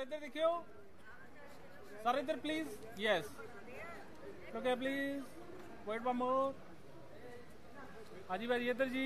Sir ਇੱਧਰ ਦੇਖਿਓ sir ਇੱਧਰ please yes okay please wait one more ਹਾਂਜੀ ਭਾਜੀ ਇੱਧਰ ਜੀ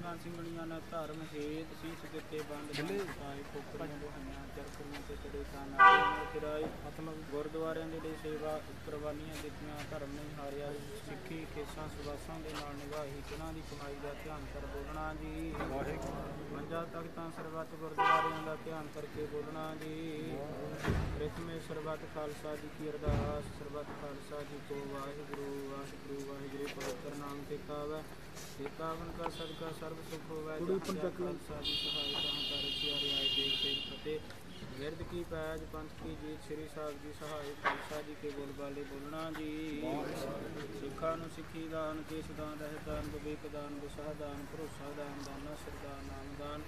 ਸਿੰਘਾਂ ਸਿੰਘਣੀਆਂ ਨਾਲ ਧਰਮ ਹੇਤ ਸੀਸ ਦਿੱਤੇ ਬੰਦ ਪਾਏ ਕੋਕੜੀਆਂ ਲੋਹਾਈਆਂ ਚਰਖੜੀਆਂ ਤੇ ਚੜੇ ਤਾਂ ਨਾਲ ਫਿਰਾਏ ਮਤਲਬ ਗੁਰਦੁਆਰਿਆਂ ਦੇ ਲਈ ਸੇਵਾ ਕੁਰਬਾਨੀਆਂ ਦਿੱਤੀਆਂ ਧਰਮ ਨਹੀਂ ਹਾਰਿਆ ਸਿੱਖੀ ਕੇਸਾਂ ਸੁਵਾਸਾਂ ਦੇ ਨਾਲ ਨਿਭਾਈ ਜਿਨ੍ਹਾਂ ਦੀ ਕਮਾਈ ਦਾ ਧਿਆਨ ਕਰ ਬੋਲਣਾ ਜੀ। ਵਾਹਿਗੁਰੂ। ਮੰਜਾ ਤਖਤਾਂ ਸਰਬੱਤ ਗੁਰਦੁਆਰਿਆਂ ਦਾ ਧਿਆਨ ਕਰਕੇ ਬੋਲਣਾ ਜੀ। ਰਿਤਮੇ ਸਰਬੱਤ ਖਾਲਸਾ ਜੀ ਕੀ ਅਰਦਾਸ ਸਰਬੱਤ ਖਾਲਸਾ ਜੀ ਕੋ ਵਾਹਿਗੁਰੂ ਵਾਹਿਗੁਰੂ ਵਾਹਿਗੁਰੂ ਪਵਿੱਤਰ ਨਾਮ ਤੇ ਕਾਵੈ। ਸੇਤਾਵਨ ਕਾ ਸਦਕਾ ਸਰਬ ਸੁਖ ਹੋਵੈ ਗੁਰੂ ਖਾਲਸਾ ਜੀ ਸਹਾਇਤਾ ਕਰ ਪਿਆਰੇ ਆਏ ਦੇਵ ਤੇ ਫਤਿਹ। ਵਿਰਦ ਕੀ ਪੈਜ ਪੰਥ ਕੀ ਜੀਤ ਸ੍ਰੀ ਸਾਹਿਬ ਜੀ ਸਹਾਇ ਖਾਲਸਾ ਜੀ ਕੇ ਬੋਲ ਬਾਲੇ ਬੋਲਣਾ ਜੀ। ਸਿੱਖਾਂ ਨੂੰ ਸਿੱਖੀ ਦਾਨ ਕੇਸ ਦਾਨ ਰਹਿ ਦਾਨ ਵਿਵੇਕ ਦਾਨ ਵਿਸਾਹ ਦਾਨ ਭਰੋਸਾ ਦਾਨ ਦਾਨਾ ਸਰਦਾਨ ਨਾਮ ਦਾਨ।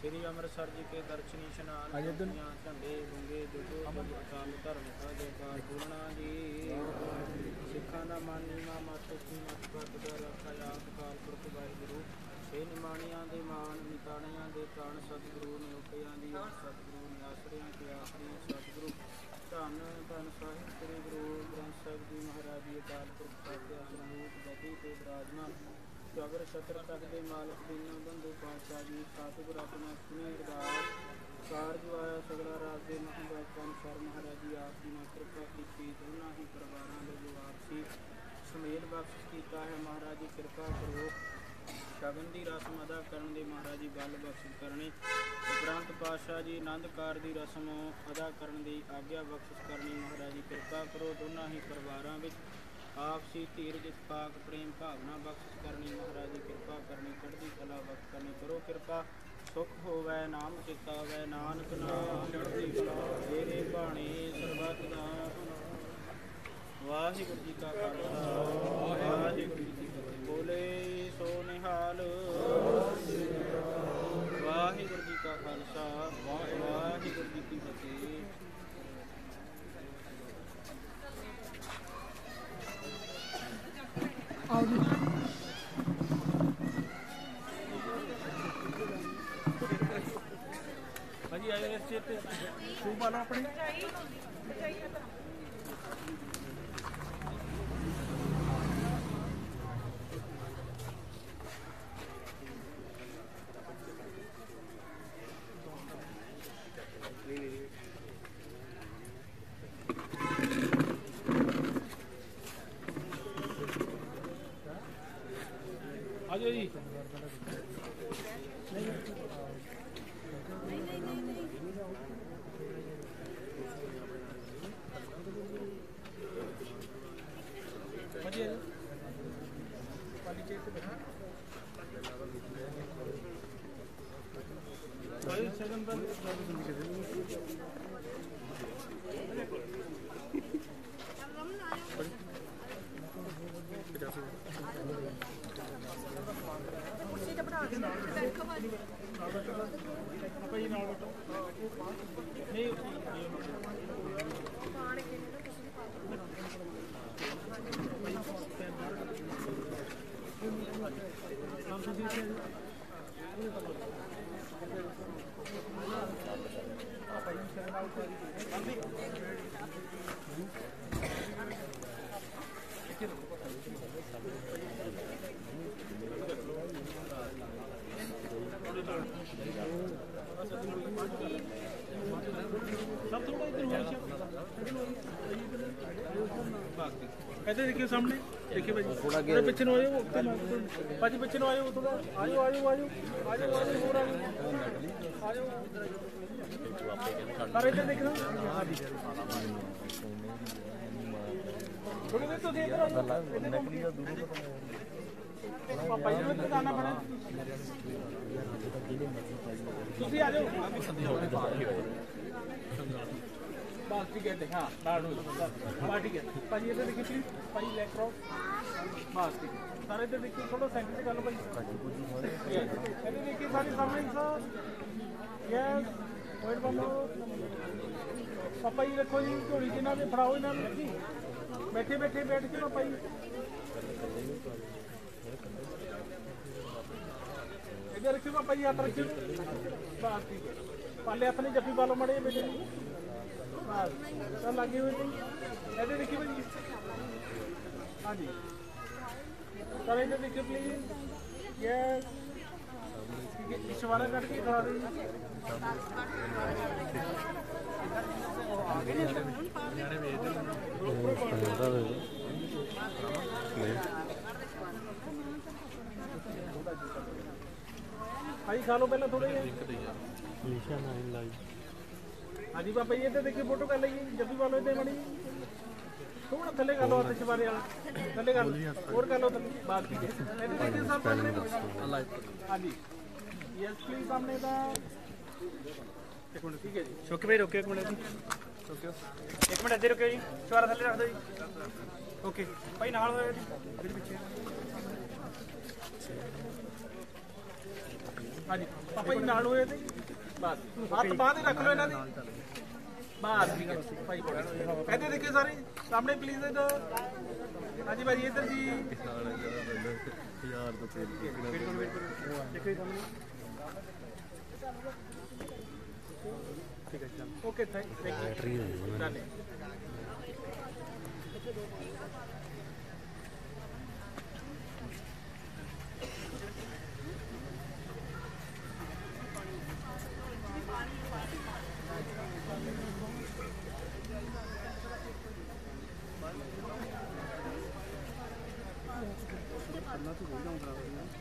ਸ੍ਰੀ ਅੰਮ੍ਰਿਤਸਰ ਜੀ ਕੇ ਦਰਸ਼ਨੀ ਇਸ਼ਨਾਨ ਦੀਆਂ ਝੰਡੇ ਗੁੰਗੇ ਦੁੱਧੋ ਅਕਾਲ ਧਰਮ ਦਾ ਜੈਕਾਰ ਬੋਲਣਾ ਜੀ। ਸਿੱਖਾਂ ਦਾ ਮਨ ਨੀਵਾ ਮਤ ਕੀ ਮਤ ਪਤ ਦਾ ਰੱਖਾ ਆਪ ਕਾਲ ਪੁਰਖ ਵਾਹਿਗੁਰੂ ਇਹ ਨਿਮਾਣਿਆਂ ਦੇ ਮਾਣ ਨਿਤਾਣਿਆਂ ਦੇ ਪ੍ਰਾਣ ਸਤਿਗੁਰੂ ਨੇ ਉਪਿਆਂ ਦੀ ਸਤਿਗੁਰੂ ਨੇ ਆਸਰਿਆਂ ਤੇ ਆਖਰੀ ਸਤਿਗੁਰੂ ਧੰਨ ਧੰਨ ਸਾਹਿਬ ਸ੍ਰੀ ਗੁਰੂ ਗ੍ਰੰਥ ਸਾਹਿਬ ਜੀ ਮਹਾਰਾਜ ਜੀ ਅਕਾਲ ਪੁਰਖ ਸਾਹਿਬ ਸਰੂਪ ਗਤੀ ਤੇ ਵਿਰਾਜਮਾਨ ਜਬਰ ਛਤਰ ਤੱਕ ਦੇ ਮਾਲਕ ਦੀਨ ਬੰਧੂ ਪਾਤਸ਼ਾਹ ਜੀ ਸਤਿਗੁਰ ਆਪਣਾ ਸੁਣੀ ਅਰਦਾਸ ਕਾਰਜ ਆਇਆ ਸਗਲਾ ਰਾਜ ਦੇ ਮਹਾਂਬਾਪਾਂ ਸਰ ਮਹਾਰਾਜ ਜੀ ਆਪ ਜੀ ਨੇ ਕਿਰਪਾ ਕੀਤੀ, ਦੋਨਾਂ ਹੀ ਪਰਿਵਾਰਾਂ ਦੇ ਜੋ ਆਪਸੀ ਸੁਮੇਲ ਬਖਸ਼ ਕੀਤਾ ਹੈ, ਮਹਾਰਾਜ ਜੀ ਕਿਰਪਾ ਕਰੋ। ਸ਼ਗਨ ਦੀ ਰਸਮ ਅਦਾ ਕਰਨ ਦੇ ਮਹਾਰਾਜ ਜੀ ਗੱਲ ਬਖਸ਼ਿਸ਼ ਕਰਨੀ। ਉਪਰੰਤ ਪਾਤਸ਼ਾਹ ਜੀ ਆਨੰਦ ਕਾਰ ਦੀ ਰਸਮ ਅਦਾ ਕਰਨ ਦੀ ਆਗਿਆ ਬਖਸ਼ਿਸ਼ ਕਰਨੀ, ਮਹਾਰਾਜ ਜੀ ਕਿਰਪਾ ਕਰੋ, ਦੋਨਾਂ ਹੀ ਪਰਿਵਾਰਾਂ ਵਿੱਚ ਆਪਸੀ ਧੀਰਜ, ਪਾਕ, ਪ੍ਰੇਮ, ਭਾਵਨਾ ਬਖਸ਼ਿਸ਼ ਕਰਨੀ, ਮਹਾਰਾਜ ਦੀ ਕਿਰਪਾ ਕਰਨੀ, ਚੜ੍ਹਦੀ ਕਲਾ ਬਖਸ਼ ਕਰਨੀ, ਕਰੋ ਕਿਰਪਾ। ਸੁਖ ਹੋਵੇ ਨਾਮ ਚਿਤਾ ਹੋਵੇ ਨਾਨਕ ਨਾਮ ਚੜ੍ਹਦੀ ਕਲਾ ਤੇਰੇ ਬਾਣੀ ਸਰਬੱਤ ਦਾ ਵਾਹਿਗੁਰੂ ਜੀ ਕਾ ਖਾਲਸਾ, ਵਾਹਿਗੁਰੂ ਜੀ ਕੀ ਫਤਿਹ। ਬੋਲੇ ਸੋ ਨਿਹਾਲ। ਵਾਹਿਗੁਰੂ ਜੀ ਕਾ ਖਾਲਸਾ ਵਾਹਿਗੁਰੂ ਜੀ ਕੀ ਫਤਿਹ ਭਾਜੀ ਆਇਓ ਇਸ ਚੀਜ਼ ਤੇ ਸ਼ੂ ਪਾ ਲਓ ਆਪਣੀ ਆਜੋ ਜੀ ਸਭ ਥੋੜਾ ਇੱਧਰ ਹੋ ਇੱਧਰ ਦੇਖਿਓ ਸਾਹਮਣੇ ਦੇਖਿਓ ਭਾਜੀ ਥੋੜਾ ਅੱਗੇ ਪਿੱਛੇ ਨੂੰ ਆਇਓ ਉੱਤੇ ਨਾ ਭਾਜੀ ਪਿੱਛੇ ਨੂੰ ਆਇਓ ਥੋੜਾ ਆਇਓ ਆਇਓ ਆਇਓ ਆਇਓ ਆਇਓ, ਹੋਰ ਆਇਓ। ਆਇਓ। ਪਰ ਇੱਧਰ ਦੇਖਣਾ। ਹਾਂ ਜੀ ਥੋੜੀ ਦੇਰ ਤੁਸੀਂ ਇੱਧਰ ਆਓ ਨਕਲੀ ਦਾ ਦੂਰੋਂ ਪਤਾ ਪਾਪਾ ਜੀ ਨੂੰ ਇੱਧਰ ਆਉਣਾ ਪੈਣਾ। ਤੁਸੀਂ ਆ ਜਾਓ। ਬਸ ਠੀਕ ਹੈ ਤੇ ਨਾਲ ਨੂੰ। ਬਸ ਹੈ। ਭਾਜੀ ਇੱਧਰ ਦੇਖੀ ਪਲੀਜ਼ ਭਾਈ ਲੈਗ ਕ੍ਰੋਸ ਬਸ ਠੀਕ ਹੈ ਸਾਰੇ ਇੱਧਰ ਦੇਖੀ ਥੋੜਾ ਸੈਂਟਰ ਤੇ ਗੱਲ ਭਾਈ ਇੱਧਰ ਦੇਖੀ ਸਾਰੇ ਸਾਹਮਣੇ ਸਰ ਯੈਸ ਵੇਟ ਬੰਦੋ ਪਾਪਾ ਜੀ ਰੱਖੋ ਜੀ, ਝੋਲੀ ਚ ਦੇ ਫੜਾਓ, ਇਹਨਾਂ ਨੂੰ ਜੀ। ਬੈਠੇ ਬੈਠੇ, ਬੈਠ ਕੇ ਪਾਪਾ ਜੀ। ਇੱਧਰ ਰੱਖਿਓ ਪਾਪਾ ਜੀ, ਹੱਥ ਰੱਖਿਓ। ਬਸ ਠੀਕ ਹੈ। ਪਾਲੇ ਹੱਥ ਜੱਫੀ ਪਾ ਮੜੇ ਬੇਟੇ ਨੂੰ। ਤਾਂ ਲੱਗੇ ਹੋਏ ਤੇ। ਇਹਦੇ ਦੇਖੀ ਭਾਜੀ। ਹਾਂਜੀ। ਹੈ ਇਸ਼ਵਾਰਾ ਕੱਢ ਕੇ ਖਾ ਭਾਈ ਲਓ ਪਹਿਲਾਂ ਥੋੜੇ ਜਿਹੇ। ਨਿਸ਼ਾ ਨਾਈਨ ਲਾਈ। ਹਾਂਜੀ ਬਾਬਾ ਜੀ ਇੱਥੇ ਦੇਖੀ ਫੋਟੋ ਕਰ ਲਈਏ। ਜੱਫੀ ਪਾ ਲਓ ਇੱਥੇ ਮੜੀ ਥੋੜਾ ਥੱਲੇ ਕਰ ਲਓ ਹੱਥ ਸ਼ਵਾਰੇ ਵਾਲਾ। ਥੱਲੇ ਕਰ ਲਓ। ਹੋਰ ਕਰ ਲਓ ਥੱਲੇ। ਬਾਤ ਠੀਕ ਹੈ? ਇਹਦੇ ਦੇਖੀ ਸਭ ਸਾਹਮਣੇ ਹਾਂਜੀ। ਯੈਸ ਪਲੀਜ਼ ਸਾਹਮਣੇ ਦਾ ਇੱਕ ਮਿੰਟ ਠੀਕ ਹੈ ਜੀ। ਸ਼ੋਕੇ ਭਾਈ ਰੋਕਿਓ ਇੱਕ ਮਿੰਟ। ਜੀ ਰੋਕਿਓ। ਇੱਕ ਮਿੰਟ ਇੱਥੇ ਰੁਕਿਓ ਜੀ। ਸ਼ਵਾਰਾ ਥੱਲੇ ਰੱਖ ਦਿਓ ਜੀ। ਓਕੇ। ਭਾਈ ਨਾਲ ਹੋਇਆ ਜੀ। ਇਹਦੇ ਪਿੱਛੇ। ਹਾਂਜੀ। ਪਾਪਾ ਜੀ ਨਾਲ ਹੋਏ ਤੇ। ਬਸ ਹੱਥ ਬਾਹ ਦੇ ਰੱਖ ਲਓ ਇਹਨਾਂ ਦੀ। ਬਸ ਠੀਕ ਹੈ ਭਾਈ ਇੱਥੇ ਦੇਖੇ ਸਾਰੇ ਸਾਹਮਣੇ ਪਲੀਜ਼ ਇੱਧਰ। ਹਾਂਜੀ ਭਾਈ ਇੱਧਰ ਜੀ। ਯਾਰ ਤੋਂ ਪੇਜ ਦੇਖੋ ਜੀ ਸਾਹਮਣੇ ਠੀਕ ਹੈ ਚੱਲ ਓਕੇ ਥੈਂਕ ਯੂ ਬੈਟਰੀ ਦੇ ਦਿਓ। ਡਨ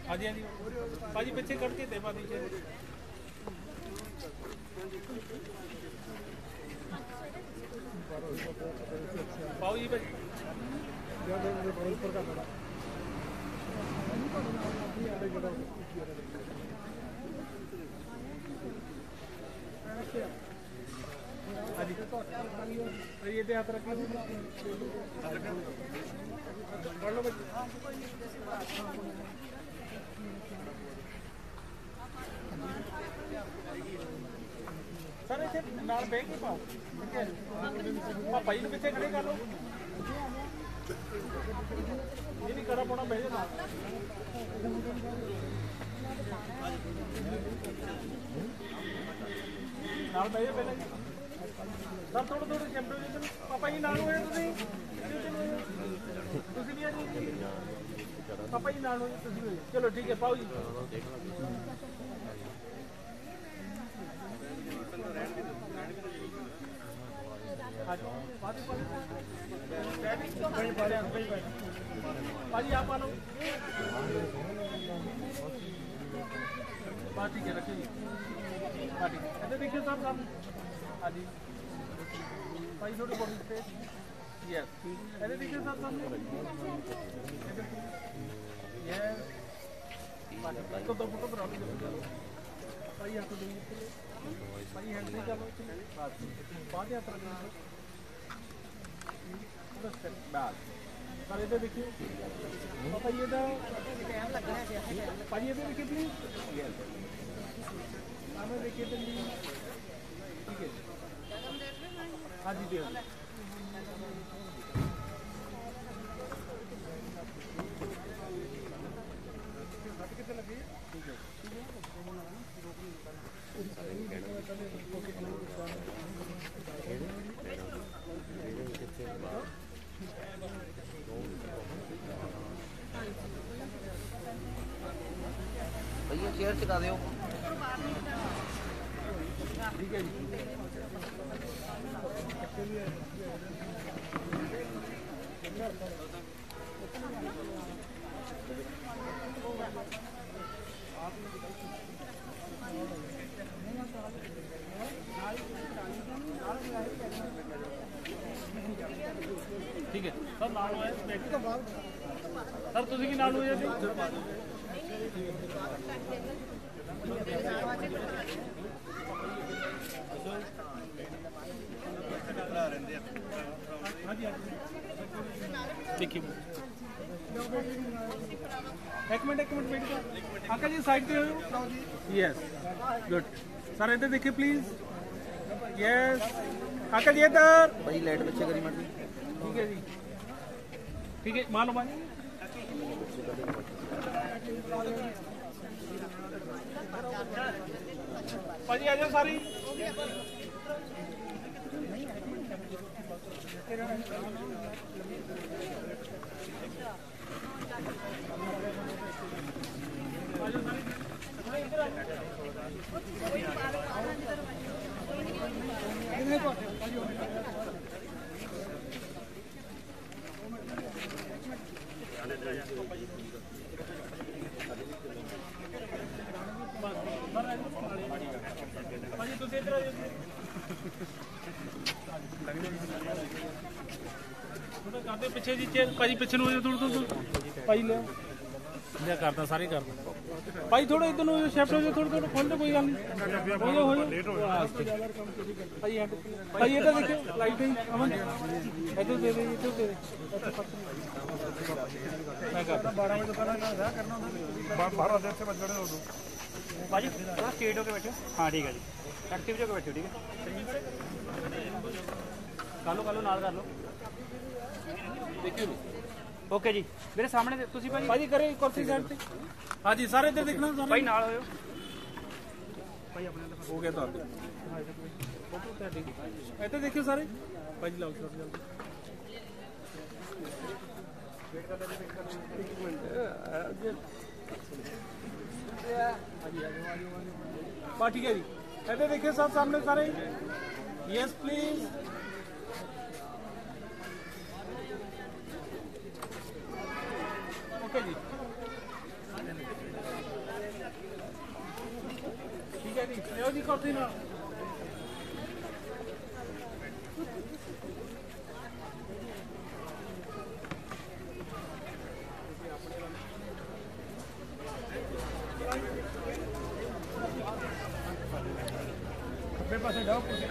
ਹਾਂਜੀ ਹਾਂਜੀ ਭਾਜੀ ਪਿੱਛੇ ਕੱਢ ਕੇ ਦੇ ਪਾ ਦੀਜੇ ਪਾਓ ਜੀ ਭਾਜੀ ਹਾਂਜੀ ਭਾਜੀ ਇਹਦੇ ਹੱਥ ਰੱਖੀ ਸਰ, ਇੱਥੇ ਨਾਲ ਬਹਿ ਕੇ ਪਾਓ। ਠੀਕ ਨੂੰ ਪਿੱਛੇ ਖੜੇ ਕਰ ਲਓ। ਇਹ ਨਹੀਂ ਕਰਾ ਪਾਉਣਾ, ਬਹਿ ਜਾ ਨਾਲ। ਨਾਲ ਬਹਿ ਜਾ ਪਹਿਲਾਂ ਸਰ ਥੋੜਾ ਥੋੜਾ ਚੈਂਪਰ ਜੀ ਨੂੰ ਪਾਪਾ ਜੀ ਨਾਲ ਹੋਏ ਤੁਸੀਂ? ਤੁਸੀਂ ਵੀ ਆ ਜੀ ਪਾਪਾ ਜੀ ਨਾਲ ਹੋਏ ਤੁਸੀਂ ਵੀ ਚਲੋ ਠੀਕ ਹੈ, ਪਾਓ ਜੀ। ਭਾਜੀ, ਆਪ ਆ ਬਾਤ ਠੀਕ ਹੈ ਰੱਖਿਓ ਜੀ। ਠੀਕ ਹੈ। ਦੇਖਿਓ ਸਾਹਿਬ ਸਾਹਿਬ ਹਾਂਜੀ। ਭਾਈ ਥੋੜੀ ਬੋਡੀ ਤੇ? ਯੈਸ ਇੱਧਰ ਦੇਖਿਓ ਸਾਹਿਬ ਸਾਹਮਣੇ ਯੈਸ ਇੱਕ ਦੋ ਫੋਟੋ ਕਰਾ ਲਓ ਭਾਈ ਹੱਥ ਦੇ ਭਾਈ ਹੈਂਡ ਨਹੀਂ ਕਰ ਬਸ। ਬਾਅਦ ਹੱਥ ਰੱਖਣਾ। ਥੋੜਾ ਸਟੈਪ ਬੈਕ ਪਰ ਇਹਦੇ ਦੇਖਿਓ ਪਾਪਾ ਜੀ ਇਹਦਾ ਟਾਈਮ ਲੱਗਣਾ ਹੈ ਭਾਈ ਇਹਦੇ ਦੇਖਿਓ ਪਲੀਜ਼ ਯੈਸ ਆਵੇਂ ਦੇਖਿਓ ਤੇ ਠੀਕ ਹੈ ਹਾਂਜੀ ਦਿਓ ਚੇਅਰ ਚਕਾ ਦਿਓ ਠੀਕ ਹੈ ਜੀ ਠੀਕ ਹੈ ਸਰ ਨਾਲ ਹੋਇਆ ਬੈਠੀ ਤੋਂ ਬਾਅਦ ਸਰ ਤੁਸੀਂ ਕੀ ਨਾਲ ਹੋਇਆ ਜੀ ਹਾਂਜੀ ਹਾਂਜੀ ਦੇਖੀ ਇੱਕ ਮਿੰਟ ਇੱਕ ਮਿੰਟ ਵੇਟ ਕਰੋ ਆਕਾ ਜੀ ਸਾਈਡ ਤੇ ਹੋ ਯੈਸ ਗੁੱਡ ਸਰ ਇੱਧਰ ਦੇਖਿए ਪਲੀਜ਼ ਯੈਸ ਆਕਾ ਜੀ ਇੱਧਰ ਭਾਈ ਲਾਈਟ ਪਿੱਛੇ ਕਰੀ ਭਾਜੀ ਆ ਜਾਓ ਸਾਰੀ ਭਾਜੀ ਤੁਸੀਂ ਇੱਧਰ ਆ ਜਾਓ ਥੋੜਾ ਕਰਦੇ ਪਿੱਛੇ ਜੀ ਭਾਜੀ ਪਿੱਛੇ ਨੂੰ ਹੋ ਥੋੜਾ ਥੋੜਾ ਭਾਈ ਲਿਆ ਲਿਆ ਕਰਦਾ ਸਾਰੇ ਕਰਦਾ ਭਾਈ ਥੋੜਾ ਇੱਧਰ ਨੂੰ ਸ਼ਿਫਟ ਹੋ ਜਾਓ ਥੋੜਾ ਥੋੜਾ ਖੋਲ ਕੋਈ ਗੱਲ ਨਹੀਂ। ਹੋ ਹੋ ਲੇਟ ਹੋ ਗਿਆ ਭਾਈ ਇੱਧਰ ਦੇਖਿਓ ਲਾਈਟ ਹੈ ਅਮਨ। ਇੱਧਰ ਦੇ ਦੇ ਇੱਧਰ ਦੇ ਦੇ। ਮੈਂ ਕਰਦਾ। 12 ਵਜੇ ਤੋਂ ਪਹਿਲਾਂ ਕਰਨਾ ਹੁੰਦਾ 12 ਦੇ ਇੱਥੇ ਵੱਜਣੇ ਉਦੋਂ। ਭਾਜੀ ਥੋੜਾ ਸਟੇਟ ਹੋ ਕੇ ਬੈਠੋ। ਹਾਂ ਠੀਕ ਹੈ ਜੀ। ਐਕਟਿਵ ਹੋ ਕੇ ਬੈਠੋ ਠੀਕ ਹੈ ਕਰ ਲਓ ਕਰ ਲਓ ਨਾਲ ਕਰ ਲਓ। ਓਕੇ ਜੀ ਮੇਰੇ ਸਾਹਮਣੇ ਦੇ- ਤੁਸੀਂ ਭਾਜੀ ਭਾਜੀ ਕਰੇ ਕੁਰਸੀ ਸਾਈਡ ਤੇ ਹਾਂਜੀ ਸਾਰੇ ਇੱਧਰ ਦੇਖਣਾ ਸਾਰੇ ਭਾਈ ਨਾਲ ਹੋਇਓ ਹੋ ਗਿਆ ਤੁਹਾਡੇ ਫੋਟੋ ਤੁਹਾਡੀ ਇੱਧਰ ਦੇਖਿਓ ਸਾਰੇ ਭਾਜੀ ਲਾਓ ਸ਼ੋਟ ਜਲਦੀ ਬਾ ਠੀਕ ਹੈ ਜੀ ਇੱਧਰ ਦੇਖਿਓ ਸਭ ਸਾਹਮਣੇ ਸਾਰੇ ਯੈਸ ਪਲੀਜ਼ ਓਕੇ ਜੀ ਠੀਕ ਹੈ ਜੀ ਲਿਓ ਜੀ ਕੁਰਸੀ ਨਾਲ ਖੱਬੇ ਪਾਸੇ ਜਾਓ ਕੁਰਸੀ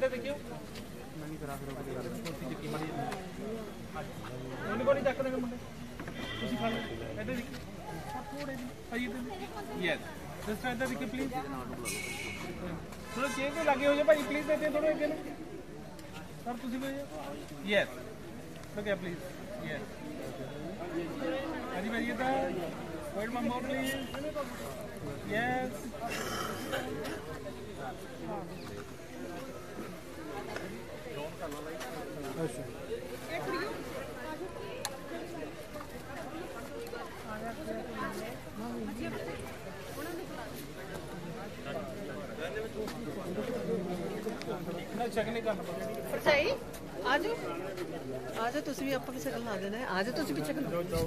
ਇੱਧਰ ਦੇਖਿਓ ਮੈਂ ਨਹੀਂ ਕਰਾ ਫਿਰ ਉਹ ਗੱਲ ਕੋਠੀ ਚੱਕੀ ਮਾਰੀ ਉਹਨੇ ਕੋਲ ਚੱਕ ਦੇਗੇ ਮੁੰਡੇ। ਤੁਸੀਂ ਖਾ ਲਓ। ਇੱਧਰ ਦੇਖੀ। ਥੋੜੇ ਜਿਹੇ ਭਾਈ ਇੱਧਰ ਯੈਸ ਸਿਸਟਰ ਇੱਧਰ ਦੇਖੀ ਪਲੀਜ਼ ਥੋੜਾ ਚੇਂਜ ਤੇ ਲੱਗੇ ਹੋ ਜਾ ਭਾਈ ਪਲੀਜ਼ ਇੱਥੇ ਥੋੜੇ ਅੱਗੇ ਨੂੰ। ਸਰ ਤੁਸੀਂ ਵੀ ਯੈਸ ਲੁਕ ਪਲੀਜ਼ ਯੈਸ ਹਾਂਜੀ ਭਾਈ ਇੱਧਰ ਵੇਟ ਮਮ ਮੋਰ ਪਲੀਜ਼ ਯੈਸ ਨਾ ਚੈੱਕ ਨਹੀਂ ਕਰਨਾ ਪਊਗਾ ਭਰਜਾਈ ਆ ਜਾਓ ਆ ਜਾਓ ਤੁਸੀਂ ਵੀ ਆਪਾਂ ਕਿਸੇ ਗੱਲ ਲਾ ਦੇਣਾ ਹੈ। ਆ ਜਾਓ ਤੁਸੀਂ ਵੀ ਚੱਕ ਲਓ ਆ ਜਾਓ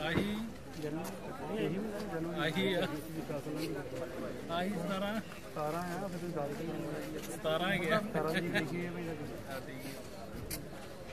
ਆਹੀ ਆਹੀ ਆ। ਆਹੀ 17 17 ਆ ਫਿਰ ਤੁਸੀਂ ਦੱਸ ਦਿਓ 17 ਹੈ ਗਿਆ 17 ਦੀ ਲਿਖੀ ਹੈ ਭਾਈ ਹਾਂ, ਠੀਕ ਹੈ।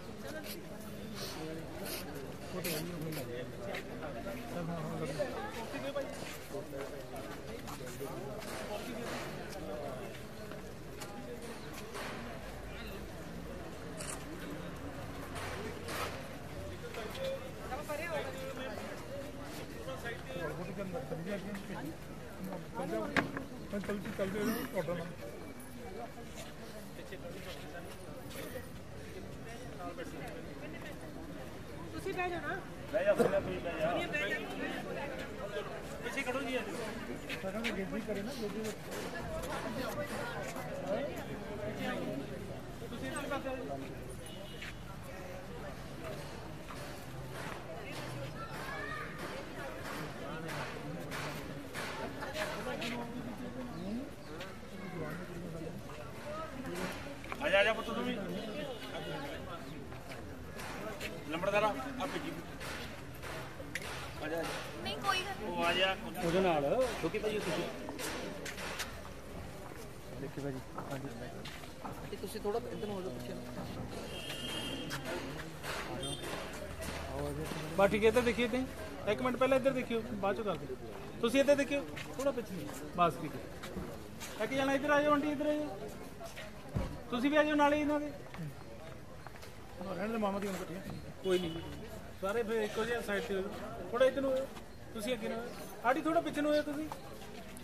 ਆਜਾ ਆਜਾ ਪੁੱਤ ਤੂੰ ਵੀ ਲੰਬੜਦਾਰਾ ਆ ਭੇਜੀ ਆਜਾ ਨਹੀਂ ਕੋਈ ਗੱਲ ਉਹ ਆਜਾ ਉਹਦੇ ਨਾਲ ਕਿਉਂਕਿ ਭਾਈ ਤੁਸੀਂ ਦੇਖੀ ਭਾਜੀ ਹਾਂਜੀ ਤੇ ਤੁਸੀਂ ਥੋੜਾ ਇੱਧਰ ਹੋ ਜਾਓ ਪਿੱਛੇ ਨੂੰ। ਬਸ ਠੀਕ ਹੈ ਇੱਧਰ ਦੇਖੀਏ ਤੇ ਇੱਕ ਮਿੰਟ ਪਹਿਲਾਂ ਇੱਧਰ ਦੇਖਿਓ ਬਾਅਦ ਚੋਂ ਕਰਦੇ। ਤੁਸੀਂ ਇੱਧਰ ਦੇਖਿਓ ਥੋੜਾ ਪਿੱਛੇ। ਬਸ ਠੀਕ ਹੈ। ਇੱਕ ਜਣਾ ਇੱਧਰ ਆ ਜਾਓ ਆਂਟੀ ਇੱਧਰ ਆ ਜਾਓ। ਤੁਸੀਂ ਵੀ ਆ ਜਾਓ ਨਾਲੇ ਇਹਨਾਂ ਦੇ। ਰਹਿਣ ਦੇ ਮਾਮਾ ਦੀ ਹੁਣ ਕੋਈ ਨਹੀਂ। ਸਾਰੇ ਫਿਰ ਇੱਕੋ ਜਿਹਾ ਸਾਈਡ ਤੇ ਥੋੜਾ ਇੱਧਰ ਨੂੰ ਹੋਇਓ। ਤੁਸੀਂ ਅੱਗੇ ਨੂੰ ਹੋਇਓ। ਆਂਟੀ ਥੋੜਾ ਪਿੱਛੇ ਨੂੰ ਹੋਇਓ ਤੁਸੀਂ।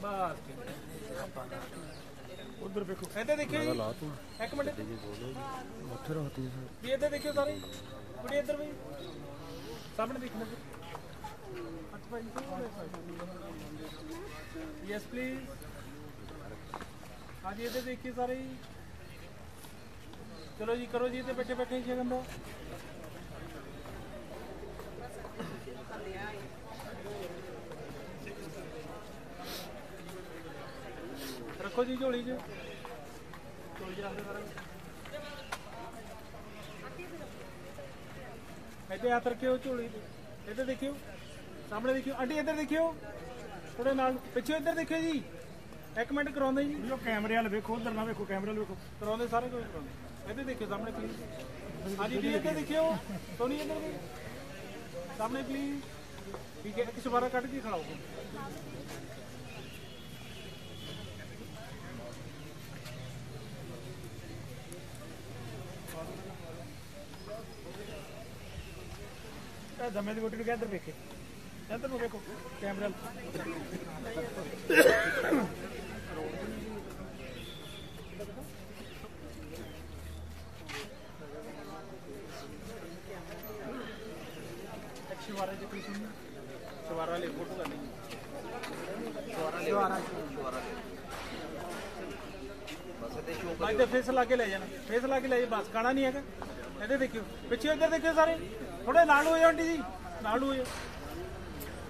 ਬਸ ਠੀਕ ਹੈ। ਉਧਰ ਵੇਖੋ। ਇੱਧਰ ਦੇਖਿਓ ਜੀ। ਲਾ ਤੂੰ ਇੱਕ ਮਿੰਟ। ਉੱਥੇ ਰਹਤੀ ਸਰ ਵੀ ਇੱਧਰ ਦੇਖਿਓ ਸਾਰੇ। ਕੁੜੀ ਇੱਧਰ ਵੀ। ਸਾਹਮਣੇ ਦੇਖਣਾ ਭਾਈ ਯੈਸ ਪਲੀਜ਼ ਹਾਂਜੀ ਇਹਦੇ ਦੇਖੀਏ ਸਾਰੇ ਚਲੋ ਜੀ, ਕਰੋ ਜੀ, ਇੱਥੇ ਬੈਠੇ ਬੈਠੇ ਸ਼ਗਨ ਦਾ। ਰੱਖੋ ਜੀ ਝੋਲੀ 'ਚ। ਝੋਲੀ 'ਚ ਰੱਖ ਦਿਓ ਸਾਰਾ। ਇੱਥੇ ਹੱਥ ਰੱਖਿਓ ਝੋਲੀ ਤੇ ਇੱਧਰ ਦੇਖਿਓ। ਸਾਹਮਣੇ ਦੇਖਿਓ ਆਂਟੀ ਇੱਧਰ ਦੇਖਿਓ। ਥੋੜੇ ਨਾਲ ਪਿੱਛੇ ਇੱਧਰ ਦੇਖਿਓ ਜੀ। ਇੱਕ ਮਿੰਟ ਕਰਾਉਂਦੇ ਜੀ। ਉਹ ਕੈਮਰੇ ਵਾਲ ਵੇਖੋ ਉਧਰ ਨਾ ਵੇਖੋ ਕੈਮਰੇ ਵਾਲ ਵੇਖੋ। ਕਰਾਉਂਦੇ ਸਾਰੇ ਕੁਝ ਕਰਾਉਂਦੇ। ਇੱਧਰ ਦੇਖਿਓ ਸਾਹਮਣੇ ਪਲੀਜ਼ ਹਾਂਜੀ ਜੀ ਇੱਧਰ ਦੇਖਿਓ। ਸੋਨੀ ਇੱਧਰ ਵੀ ਸਾਹਮਣੇ ਪਲੀਜ਼ ਠੀਕ ਹੈ ਇੱਕ ਸ਼ਬਾਰਾ ਕੱਢ ਕੇ ਖੜਾਓ। ਇਹ ਦਮੇ ਦੀ ਗੋਟੀ ਨੂੰ ਕਿੱਧਰ ਵੇਖੇ? ਇੱਧਰ ਨੂੰ ਵੇਖੋ, ਕੈਮਰੇ। ਵਾਲ ਇੱਕ ਸ਼ਬਾਰਾ ਜੇ ਕੋਈ ਸੁਣੀ ਸ਼ਬਾਰਾ ਲੈ ਫੇਸ ਲਾ ਕੇ ਲੈ ਜਾਣਾ। ਫੇਸ ਲਾ ਕੇ ਲੈ ਜਾ, ਬਸ, ਗਾਣਾ ਨਹੀਂ ਹੈਗਾ। ਇਹਦੇ ਦੇਖਿਓ। ਪਿੱਛੇ ਇੱਧਰ ਦੇਖਿਓ ਸਾਰੇ। ਥੋੜੇ ਨਾਲ ਹੋ ਜਾਓ ਆਂਟੀ ਜੀ। ਨਾਲ ਹੋ ਜਾਓ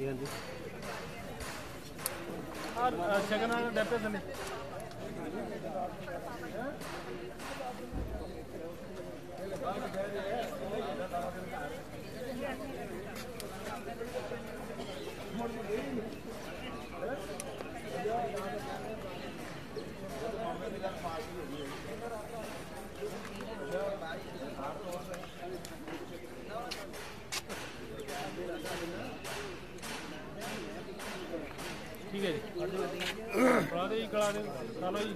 ਹਾਂਜੀ ਹਾਂਜੀ। ਆ ਸ਼ਗਨਾਂ ਦੇ ਡੱਬੇ ਥੱਲੇ ਲਾ ਲਓ ਜੀ।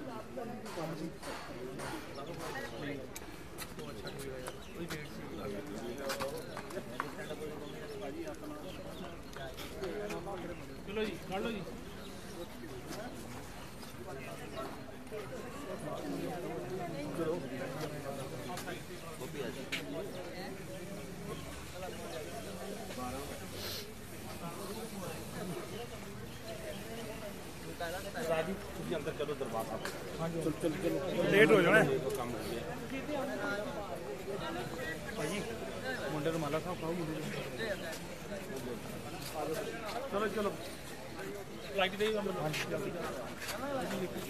Thank you.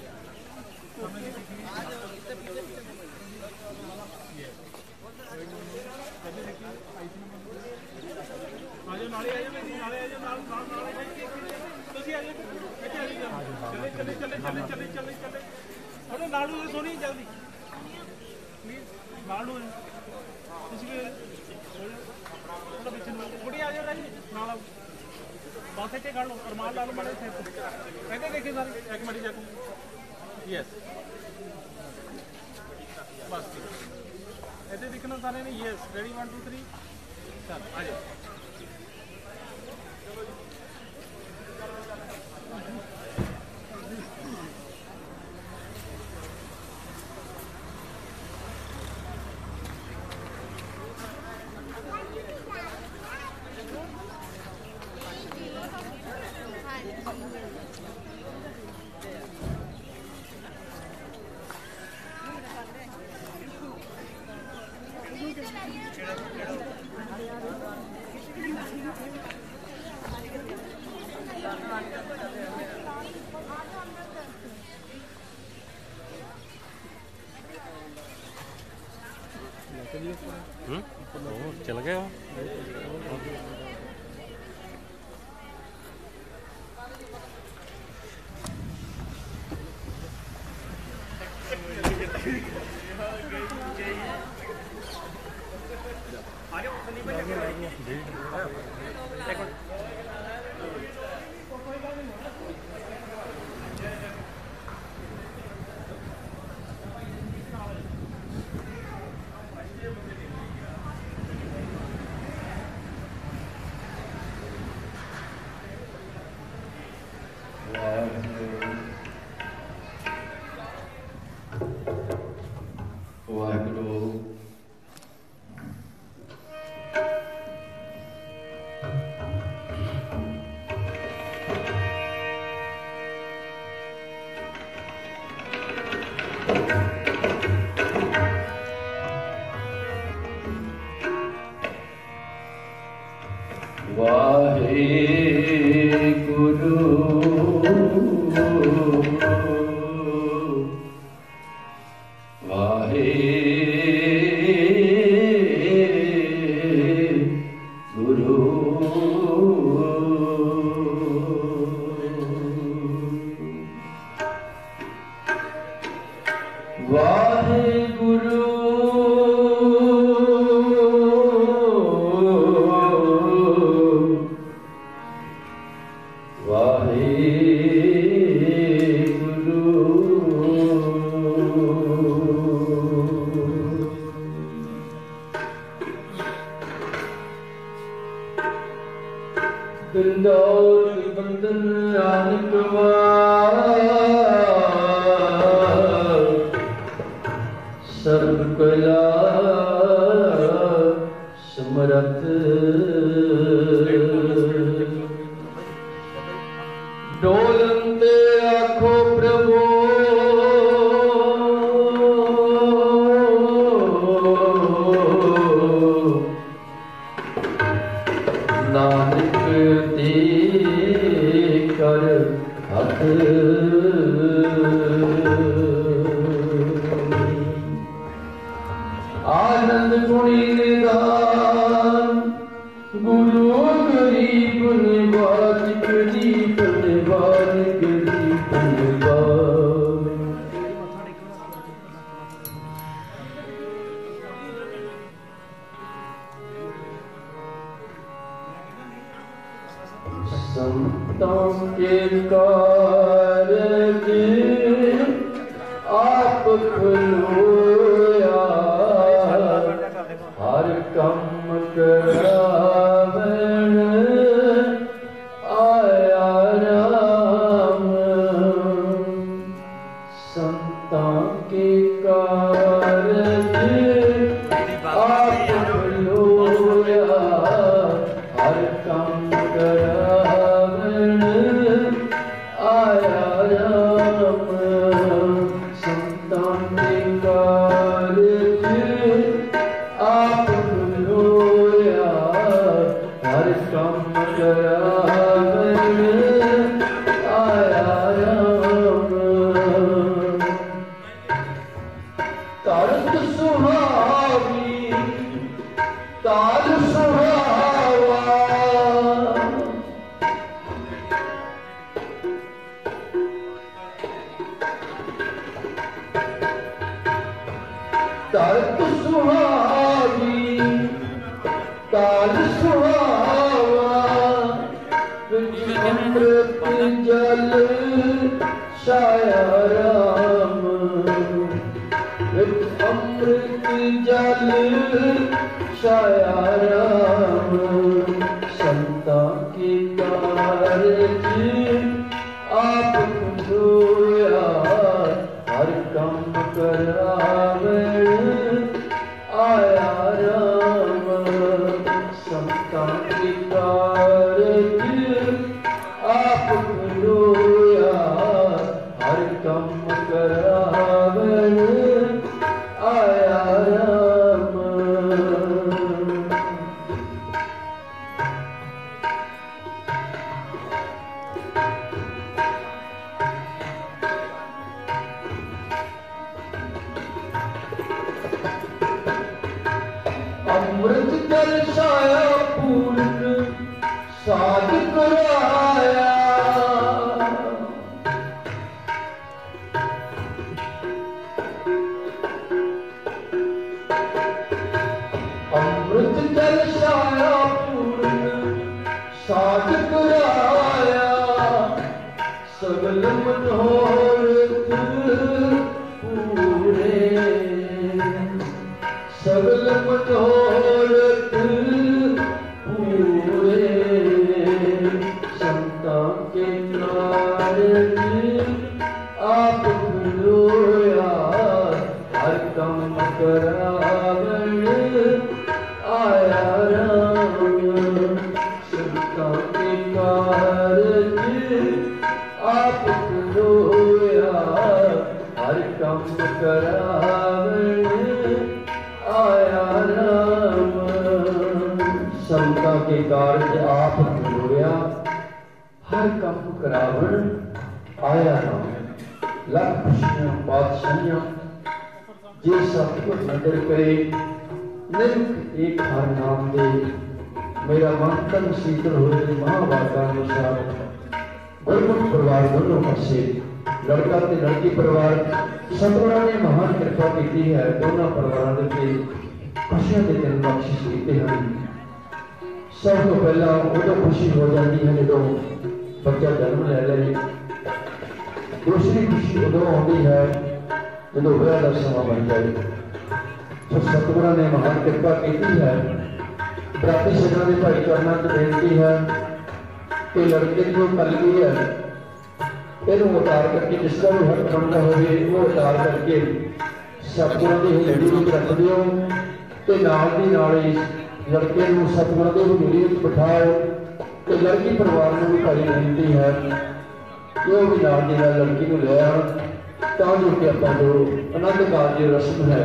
ਦਾ ਜੋ ਰਸਮ ਹੈ।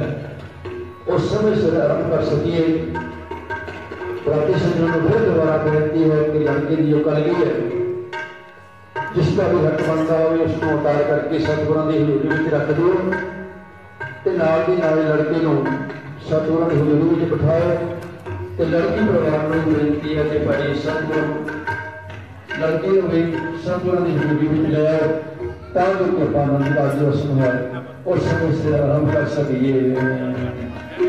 ਉਹ ਸਮੇਂ ਸਿਰ ਅਰੰਭ ਕਰ ਸਕੀਏ। ਪ੍ਰਤੀਸ਼ਤ ਨੂੰ ਫਿਰ ਦੁਬਾਰਾ ਬੇਨਤੀ ਹੈ ਕਿ ਲੜਕੇ ਦੀ ਜੋ ਕਲਗੀ ਹੈ, ਜਿਸ ਦਾ ਵੀ ਹੱਕ ਬਣਦਾ ਹੋਵੇ, ਉਸ ਨੂੰ ਉਤਾਰ ਕਰਕੇ ਸਤਿਗੁਰਾਂ ਦੀ ਹਜ਼ੂਰੀ ਵਿੱਚ ਰੱਖ ਦਿਓ ਤੇ ਨਾਲ ਦੀ ਨਾਲ ਲੜਕੇ ਨੂੰ ਸਤਿਗੁਰਾਂ ਦੀ ਹਜ਼ੂਰੀ ਵਿੱਚ ਬਿਠਾਓ ਤੇ ਲੜਕੀ ਪਰਿਵਾਰ ਨੂੰ ਬੇਨਤੀ ਹੈ ਕਿ ਭਾਈ ਸਤਿਗੁਰੂ, ਲੜਕੇ ਨੂੰ ਵੀ ਸਤਿਗੁਰਾਂ ਦੀ ਹਜ਼ੂਰੀ ਵਿੱਚ ਲੈ ਤਾਂ ਜੋ ਕਿ ਮੰਨ ਦਾ ਜੋ ਸਮਝਾ I'm gonna suck a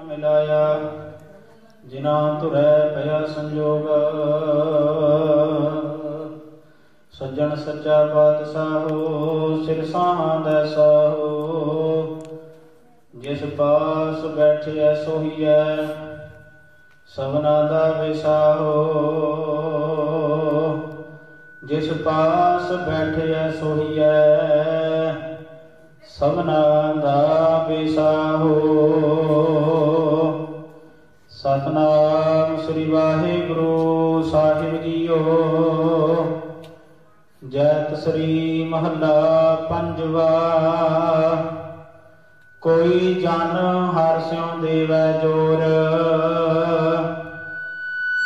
ਨ ਮਿਲਾਇਆ। ਜਿਨਾ ਤੁਰੈ ਪਿਆ ਸੰਜੋਗ। ਸੱਜਣ ਸੱਚਾ ਪਾਤਸ਼ਾਹੋ, ਸਿਰ ਸਾਹਾਂ ਦਾ ਸਾਹੋ। ਜਿਸ ਪਾਸ ਬੈਠਿਆ ਸੋਹੀਐ ਸਭਨਾ ਦਾ ਵਿਸਾਹੋ। ਜਿਸ ਪਾਸ ਬੈਠਿਆ ਸੋਹੀਐ ਸਭਨਾ ਦਾ ਵਿਸਾਹੋ। ਸਤਨਾਮ ਸ੍ਰੀ ਵਾਹਿਗੁਰੂ ਸਾਹਿਬ ਜੀਓ। ਜੈਤ ਸ੍ਰੀ ਮਹੱਲਾ ਪੰਜਵਾ ਕੋਈ ਜਨ ਹਰ ਸਿਉ ਦੇਵੈ ਜੋਰ।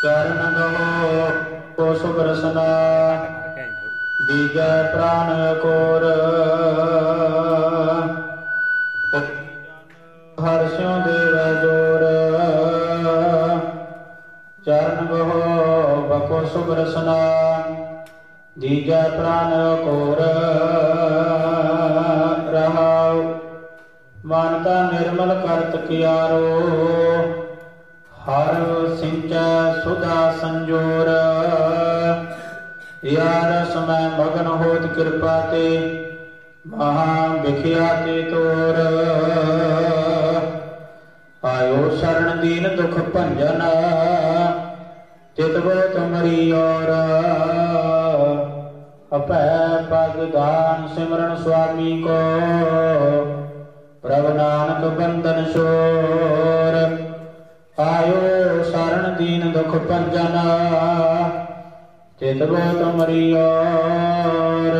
ਚਰਨ ਗੋ ਕੋ ਸੁਖ ਰਸਨਾ ਦੀਜੈ ਪ੍ਰਾਨ ਕੋਰ। ਗੋ ਬਕੋ ਸੁਖ ਰਸਨਾ, ਦੀਜੈ ਪ੍ਰਾਨ ਕੋਰ ਰਹਾਉ। ਮਨ ਤਾਂ ਨਿਰਮਲ ਕਰਤ ਕਿਆਰੋ, ਹਰ ਸਿੰਚੈ ਸੁਧਾ ਸੰਜੋਰ। ਯਾਰ ਸਮੈ ਮਗਨ ਹੋਤ ਕਿਰਪਾ ਤੇ, ਮਹਾ ਵਿਖਿਆ ਤੇ ਤੋਰ। ਆਇਓ ਸ਼ਰਨ ਦੀਨ ਦੁਖ ਭੰਜਨ ਚਿਤਵੋ ਤੁਮਰੀ ਔਰ ਅਪੈ ਪਦ ਦਾਨ ਸਿਮਰਨ ਸੁਆਮੀ ਕੋ। ਪ੍ਰਭ ਨਾਨਕ ਬੰਧਨ ਛੋਰ, ਆਇਓ ਸ਼ਰਨ ਦੀਨ ਦੁਖ ਭੰਜਨ। ਚਿਤਵੋ ਤੁਮਰੀ ਔਰ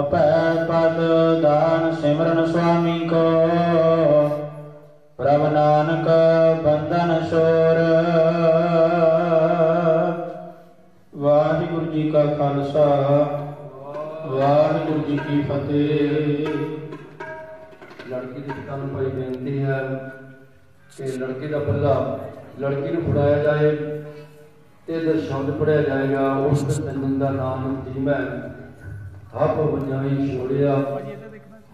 ਅਪੈ ਪਦ ਦਾਨ ਸਿਮਰਨ ਸੁਆਮੀ ਕੋ। ਪ੍ਰਭ ਨਾਨਕ ਬੰਧਨ ਸ਼ੋਰ ਕਾ ਖਾਲਸਾ, ਵਾਹਿਗੁਰੂ ਜੀ ਕੀ ਫਤਿਹ। ਲੜਕੀ ਦੇ ਪਿਤਾ ਨੂੰ ਭਾਈ ਬੇਨਤੀ ਹੈ ਕਿ ਲੜਕੇ ਦਾ ਪੱਲਾ ਲੜਕੀ ਨੂੰ ਫੜਾਇਆ ਜਾਏ ਤੇ ਇਹਦਾ ਸ਼ਬਦ ਪੜਿਆ ਜਾਏਗਾ ਉਸ ਤੰਨ ਦਾ ਨਾਮ ਜੀਮੈ ਹੱਪ ਵਜਾਈ ਛੋੜਿਆ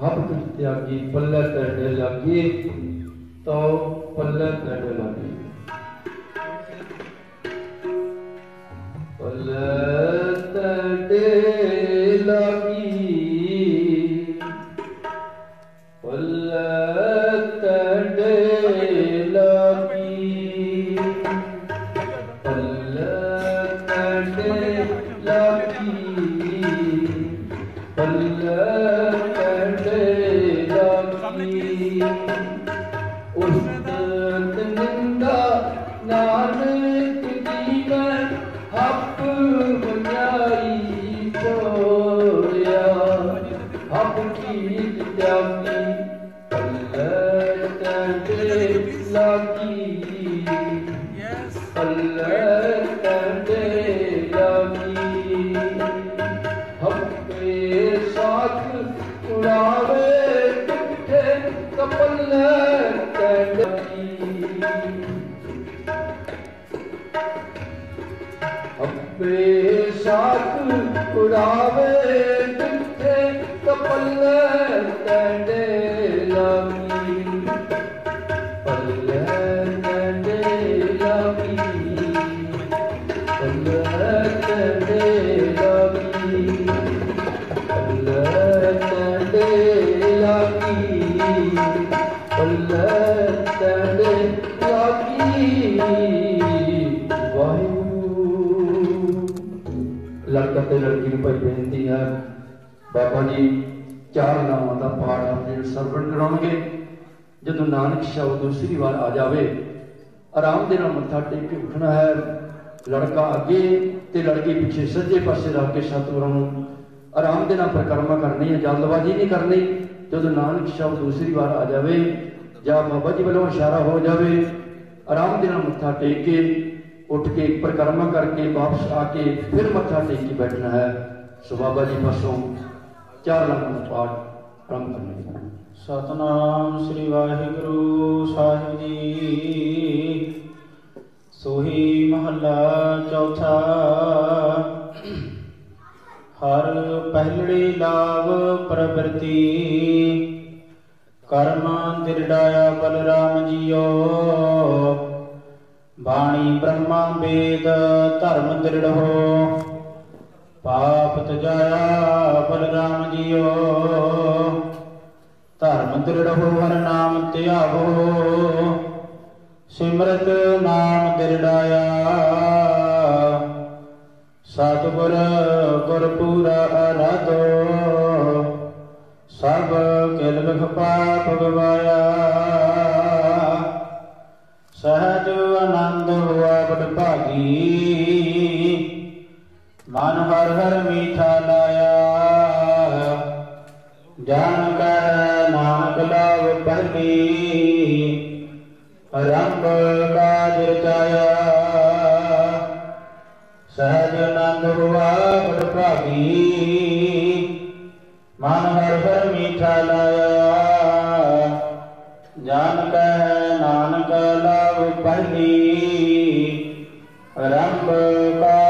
ਹੱਪ ਤਿਆਗੀ, ਪੱਲੇ ਤੇੜੇ ਲੱਗੀ, ਤੋ ਪੱਲੇ ਤੇੜੇ ਲੱਗੀ। ਪੱਲੇ ਤੇੜੇ ਲੱਗੀ ਸਾਥ ਉਡਾਵੇ ਕਿੱਥੇ ਤੇ ਲੜਕੀ ਨੂੰ ਭਾਈ ਬੇਨਤੀ ਹੈ, ਬਾਬਾ ਜੀ, ਚਾਰ ਨਾਮਾਂ ਦਾ ਪਾਠ ਆਪਣੇ ਸਰਵਣ ਕਰਾਉਣਗੇ। ਜਦੋਂ ਨਾਨਕ ਸ਼ਬਦ ਦੂਸਰੀ ਵਾਰ ਆ ਜਾਵੇ, ਆਰਾਮ ਦੇ ਨਾਲ ਮੱਥਾ ਟੇਕ ਕੇ ਉੱਠਣਾ ਹੈ। ਲੜਕਾ ਅੱਗੇ ਤੇ ਲੜਕੀ ਪਿੱਛੇ ਸੱਜੇ ਪਾਸੇ ਰੱਖ ਕੇ ਸਤਿਗੁਰਾਂ ਨੂੰ ਆਰਾਮ ਦੇ ਨਾਲ ਪ੍ਰਕਰਮਾ ਕਰਨੀ ਹੈ, ਜਲਦਬਾਜ਼ੀ ਨਹੀਂ ਕਰਨੀ। ਜਦੋਂ ਨਾਨਕ ਸ਼ਬਦ ਦੂਸਰੀ ਵਾਰ ਆ ਜਾਵੇ ਜਾਂ ਬਾਬਾ ਜੀ ਵੱਲੋਂ ਇਸ਼ਾਰਾ ਹੋ ਜਾਵੇ, ਆਰਾਮ ਦੇ ਨਾਲ ਮੱਥਾ ਟੇਕ ਕੇ ਉੱਠ ਕੇ ਪ੍ਰਕਰਮਾ ਕਰਕੇ ਵਾਪਸ ਆ ਕੇ ਫਿਰ ਮੱਥਾ ਟੇਕੀ ਬੈਠਣਾ ਹੈ। ਸੋ ਬਾਬਾ ਜੀ ਪਾਸੋਂ ਚਾਰ ਲੰਗਾਂ ਪਾਠ ਆਰੰਭ ਕਰਨਾ ਸਤਨਾਮ ਸ੍ਰੀ ਵਾਹਿਗੁਰੂ ਸਾਹਿਬ ਜੀ। ਸੋਹੀ ਮਹੱਲਾ ਚੌਥਾ। ਹਰ ਪਹਿਲੜੀ ਲਾਭ ਪ੍ਰਵਰਤੀ। ਕਰਮ ਦਿਰੜਾਇਆ ਬਲਰਾਮ ਜੀਓ। ਬਾਣੀ ਬ੍ਰਹਮਾ ਵੇਦ ਧਰਮ ਦਿਰੜੋ ਪਾਪ ਤਜਾਇਆ ਬਲਰਾਮ ਜੀਓ। ਧਰਮ ਦ੍ਰਿੜਹੁ ਹਰ ਨਾਮ ਧਿਆਵੋ। ਸਿਮਰਤ ਨਾਮ ਦ੍ਰਿੜਾਇਆ। ਸਤਿਗੁਰ ਗੁਰ ਪੂਰਾ ਸਭ ਕਿਲ ਲਖ ਪਾਪ ਗਵਾਇਆ। ਸਹਜ ਆਨੰਦ ਹੋਆ ਬੜ ਭਾਗੀ। ਮਨ ਹਰ ਹਰ ਮੀਠਾ ਲਾਇਆ। ਜਾਨ ਕੈ ਨਾਮ ਕਲਾਵ ਪਹਿਲੀ ਰੰਗ ਕਾਜ ਰਚਾਇਆ ਸਹਜ ਆਨੰਦ ਹੋਆ ਬੜ ਭਾਗੀ। ਮਨ ਹਰ ਹਰ ਮੀਠਾ ਲਾਇਆ। ਜਨ ਕੈ ਨਾਨਕ ਲਵ ਪਹਿਨੀ ਰੰਬ ਕਾ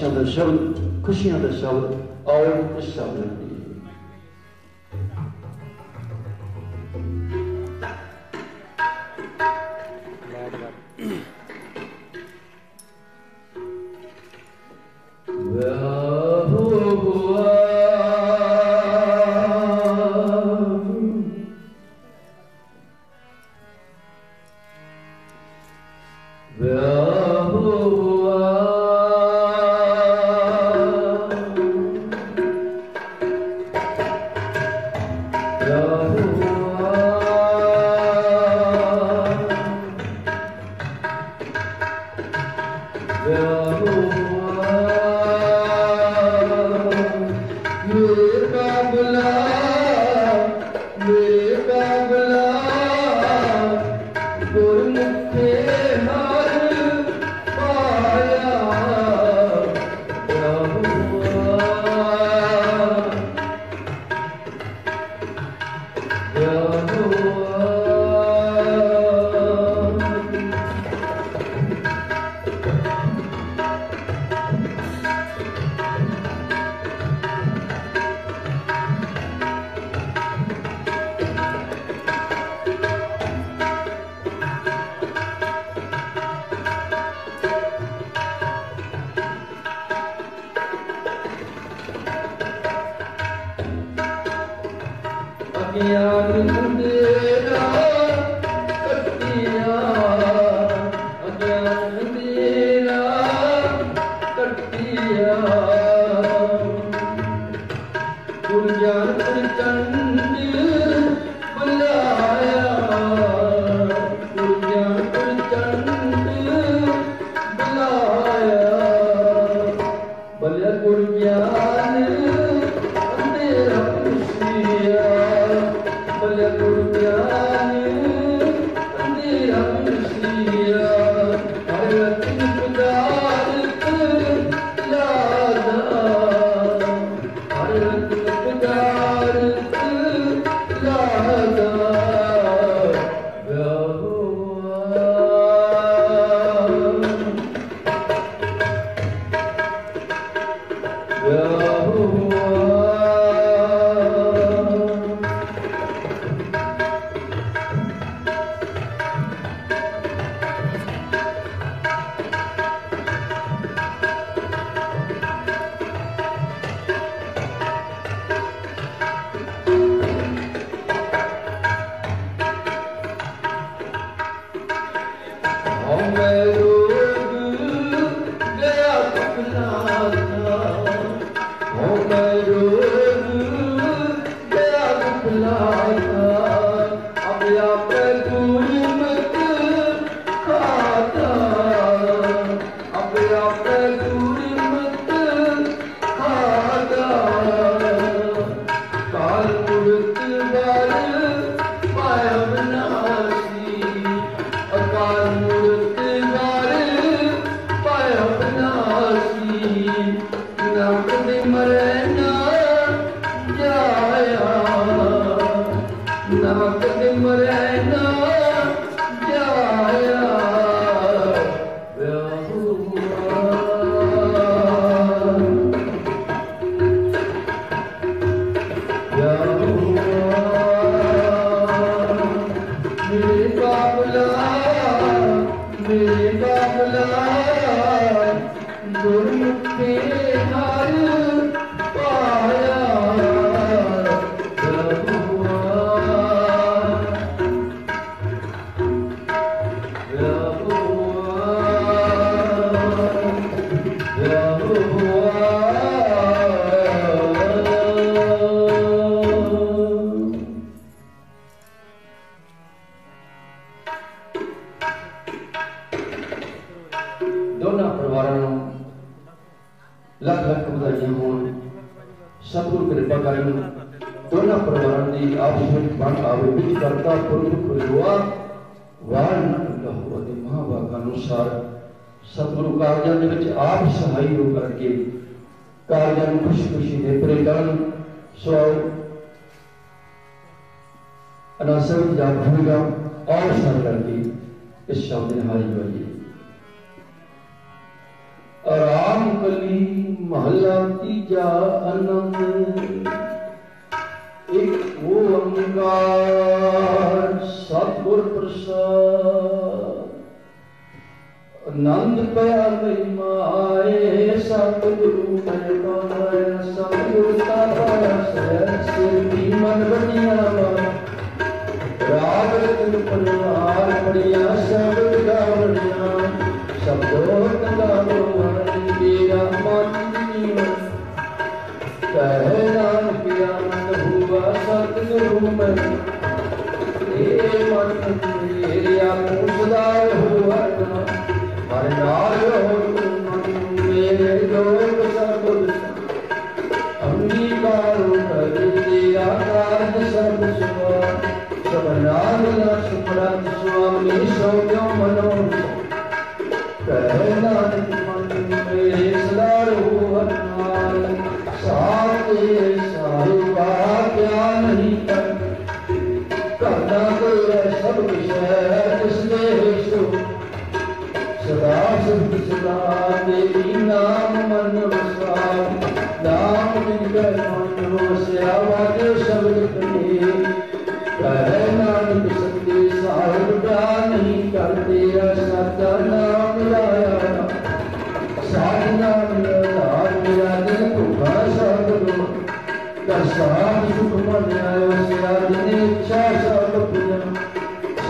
ਪਾਇਆ ਦਾ ਸ਼ਬਦ ਖੁਸ਼ੀਆਂ ਦਾ ਸ਼ਬਦ ਆਓ ਇਸ ਸ਼ਬਦ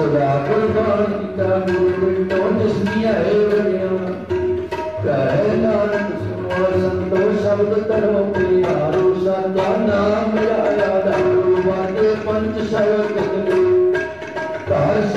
ਸਦਾ ਕੁਰਬਾਨ ਕੀਤਾ, ਗੁਰੂ ਤੋਂ ਜਸਮੀਆ ਏ ਵਰਿਆ ਕਹੇ ਨਾਨਕ ਸੁਣੋ ਸੰਤੋ, ਸ਼ਬਦ ਧਰਮ ਪਿਆਰੋ ਸਾਚਾ ਨਾਮ ਮਿਲਾਇਆ ਦਾਰੂ ਵਾਜੇ ਪੰਜ ਸਰਬ ਕਿਤਨੇ ਕਾਸ਼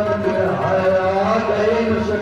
على عيني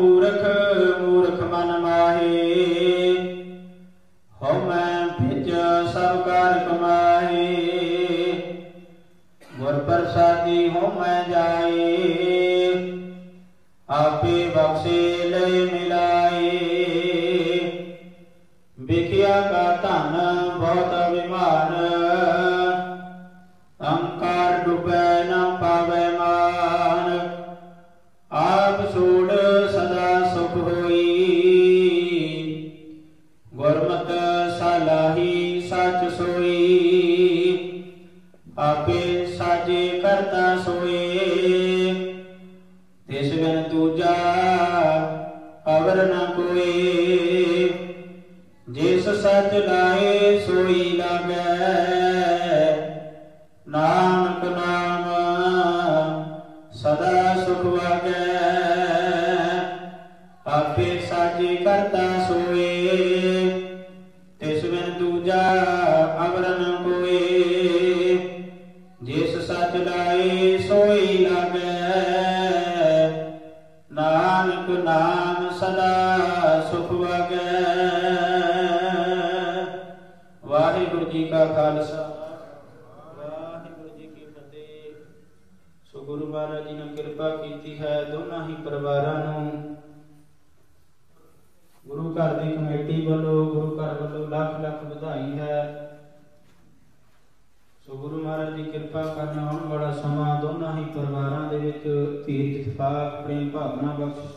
ਮੂਰਖ ਮੂਰਖ ਮਨ ਮਾਹੇ। ਹਉ ਮੈਂ ਵਿੱਚ ਸਭ ਕਾਰ ਕਮਾਏ ਗੁਰ ਪ੍ਰਸਾਦੀ ਹਉ ਮੈਂ ਜਾਏ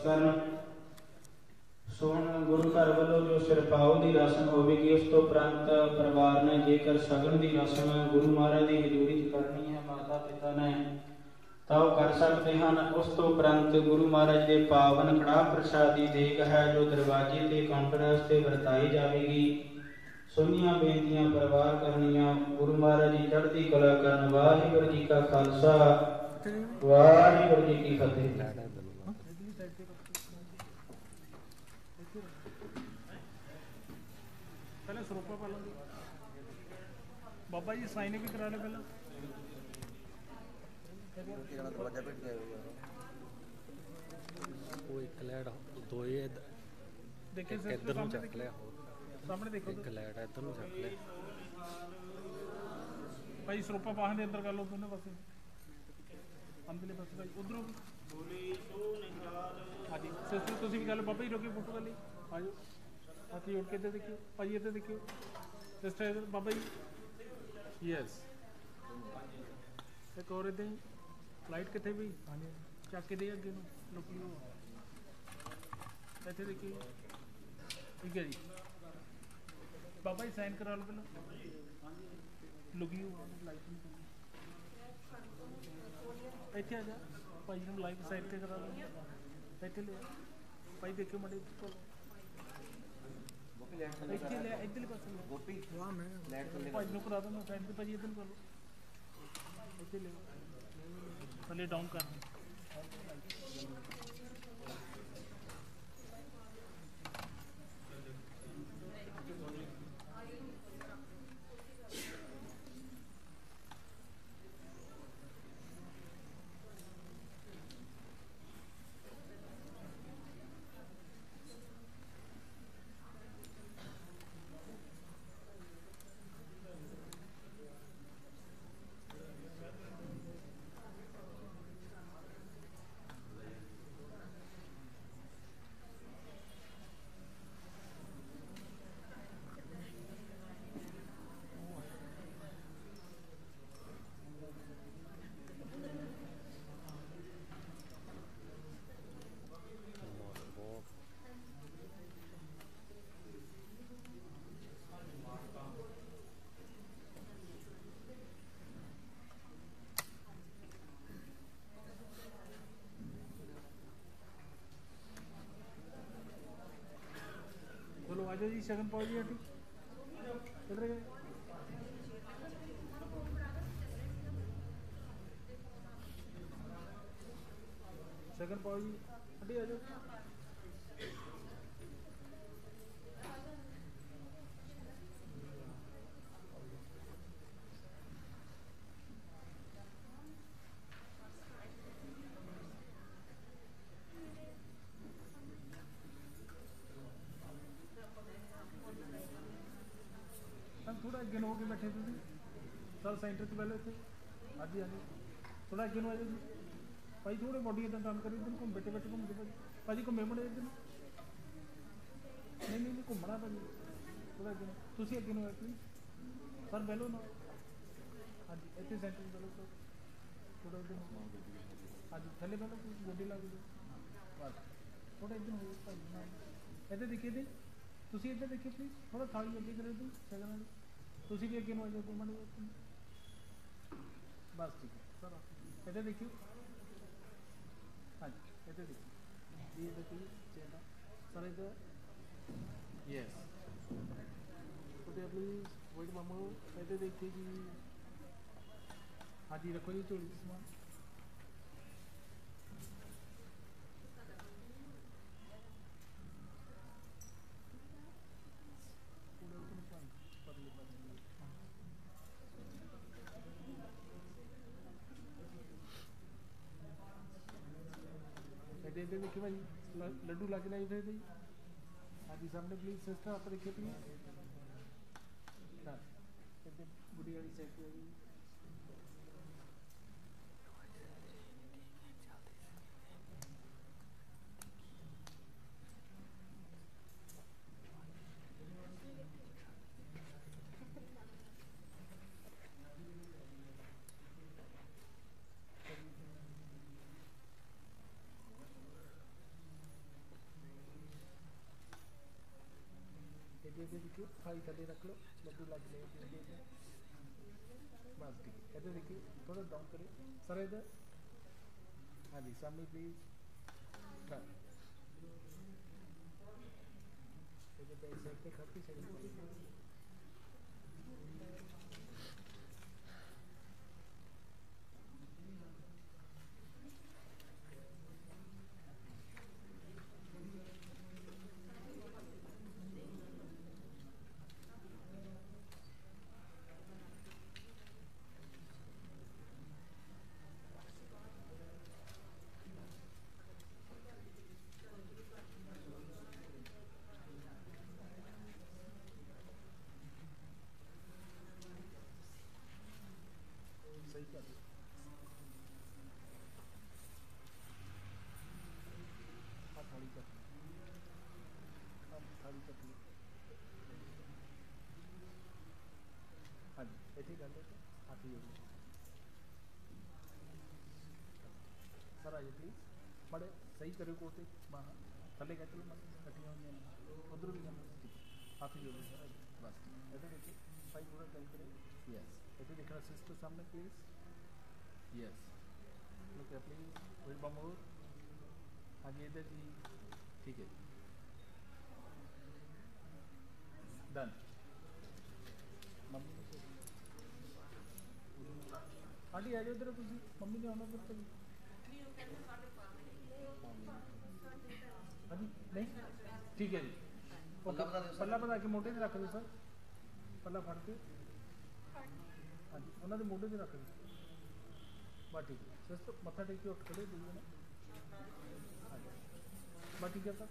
ਕਰਨ। ਸੋ ਗੁਰੂ ਘਰ ਵੱਲੋਂ ਜੋ ਸਿਰਪਾਉ ਦੀ ਰਸਮ ਹੋਵੇਗੀ, ਉਸ ਤੋਂ ਉਪਰੰਤ ਪਰਿਵਾਰ ਨੇ ਜੇਕਰ ਸ਼ਗਨ ਦੀ ਰਸਮ ਗੁਰੂ ਮਹਾਰਾਜ ਦੀ ਹਜ਼ੂਰੀ 'ਚ ਕਰਨੀ ਹੈ, ਮਾਤਾ ਪਿਤਾ ਨੇ ਤਾਂ ਉਹ ਕਰ ਸਕਦੇ ਹਨ। ਉਸ ਤੋਂ ਉਪਰੰਤ ਗੁਰੂ ਮਹਾਰਾਜ ਦੇ ਪਾਵਨ ਕੜਾਹ ਪ੍ਰਸ਼ਾਦੀ ਦੇਗ ਹੈ, ਜੋ ਦਰਵਾਜ਼ੇ ਤੇ ਕਾਊਂਟਰ ਤੇ ਵਰਤਾਈ ਜਾਵੇਗੀ। ਸੁਨੀਆਂ ਬੇਨਤੀਆਂ ਪਰਿਵਾਰ ਕਰਨੀਆਂ। ਗੁਰੂ ਮਹਾਰਾਜ ਦੀ ਚੜ੍ਹਦੀ ਕਲਾ ਕਰਨ। ਵਾਹਿਗੁਰੂ ਜੀ ਕਾ ਖਾਲਸਾ। ਵਾਹਿਗੁਰੂ ਜੀ ਕੀ ਫਤਿਹ ਪਹਿਲਾਂ ਸਰੂਪਾ ਪਾ ਲਾਂਗੇ ਬਾਬਾ ਜੀ ਸਾਈਨ ਵੀ ਕਰਾ ਲੈ ਪਹਿਲਾਂ। ਉਹ ਇੱਕ ਲੈਡ ਦੋ ਇਹ ਦੇਖੇ ਸਿਰ ਇੱਧਰ ਨੂੰ ਚੱਕ ਲਿਆ ਸਾਹਮਣੇ ਦੇਖੋ ਇੱਕ ਲੈਡ ਇੱਧਰ ਨੂੰ ਚੱਕ ਲਿਆ। ਭਾਈ ਸਰੂਪਾ ਬਾਹਾਂ ਦੇ ਅੰਦਰ ਕਰ ਲਓ ਦੋਨੇ ਪਾਸੇ। ਅੰਦਰਲੇ ਪਾਸੇ ਭਾਈ ਉਧਰੋਂ। ਹਾਂਜੀ ਸਿਸਟਰ ਤੁਸੀਂ ਵੀ ਗੱਲ ਬਾਬਾ ਜੀ ਰੋਕੀ ਫੋਟੋ ਕਰ ਲਈ। ਆਜੋ। ਹਾਥੀ ਉੱਠ ਕੇ ਇੱਧਰ ਦੇਖਿਓ। ਭਾਈ ਇੱਧਰ ਦੇਖਿਓ। ਸਿਸਟਰ ਇੱਧਰ ਬਾਬਾ ਜੀ। ਯੈਸ ਇੱਕ ਹੋਰ ਇੱਦਾਂ ਹੀ ਲਾਈਟ ਕਿੱਥੇ ਵੀ ਹਾਂਜੀ ਚੱਕ ਕੇ ਦੇ ਅੱਗੇ ਨੂੰ ਲੁਕੀ ਹੋ ਇੱਥੇ ਦੇਖਿਓ ਠੀਕ ਹੈ ਜੀ। ਬਾਬਾ ਜੀ ਸਾਈਨ ਕਰਾ ਲਓ ਪਹਿਲਾਂ। ਲੁਕੀ ਹੋ ਲਾਈਟ ਨਹੀਂ ਇੱਥੇ ਆ ਜਾ। ਭਾਈ ਨੂੰ ਲਾਈਵ ਸਾਈਡ ਤੇ ਕਰਾ ਲਓ। ਇੱਥੇ ਲੈ ਆ। ਭਾਈ ਦੇਖਿਓ ਮੜੇ ਕੋਲ ਇੱਥੇ ਲੈ ਇੱਧਰਲੇ ਪਾਸੇ ਲੈ ਗੋਪੀ ਵਾਹ ਮੈਂ ਲੈਟ ਤੋਂ ਭਾਈ ਨੂੰ ਕਰਾ ਦੋ ਮੈਂ ਸਾਈਡ ਤੇ ਭਾਜੀ ਇੱਧਰ ਕਰ ਲਓ ਇੱਥੇ ਲੈ ਥੱਲੇ ਡਾਊਨ ਕਰ ਦਿਓ। ਚਲੋ ਆਜੋ ਜੀ ਸ਼ਗਨ ਪਾਓ ਜੀ ਆਂਟੀ ਕਿੱਧਰ ਗਏ ਸ਼ਗਨ ਪਾਓ ਜੀ ਅੱਡੇ ਆ ਜਾਓ ਹਾਂ ਥੋੜਾ ਅੱਗੇ ਨੂੰ ਹੋ ਕੇ ਬੈਠੇ ਤੁਸੀਂ। ਸਰ ਸੈਂਟਰ 'ਚ ਪਹਿਲੇ ਇੱਥੇ। ਹਾਂਜੀ ਹਾਂਜੀ। ਥੋੜਾ ਅੱਗੇ ਨੂੰ ਆ ਜਾਓ ਜੀ। ਭਾਈ ਥੋੜੇ ਬੋਡੀ ਇਦਾਂ ਕੰਮ ਕਰੀ, ਇੱਧਰ ਨੂੰ ਘੁੰਮ ਬੈਠੇ ਬੈਠੇ ਘੁੰਮਦੇ ਭਾਜੀ ਭਾਜੀ ਘੁੰਮੇ ਮੁੜੇ ਇੱਧਰ ਨਹੀਂ ਨਹੀਂ ਨਹੀਂ, ਘੁੰਮਣਾ ਭਾਜੀ ਥੋੜਾ ਅੱਗੇ ਨੂੰ। ਤੁਸੀਂ ਅੱਗੇ ਨੂੰ ਆ ਪਲੀਜ਼ ਸਰ ਬੈਲੋ ਨਾ। ਹਾਂਜੀ, ਇੱਥੇ ਸੈਂਟਰ 'ਚ ਬੈਲੋ ਸਰ। ਥੋੜਾ ਇੱਧਰ ਨੂੰ। ਹਾਂਜੀ, ਥੱਲੇ ਬੈਲੋ ਤੁਸੀਂ, ਗੋਡੀ ਲਾ ਦਿਓ ਬਸ ਥੋੜਾ ਇੱਧਰ ਹੋ ਜਾਓ ਭਾਜੀ ਇੱਧਰ ਦੇਖੀਏ ਤੇ ਤੁਸੀਂ ਇੱਧਰ ਦੇਖੀਏ ਪਲੀਜ਼ ਥੋੜਾ ਥਾਲੀ ਅੱਗੇ ਕਰੋ ਤੁਸੀਂ, ਸ਼ਗਨ ਤੁਸੀਂ ਵੀ ਅੱਗੇ ਨੂੰ ਆ ਜਾਓ ਦੋ ਮਿੰਟ ਬਸ ਠੀਕ ਹੈ ਸਰ ਇੱਧਰ ਦੇਖਿਓ ਹਾਂਜੀ ਇੱਧਰ ਦੇਖਿਓ ਜੀ ਇੱਧਰ ਦੇਖਿਓ ਚੇਂਦਾ ਸਰ ਇੱਧਰ ਯੈਸ ਉਹਦੇ ਪਲੀਜ਼ ਵੇਟ ਮਾਮੂ ਇੱਧਰ ਦੇਖਿਓ ਜੀ ਹਾਂਜੀ ਰੱਖੋ ਜੀ ਝੋਲੀ 'ਚ ਸਮਾਨ ਪੂਰਾ ਉੱਪਰ ਨੂੰ ਪਾਣੀ ਪਰਲੇ ਪਾਸੇ ਨੂੰ। ਇੱਧਰ ਇੱਧਰ ਦੇਖਿਓ ਭਾਈ ਲ- ਲੱਡੂ ਲੱਗ ਰਿਹਾ ਇੱਧਰ ਜੀ ਹਾਂਜੀ, ਸਾਹਮਣੇ ਪਲੀਜ਼ ਸਿਸਟਰ ਆਪ ਦੇਖਿਓ ਪਲੀਜ਼ ਹਾਂ ਇੱਧਰ ਗੁੱਡੀ ਵਾਲੀ ਸਾਈਡ ਤੇ ਜੀ ਇਹਦੇ ਇਹਦੇ ਦੇਖਿਓ ਫਾਈ ਥੱਲੇ ਰੱਖ ਲਓ ਲੱਡੂ ਲੱਗ ਜਾਏ ਇਹਦੇ ਇਹਦੇ ਬਸ ਠੀਕ ਹੈ। ਇਹਦੇ ਦੇਖਿਓ ਥੋੜਾ ਡਾਊਨ ਕਰਿਓ। ਸਰ, ਇਹਦੇ ਹਾਂਜੀ, ਸਾਹਮਣੇ ਪਲੀਜ਼ ਹਾਂ। ਇਹਦੇ ਤੇ ऐसे कर लेते आती होगी सर आइए प्लीज़ बड़े सही करे कोते थले कहते हैं कटिया उधर भी सर बस ऐसे देखिए फाइव पूरा कल करें यस देख रहा सिस्टर सामने प्लीज़ यस लुक प्लीज़ फिर बमोर आगे इधर जी ठीक है डन ਆਂਟੀ ਆ ਜਾਓ ਇਧਰ ਤੁਸੀਂ ਮੰਮੀ ਨੇ ਆਉਣਾ ਪੁੱਤ ਨਹੀਂ ਉਹ ਕਹਿੰਦੇ ਸਾਡੇ ਪਾਣੀ ਨਹੀਂ ਨਹੀਂ ਠੀਕ ਹੈ ਜੀ ਪੱਲਾ ਬਤਾ ਦਿਓ ਪੱਲਾ ਬਤਾ ਕੇ ਮੋਢੇ ਤੇ ਰੱਖ ਦਿਓ ਸਰ ਪੱਲਾ ਫੜ ਕੇ ਹਾਂਜੀ ਉਹਨਾਂ ਦੇ ਮੋਢੇ ਤੇ ਰੱਖ ਦਿਓ ਬਾ ਠੀਕ ਸਿਸਟਰ ਮੱਥਾ ਟੇਕ ਕੇ ਉੱਠ ਖੜੇ ਦੂਜੇ ਨੇ ਹਾਂਜੀ ਬਾ ਠੀਕ ਹੈ ਸਰ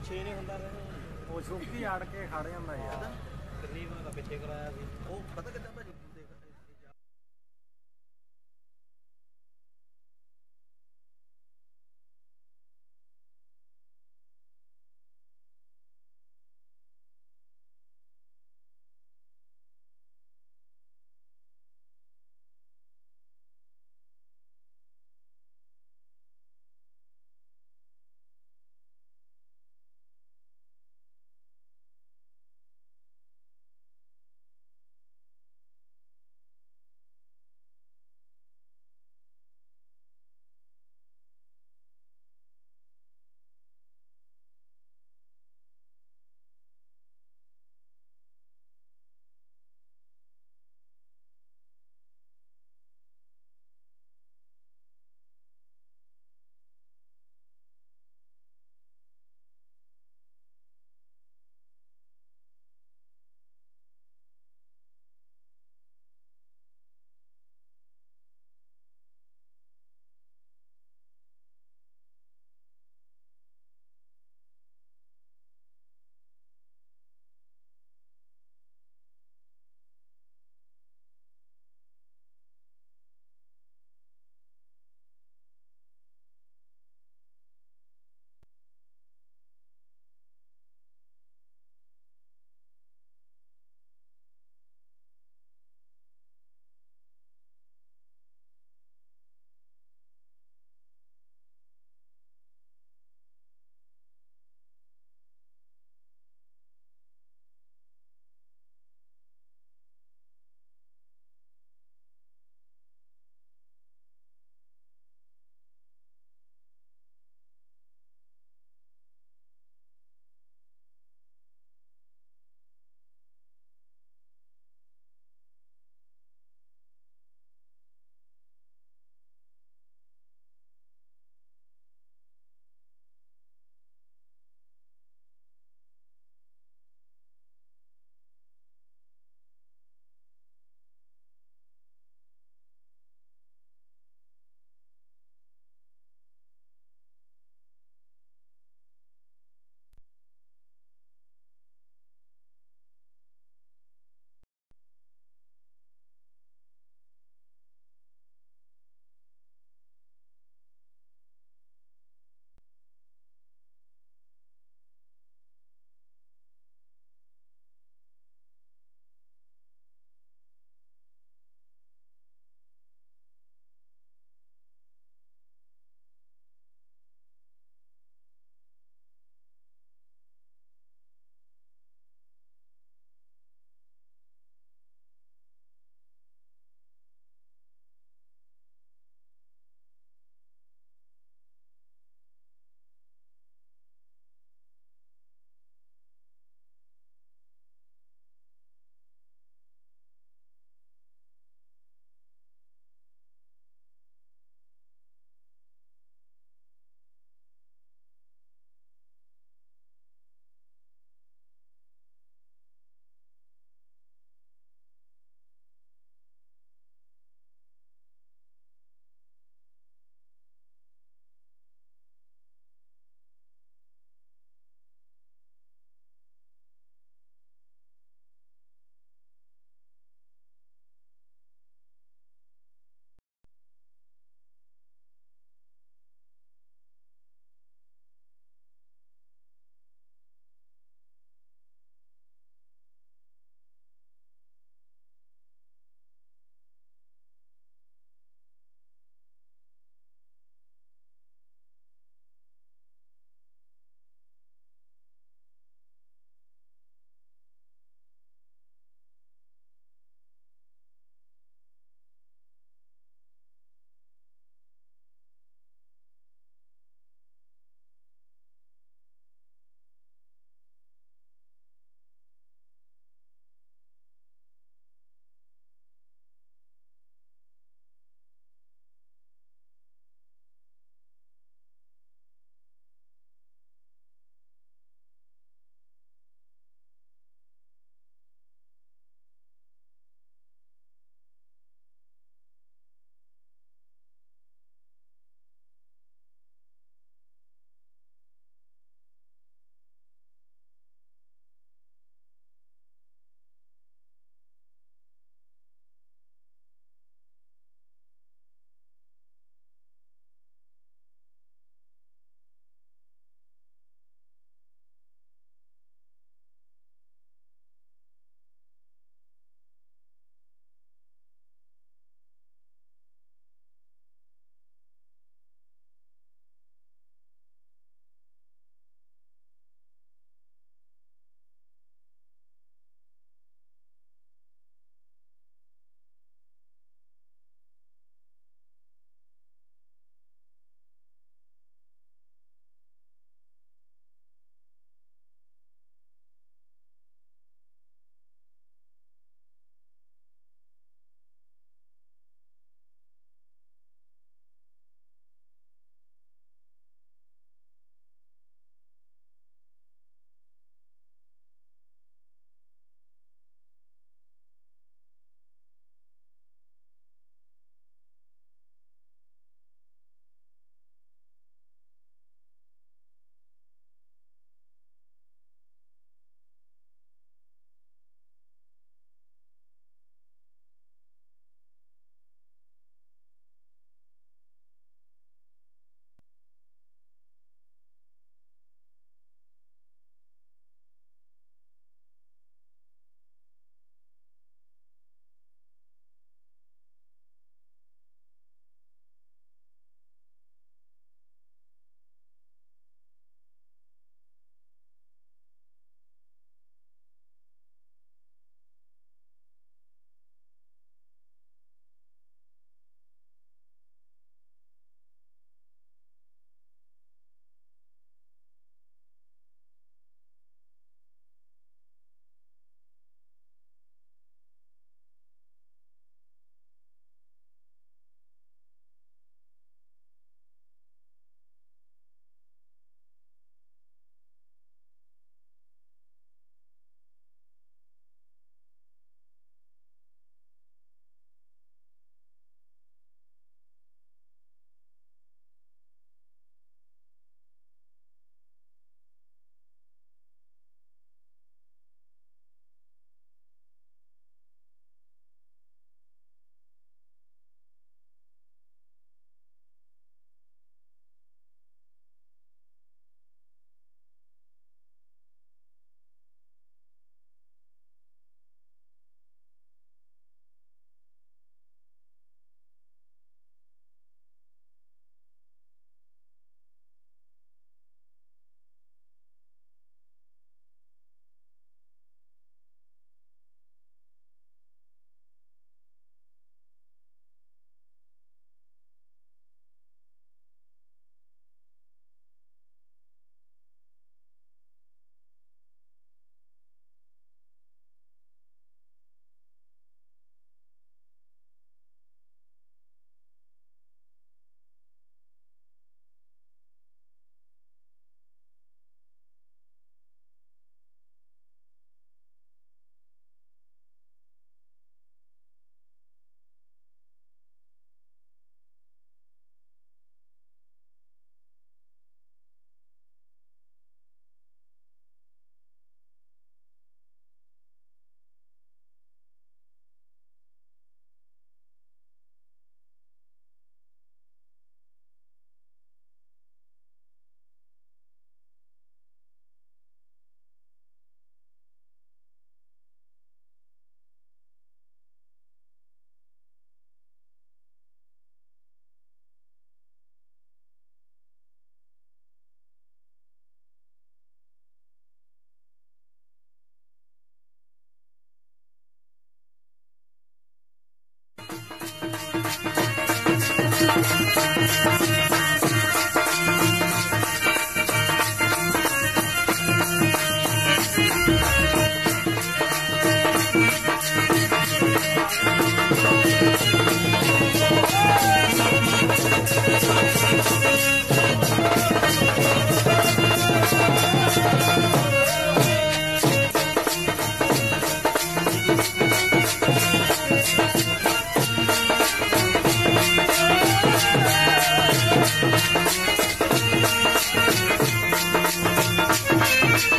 ਪਿੱਛੇ ਨਹੀਂ ਹੁੰਦਾ ਉਹ ਛੁੱਕੀ ਆੜ ਕੇ ਖੜ ਜਾਂਦਾ ਯਾਰ। ਮੈਂ ਤਾਂ ਪਿੱਛੇ ਕਰਾਇਆ ਸੀ। ਉਹ ਪਤਾ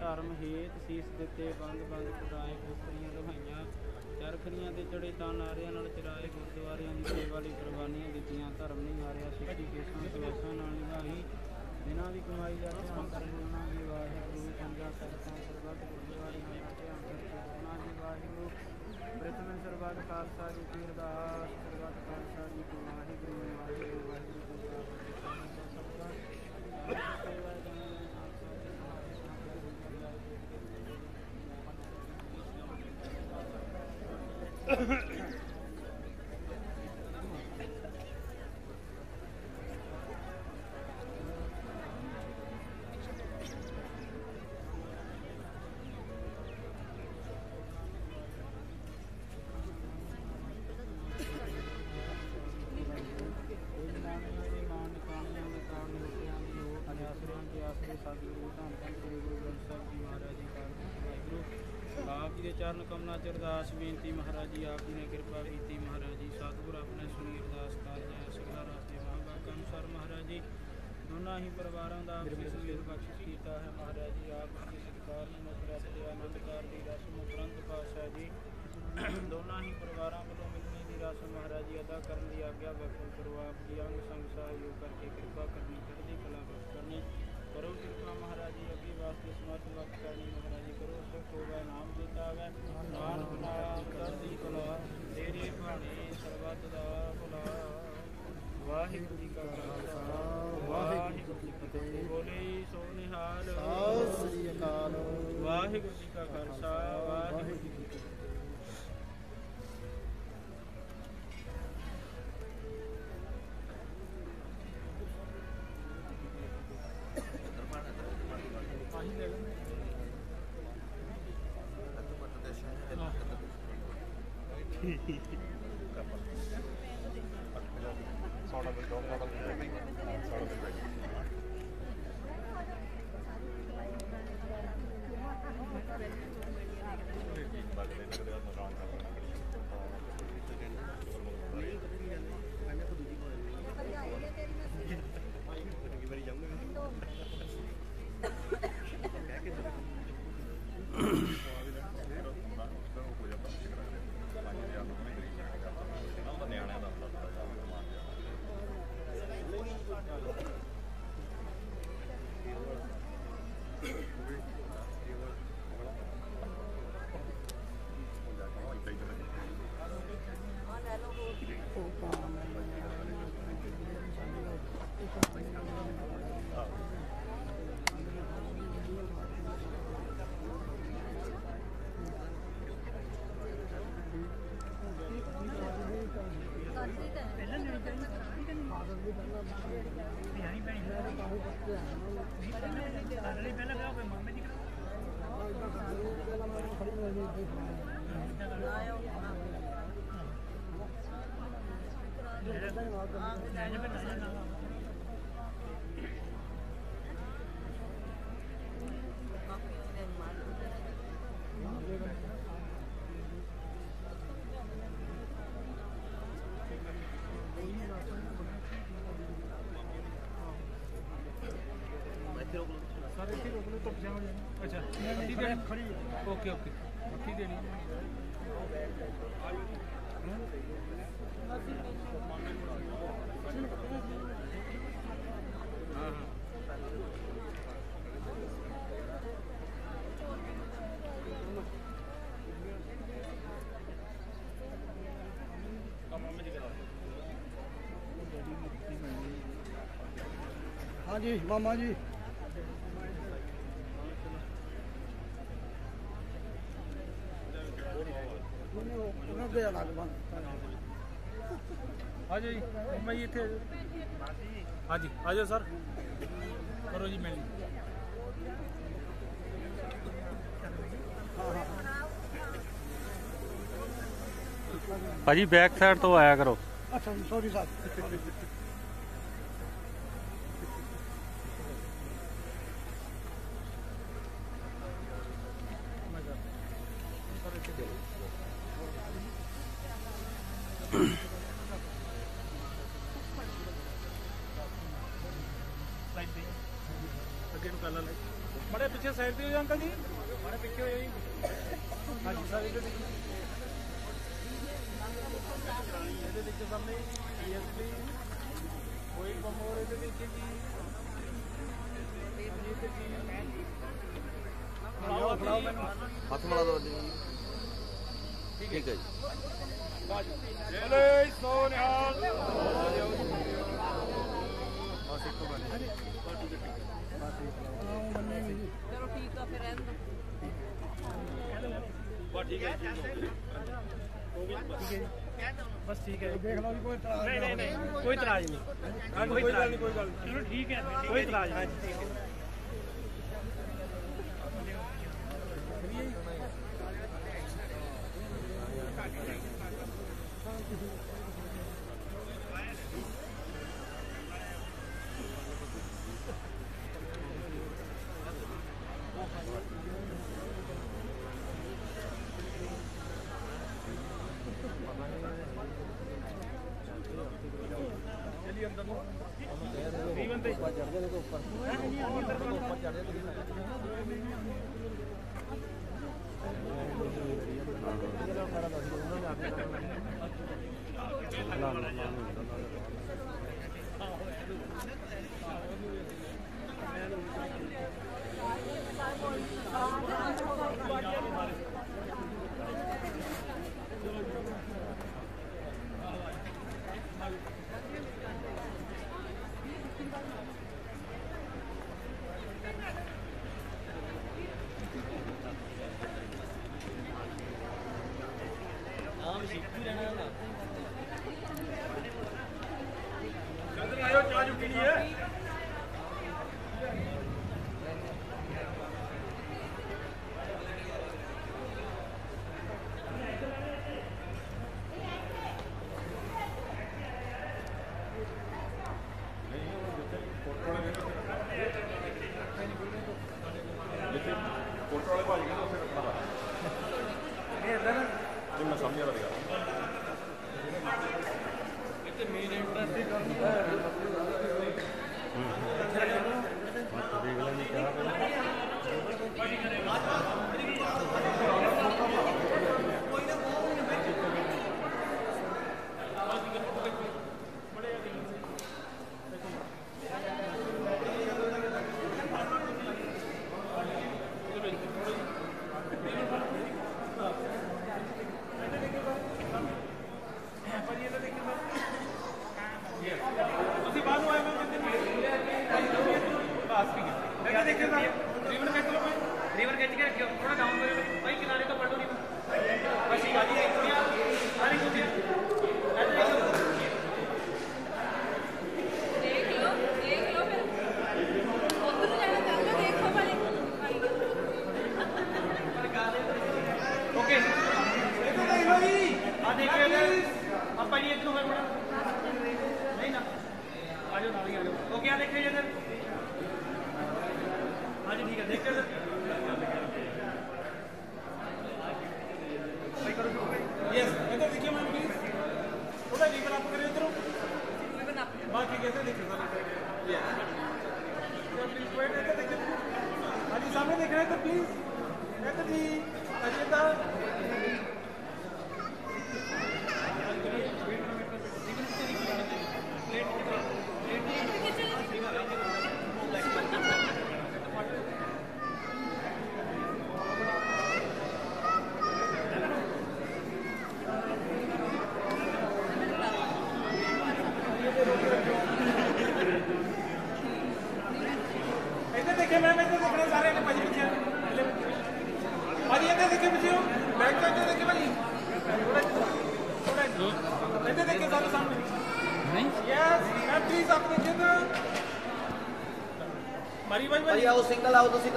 ਧਰਮ ਹੇਤ ਸੀਸ ਦਿੱਤੇ, ਬੰਦ ਬੰਦ ਕੁਟਾਏ ਕੋਕਰੀਆਂ ਲਹਾਈਆਂ ਚਰਖੜੀਆਂ ਤੇ ਚੜੇ ਤਾਂ ਨਾਰਿਆਂ ਨਾਲ ਚਰਾਏ ਗੁਰਦੁਆਰਿਆਂ ਦੀ ਸੇਵਾ ਲਈ ਕੁਰਬਾਨੀਆਂ ਦਿੱਤੀਆਂ, ਧਰਮ ਨਹੀਂ ਹਾਰਿਆ, ਸਿੱਖੀ ਕੇਸਾਂ ਸਵਾਸਾਂ ਨਾਲ ਨਿਭਾਈ, ਜਿਨ੍ਹਾਂ ਦੀ ਕਮਾਈ ਦਾ ਧਿਆਨ ਕਰਨ ਉਹਨਾਂ ਦੀ ਵਾਹਿਗੁਰੂ, ਪੰਜਾਂ ਸਤਿਆਂ ਸਰਬੱਤ ਗੁਰਦੁਆਰਿਆਂ ਦਾ ਧਿਆਨ ਕਰਕੇ ਉਹਨਾਂ ਦੀ ਵਾਹਿਗੁਰੂ ਪ੍ਰਥਮ ਸਰਬੱਤ, ਖਾਲਸਾ ਜੀ ਅਰਦਾਸ ਬੇਨਤੀ ਮਹਾਰਾਜ ਜੀ ਆਪ ਜੀ ਨੇ ਕਿਰਪਾ Yeah. Okay okay. ਅੱਧੀ ਦੇਣੀ। ਹਾਂਜੀ ਮਾਮਾ ਜੀ ਉਹਨਾਂ ਦੇ ਅਲੱਗ ਬੰਦ ਆ ਜਾਓ ਜੀ ਮੰਮਾ ਜੀ ਇੱਥੇ ਹਾਂਜੀ ਆ ਜਾਓ ਸਰ। ਕਰੋ ਜੀ ਮਿਲ। ਭਾਜੀ ਬੈਕ ਸਾਈਡ ਤੋਂ ਆਇਆ ਕਰੋ। ਅੱਛਾ ਸੌਰੀ ਸਰ ਆਓ ਸਿੰਗਲ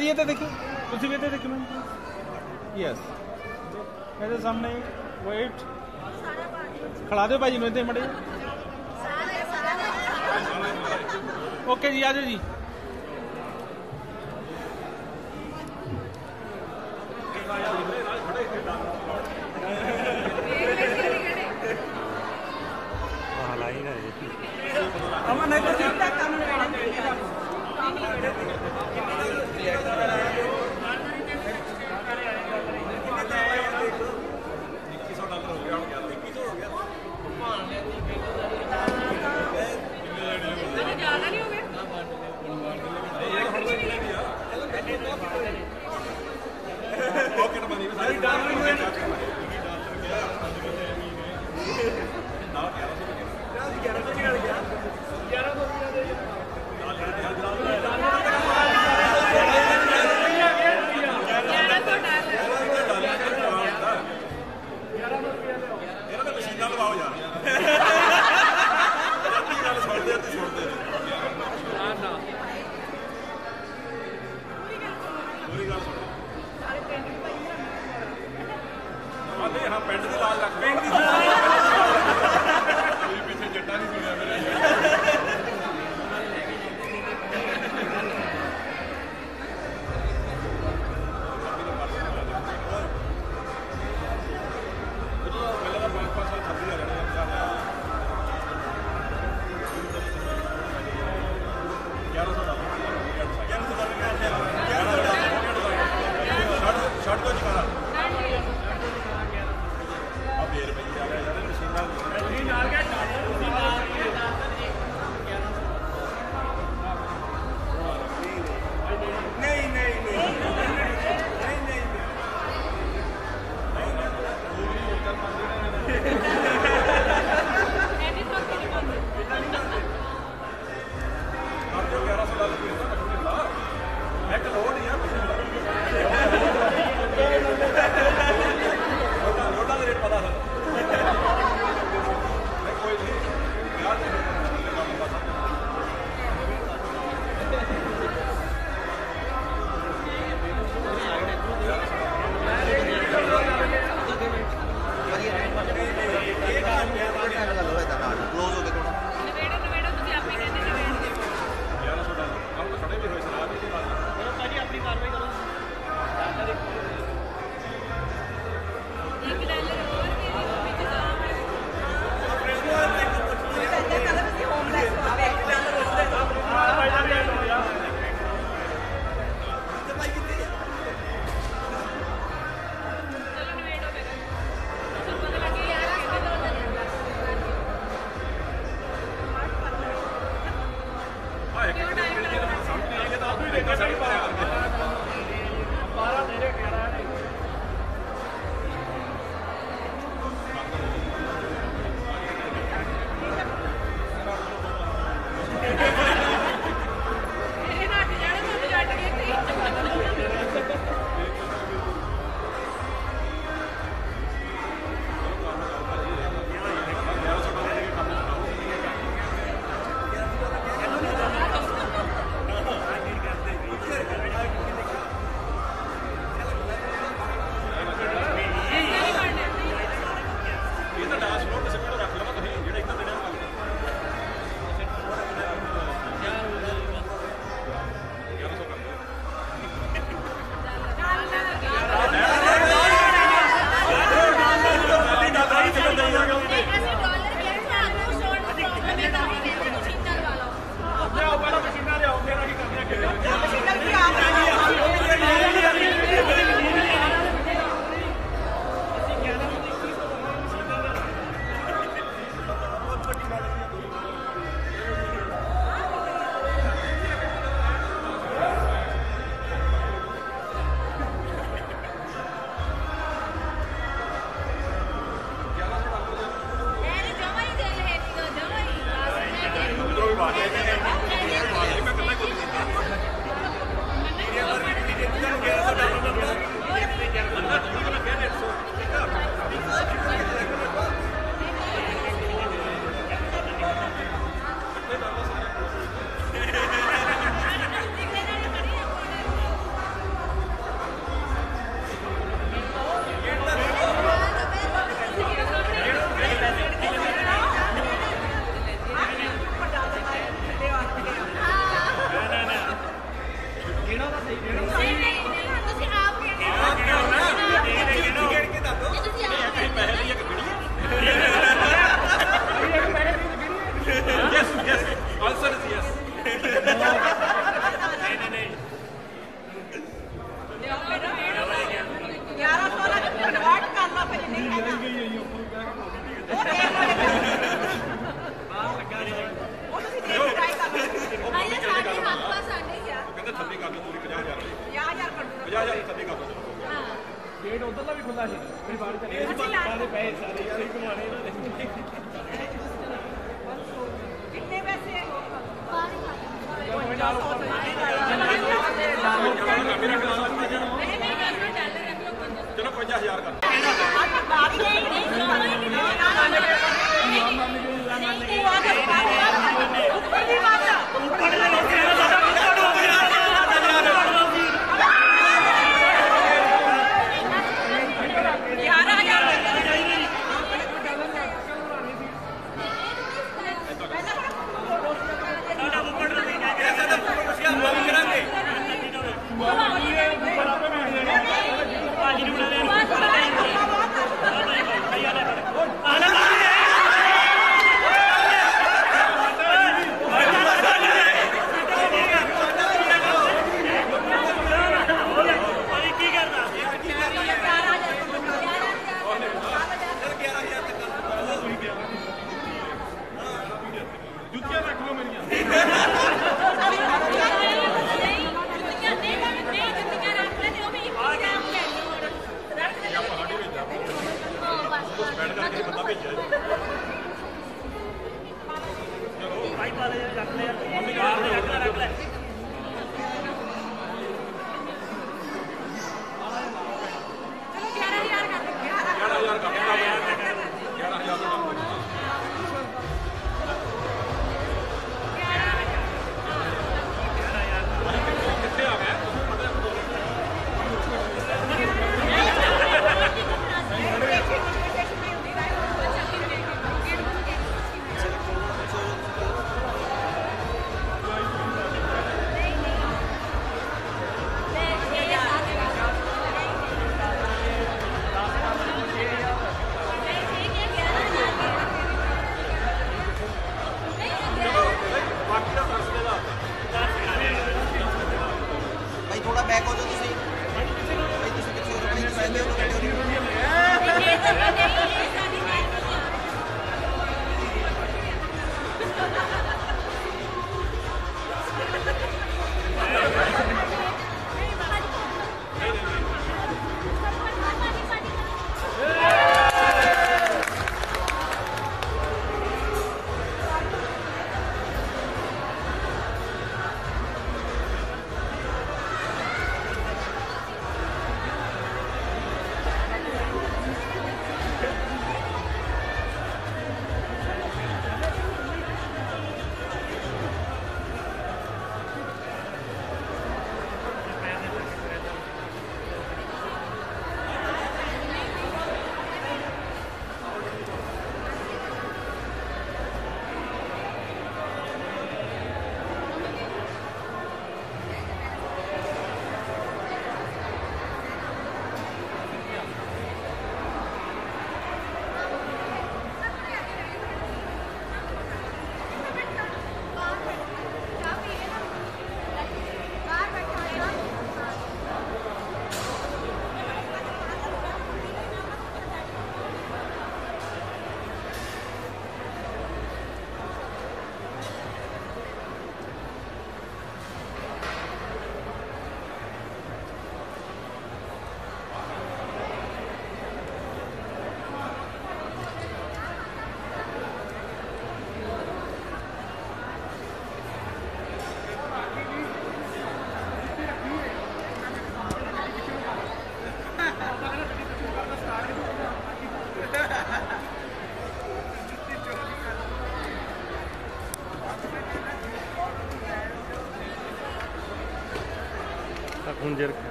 ਭਾਜੀ ਇਹ ਤਾਂ ਦੇਖੋ। ਤੁਸੀਂ ਵੀ ਇਹ ਦੇਖੋ ਯੈਸ ਮੇਰੇ ਸਾਹਮਣੇ ਵੇਟ ਖੜਾ ਦਿਓ ਭਾਜੀ ਨੂੰ ਇੱਥੇ ਮੜੇ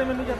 de menú ya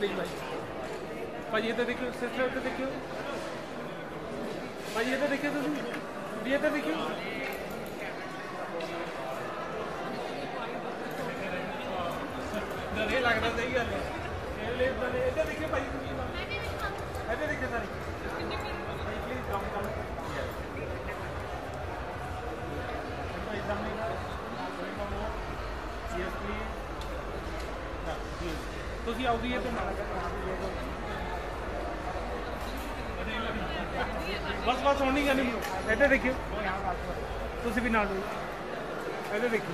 देख भाई भाई इधर देखियो सिस्टर उधर देखियो भाई इधर देखियो तुम ये इधर देखियो ਵੀ ਨਾਲ ਇਹਦੇ ਵਿੱਚ।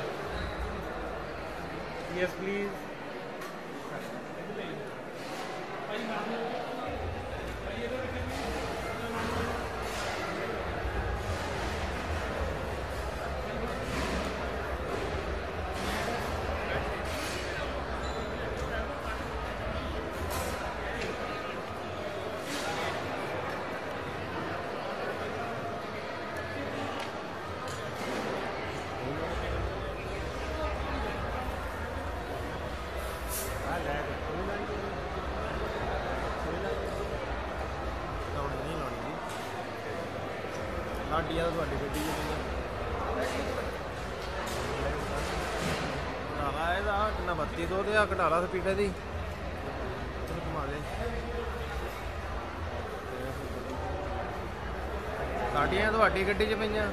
ਥੋੜਾ ਘਟਾ ਲਾ ਸਪੀਡ ਇਹਦੀ। ਘੁਮਾ ਦੇ। ਸਾਡੀਆਂ ਤੁਹਾਡੀ ਗੱਡੀ 'ਚ ਪਈਆਂ।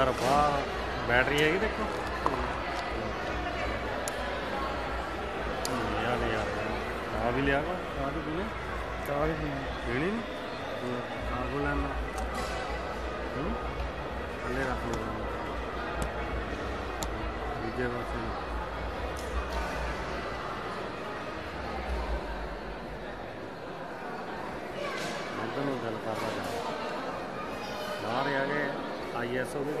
ਅੰਦਰ ਬਾਹਰ ਬੈਟਰੀ ਹੈਗੀ ਦੇਖੋ ਯਾਰ ਨਹੀਂ ਯਾਰ ਚਾਹ ਵੀ ਲਿਆ ਕੋ ਚਾਹ ਵੀ ਪੀਣੀ ਚਾਹ ਵੀ ਪੀਣੀ ਨਹੀਂ ਚਾਹ ਕੋ ਲੈਣਾ ਹੂੰ ਥੱਲੇ ਰੱਖ ਲਓ ਦੂਜੇ ਪਾਸੇ ਨੂੰ। ਇੱਧਰ ਨੂੰ ਗੱਲ ਕਰ ਰਹਾ ਬਾਹਰ ਆ ਗਏ ਆਈਐਸਓ ਵੀ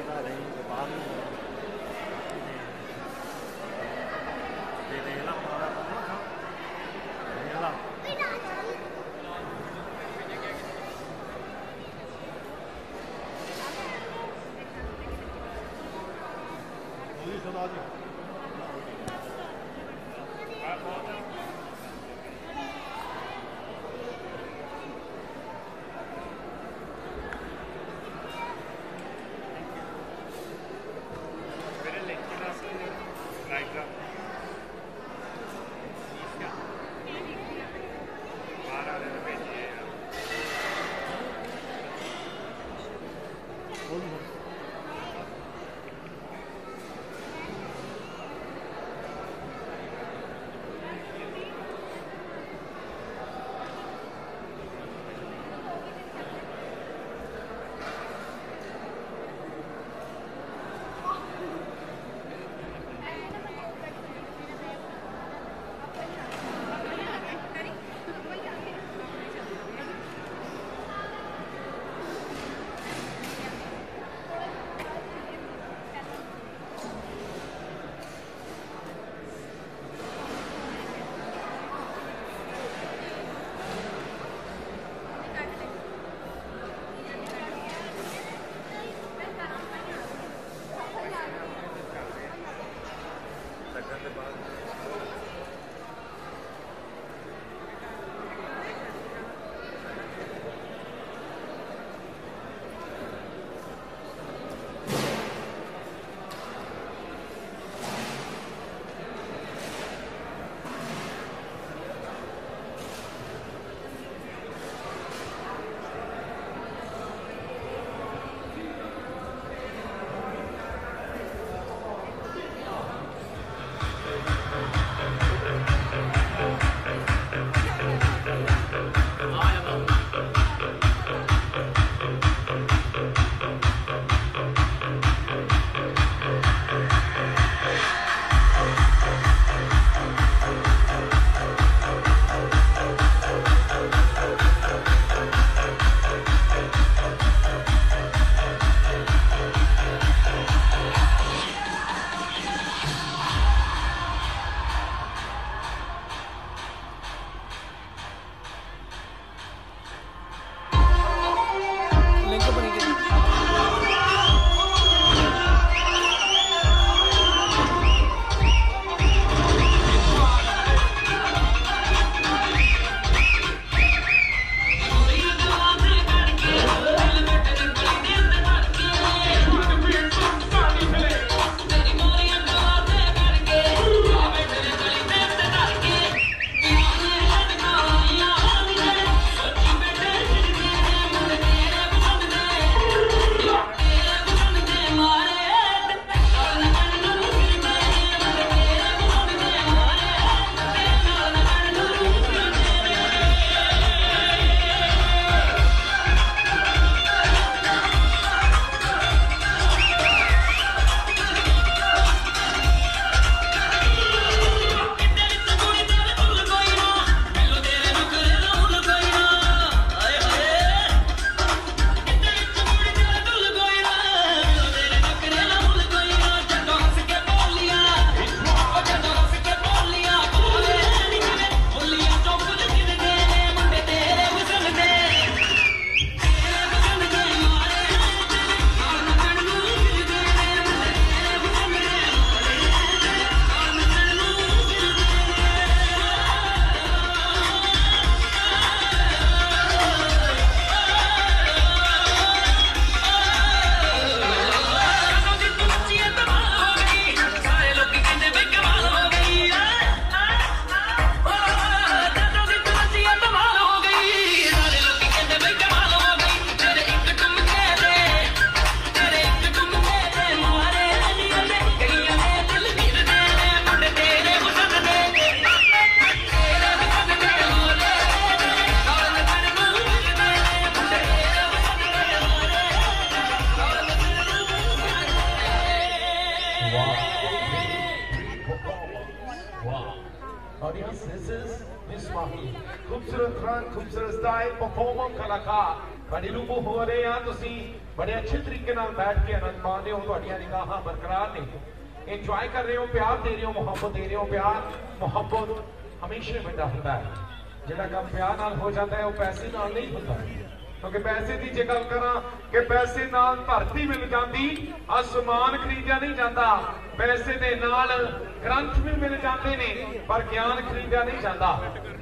ਜੇ ਗੱਲ ਕਰਾਂ ਕਿ ਪੈਸੇ ਨਾਲ ਧਰਤੀ ਮਿਲ ਜਾਂਦੀ ਅਸਮਾਨ ਖਰੀਦਿਆ ਨਹੀਂ ਜਾਂਦਾ। ਪੈਸੇ ਦੇ ਨਾਲ ਗ੍ਰੰਥ ਵੀ ਮਿਲ ਜਾਂਦੇ ਨੇ, ਪਰ ਗਿਆਨ ਖਰੀਦਿਆ ਨਹੀਂ ਜਾਂਦਾ।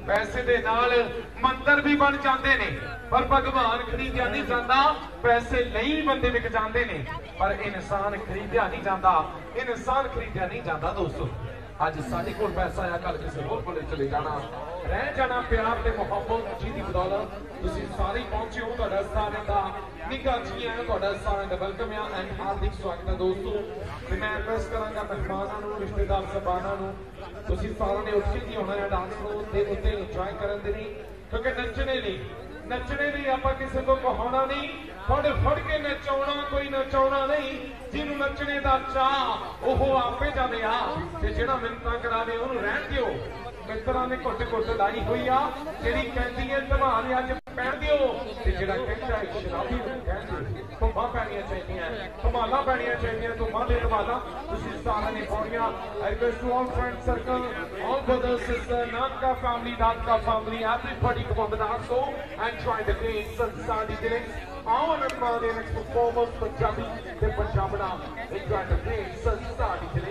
ਪੈਸੇ ਦੇ ਨਾਲ ਮੰਦਰ ਵੀ ਬਣ ਜਾਂਦੇ ਨੇ, ਪਰ ਭਗਵਾਨ ਖਰੀਦਿਆ ਨਹੀਂ ਜਾਂਦਾ। ਪੈਸੇ ਲਈ ਬੰਦੇ ਵਿਕ ਜਾਂਦੇ ਨੇ, ਪਰ ਇਨਸਾਨ ਖਰੀਦਿਆ ਨਹੀਂ ਜਾਂਦਾ। ਇਨਸਾਨ ਖਰੀਦਿਆ ਨਹੀਂ ਜਾਂਦਾ, ਦੋਸਤੋ। ਅੱਜ ਸਾਡੇ ਕੋਲ ਪੈਸਾ ਆ ਕੱਲ ਕਿਸੇ ਹੋਰ ਕੋਲੇ ਚਲੇ ਜਾਣਾ। ਰਹਿ ਜਾਣਾ ਪਿਆਰ ਤੇ ਮੁਹੱਬਤ, ਜੀ ਦੀ ਬਦੌਲਤ। ਤੁਸੀਂ ਸਾਰੇ ਪਹੁੰਚੇ ਹੋ ਤੁਹਾਡਾ ਸਾਰਿਆਂ ਦਾ। ਨਿੱਘਾ ਜੀ ਆਇਆਂ, ਤੁਹਾਡਾ ਸਾਰਿਆਂ ਦਾ ਵੈਲਕਮ ਆ ਐਂਡ ਹਾਰਦਿਕ ਸਵਾਗਤ ਹੈ ਦੋਸਤੋ। ਤੇ ਮੈਂ ਰਿਕਵੈਸਟ ਕਰਾਂਗਾ ਮਹਿਮਾਨਾਂ ਨੂੰ, ਰਿਸ਼ਤੇਦਾਰ ਸਬਾਨਾਂ ਨੂੰ, ਤੁਸੀਂ ਸਾਰਿਆਂ ਨੇ ਉੱਥੇ ਹੀ ਹੋਣਾ ਹੈ ਡਾਂਸ ਫਲੋਰ ਦੇ ਉੱਤੇ ਇੰਜੋਏ ਕਰਨ ਦੇ ਲਈ। ਕਿਉਂਕਿ ਨੱਚਣੇ ਲਈ ਨੱਚਣੇ ਲਈ ਆਪਾਂ ਕਿਸੇ ਤੋਂ ਕਹਾਉਣਾ ਨਹੀਂ। ਫੜ ਫੜ ਕੇ ਨਚਾਉਣਾ, ਕੋਈ ਨਚਾਉਣਾ ਨਹੀਂ। ਜਿਹਨੂੰ ਨੱਚਣੇ ਦਾ ਚਾਹ ਉਹ ਆਪੇ ਜਾਵੇ ਆ। ਤੇ ਜਿਹੜਾ ਮਿੰਤਾਂ ਕਰਾਵੇ ਉਹਨੂੰ ਰਹਿਣ ਦਿਓ। ਮਿੱਤਰਾਂ ਨੇ ਘੁੱਟ ਘੁੱਟ ਲਾਈ ਹੋਈ ਆ। ਜਿਹੜੀ ਕਹਿੰਦੀ ਹੈ, ਧਮਾਲ ਅੱਜ ਪੈਣ ਦਿਓ। ਤੇ ਜਿਹੜਾ ਕਹਿੰਦਾ ਹੈ, ਸ਼ਰਾਬੀ ਨੂੰ ਕਹਿੰਦੇ ਧੁੰਮਾਂ ਪੈਣੀਆਂ ਚਾਹੀਦੀਆਂ ਧਮਾਲਾਂ ਪੈਣੀਆਂ ਚਾਹੀਦੀਆਂ, ਧੁੰਮਾਂ ਦੇ ਧਮਾਲਾਂ ਤੁਸੀਂ ਸਾਰਿਆਂ ਨੇ ਪਾਉਣੀਆਂ। I request to all friend circle all brother sister ਨਾਨਕਾ ਫੈਮਿਲੀ ਨਾਨਕਾ family everybody come on the dance floor and try the game ਸੰਸਾਰ ਦੀ ਦਿਲਿੰਗ ਆਓ ਨੰਬਰ ਦੇ ਨੈਕਸਟ ਪਰਫਾਰਮਰਸ ਪੰਜਾਬੀ ਤੇ ਪੰਜਾਬਣਾ। ਇੰਜੋਏ ਦ ਗੇਮ ਸੰਸਾਰ ਦੀ ਦਿਲਿੰਗ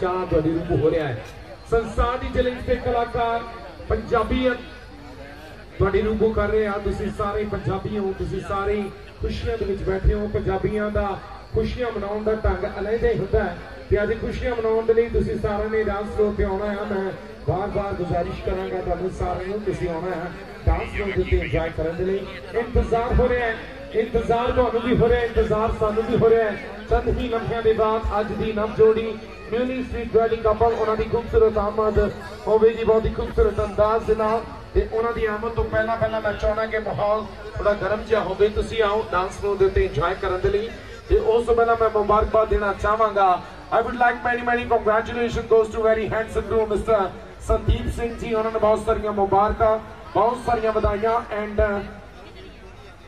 ਪੰਜਾਬੀ ਸੱਭਿਆਚਾਰ ਰੂਪ ਹੋ ਰਿਹਾ ਹੈ। ਸੰਸਾਰ ਦੀ ਜਲੇਜ ਤੇ ਕਲਾਕਾਰ ਪੰਜਾਬੀਅਤ ਤੁਹਾਡੀ ਰੂਬੋ ਕਰ ਰਹੇ ਆ। ਤੁਸੀਂ ਸਾਰੇ ਪੰਜਾਬੀ ਹੋ, ਤੁਸੀਂ ਸਾਰੇ ਖੁਸ਼ੀਆਂ ਦੇ ਵਿੱਚ ਬੈਠੇ ਹੋ। ਪੰਜਾਬੀਆਂ ਦਾ ਖੁਸ਼ੀਆਂ ਮਨਾਉਣ ਦਾ ਢੰਗ ਅਲੱਗਾ ਹੀ ਹੁੰਦਾ ਹੈ। ਤੇ ਅੱਜ ਖੁਸ਼ੀਆਂ ਮਨਾਉਣ ਦੇ ਲਈ ਤੁਸੀਂ ਸਾਰਿਆਂ ਨੇ ਡਾਂਸ ਫਲੋਰ ਤੇ ਆਉਣਾ ਹੈ। ਮੈਂ ਬਾਰ-ਬਾਰ ਗੁਜ਼ਾਰਿਸ਼ ਕਰਾਂਗਾ ਤੁਹਾਨੂੰ ਸਾਰਿਆਂ ਨੂੰ, ਤੁਸੀਂ ਆਉਣਾ ਹੈ ਡਾਂਸ ਫਲੋਰ ਦੇ ਉੱਤੇ ਇੰਜੋਏ ਕਰਨ ਦੇ ਲਈ। ਇੰਤਜ਼ਾਰ ਹੋ ਰਿਹਾ ਹੈ। ਇੰਤਜ਼ਾਰ ਤੁਹਾਨੂੰ ਵੀ ਹੋ ਰਿਹਾ ਹੈ। ਇੰਤਜ਼ਾਰ ਸਾਨੂੰ ਵੀ ਹੋ ਰਿਹਾ ਹੈ। ਚੰਦ ਹੀ ਲਮਹਿਆਂ ਦੇ ਬਾਅਦ ਅੱਜ ਦੀ ਨਵ ਜੋੜੀ ਮਿਊਨੀ ਸਟਰੀਟ ਡਵੈਲਿੰਗ ਕਪਲ, ਉਹਨਾਂ ਦੀ ਖੂਬਸੂਰਤ ਆਮਦ ਹੋਵੇ ਜੀ, ਬਹੁਤ ਹੀ ਖੂਬਸੂਰਤ ਅੰਦਾਜ਼ ਦੇ ਨਾਲ। ਤੇ ਉਹਨਾਂ ਦੀ ਆਮਦ ਤੋਂ ਪਹਿਲਾਂ ਪਹਿਲਾਂ ਮੈਂ ਚਾਹਣਾ ਕਿ ਮਾਹੌਲ ਥੋੜਾ ਗਰਮ ਜਿਹਾ ਹੋਵੇ। ਤੁਸੀਂ ਆਓ ਡਾਂਸ ਫਲੋਰ ਦੇ ਉੱਤੇ ਇੰਜੋਏ ਕਰਨ ਦੇ ਲਈ। ਤੇ ਉਸ ਤੋਂ ਪਹਿਲਾਂ ਮੈਂ ਮੁਬਾਰਕਬਾਦ ਦੇਣਾ ਚਾਹਾਂਗਾ। I would like many many congratulation goes to very handsome groom mister Sandeep Singh ji ਉਹਨਾਂ ਨੂੰ ਬਹੁਤ ਸਾਰੀਆਂ ਮੁਬਾਰਕਾਂ, ਬਹੁਤ ਸਾਰੀਆਂ ਵਧਾਈਆਂ ਐਂਡ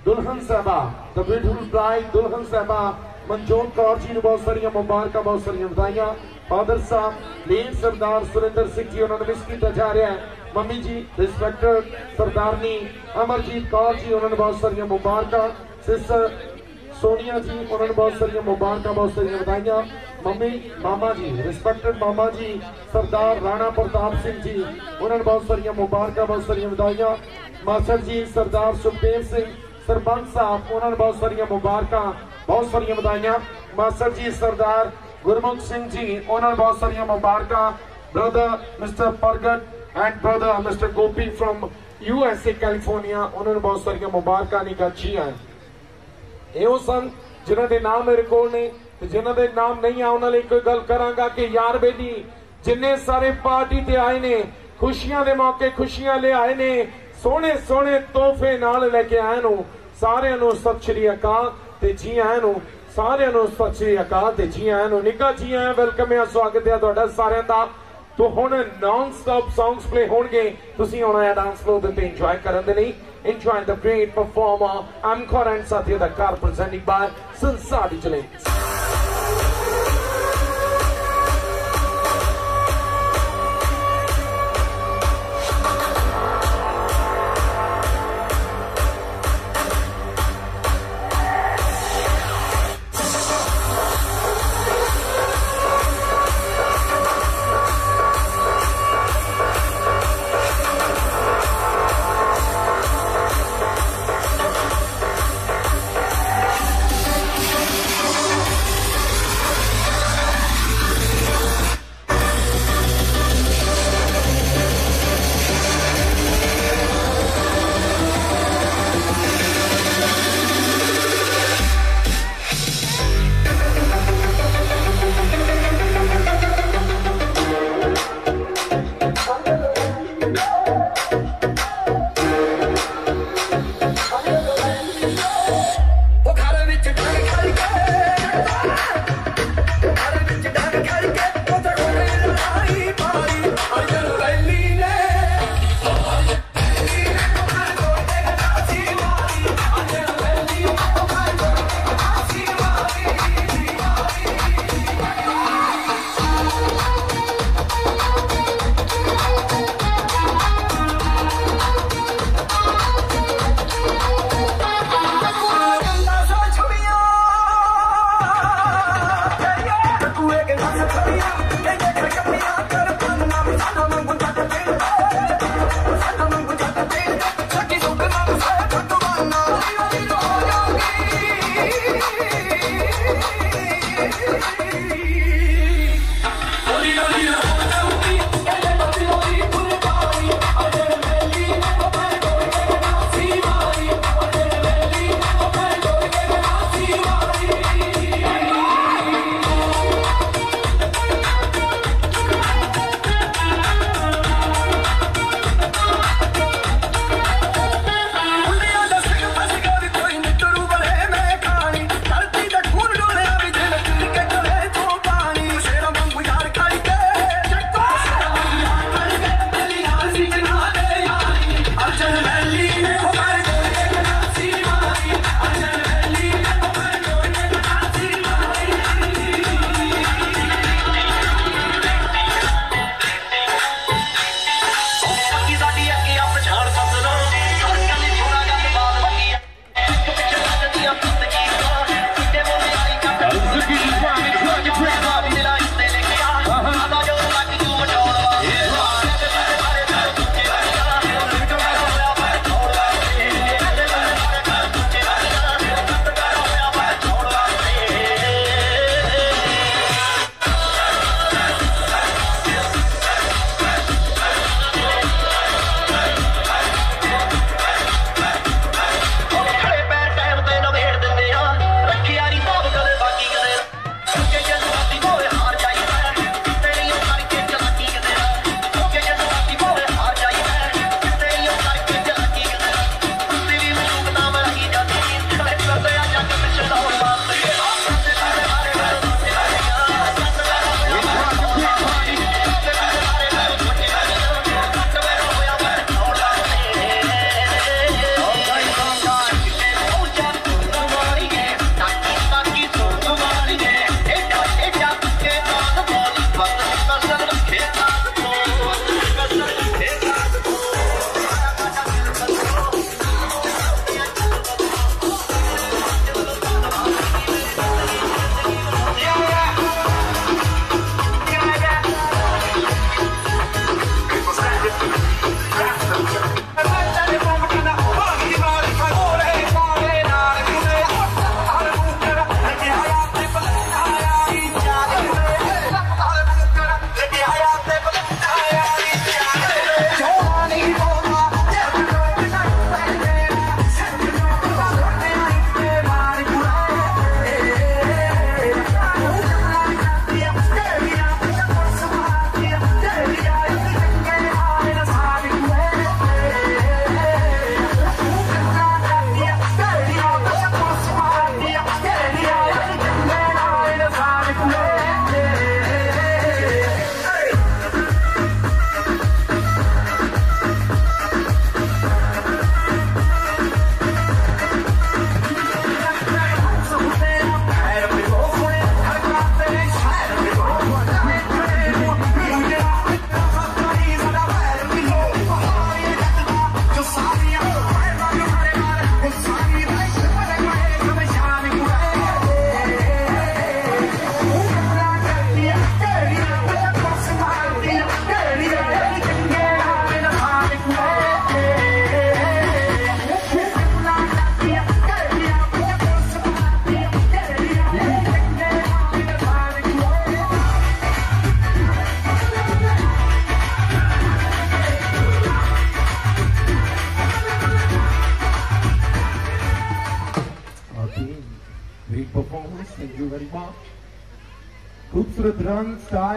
ਦੁਲਹਨ ਸਾਹਿਬਾ ਦ ਬਿਊਟੀਫੁਲ ਬ੍ਰਾਈਡ ਦੁਲਹਨ ਸਾਹਿਬਾ ਮਨਜੋਤ ਕੌਰ ਜੀ ਨੂੰ ਬਹੁਤ ਸਾਰੀਆਂ ਮੁਬਾਰਕਾਂ ਬਹੁਤ ਸਾਰੀਆਂ ਵਧਾਈਆਂ ਫਾਦਰ ਸਾਹਿਬ ਲੀਡ ਸਰਦਾਰ ਸੁਰਿੰਦਰ ਸਿੰਘ ਜੀ ਉਹਨਾਂ ਨੂੰ ਮਿਸ ਕੀਤਾ ਜਾ ਰਿਹਾ ਹੈ ਮੰਮੀ ਜੀ ਰਿਸਪੈਕਟਡ ਸਰਦਾਰਨੀ ਅਮਰਜੀਤ ਕੌਰ ਜੀ ਉਹਨਾਂ ਨੂੰ ਬਹੁਤ ਸਾਰੀਆਂ ਮੁਬਾਰਕਾਂ ਸਿਸਟਰ ਸੋਨੀਆ ਜੀ ਉਹਨਾਂ ਨੂੰ ਬਹੁਤ ਸਾਰੀਆਂ ਮੁਬਾਰਕਾਂ ਬਹੁਤ ਸਾਰੀਆਂ ਵਧਾਈਆਂ ਮੰਮੀ ਮਾਮਾ ਜੀ ਰਿਸਪੈਕਟਡ ਮਾਮਾ ਜੀ ਸਰਦਾਰ ਰਾਣਾ ਪ੍ਰਤਾਪ ਸਿੰਘ ਜੀ ਉਹਨਾਂ ਨੂੰ ਬਹੁਤ ਸਾਰੀਆਂ ਮੁਬਾਰਕਾਂ ਬਹੁਤ ਸਾਰੀਆਂ ਵਧਾਈਆਂ ਮਾਸਟਰ ਜੀ ਸਰਦਾਰ ਸੁਖਦੇਵ ਸਿੰਘ ਸਰਪੰਚ ਸਾਹਿਬ ਉਹਨਾਂ ਨੂੰ ਬਹੁਤ ਸਾਰੀਆਂ ਵਧਾਈਆਂ। ਮਾਸਟਰ ਜੀ, ਸਰਦਾਰ ਗੁਰਮੁਖ ਸਿੰਘ ਜੀ, ਉਹਨਾਂ ਨੂੰ ਬਹੁਤ ਸਾਰੀਆਂ ਮੁਬਾਰਕਾਂ। Brother mister Pargat and brother mister Gopi from U S A California ਉਹਨਾਂ ਨੂੰ ਬਹੁਤ ਸਾਰੀਆਂ ਮੁਬਾਰਕਾਂ ਨਿਕਲਚੀਆਂ ਇਹੋ ਸਨ ਜਿਨ੍ਹਾਂ ਦੇ ਨਾਮ ਮੇਰੇ ਕੋਲ ਨੇ ਤੇ ਜਿਨ੍ਹਾਂ ਦੇ ਨਾਮ ਨਹੀਂ ਆ ਉਹਨਾਂ ਲਈ ਕੋਈ ਗੱਲ ਕਰਾਂਗਾ ਕਿ ਯਾਰ ਬੇਲੀ ਜਿੰਨੇ ਸਾਰੇ ਪਾਰਟੀ ਤੇ ਆਏ ਨੇ, ਖੁਸ਼ੀਆਂ ਦੇ ਮੌਕੇ ਖੁਸ਼ੀਆਂ ਲਿਆਏ ਨੇ ਸੋਹਣੇ ਸੋਹਣੇ ਤੋਹਫੇ ਨਾਲ ਲੈ ਕੇ ਆਏ ਨੂੰ, ਸਾਰਿਆਂ ਨੂੰ ਸਤਿ ਸ਼੍ਰੀ ਅਕਾਲ। ਤੇ ਜੀ ਆਇਆਂ ਨੂੰ ਸਾਰਿਆਂ ਨੂੰ ਸਤਿ ਸ਼੍ਰੀ ਅਕਾਲ ਤੇ ਜੀ ਆਇਆਂ ਨੂੰ ਨਿੱਘਾ ਜੀ ਆਇਆਂ ਵੈਲਕਮ ਹੈ ਸਵਾਗਤ ਹੈ ਤੁਹਾਡਾ ਸਾਰਿਆਂ ਦਾ ਤੋ ਹੁਣ ਨਾਨ ਸਟਾਪ ਸੌਂਗਸ ਪਲੇ ਹੋਣਗੇ ਤੁਸੀਂ ਆਉਣਾ ਹੈ ਡਾਂਸ ਫਲੋਰ ਤੇ ਇੰਜੋਏ ਕਰਨ ਦੇ ਲਈ enjoy the great performer Amkor and Satya Dakar presented by Sansari Challenge. Okay,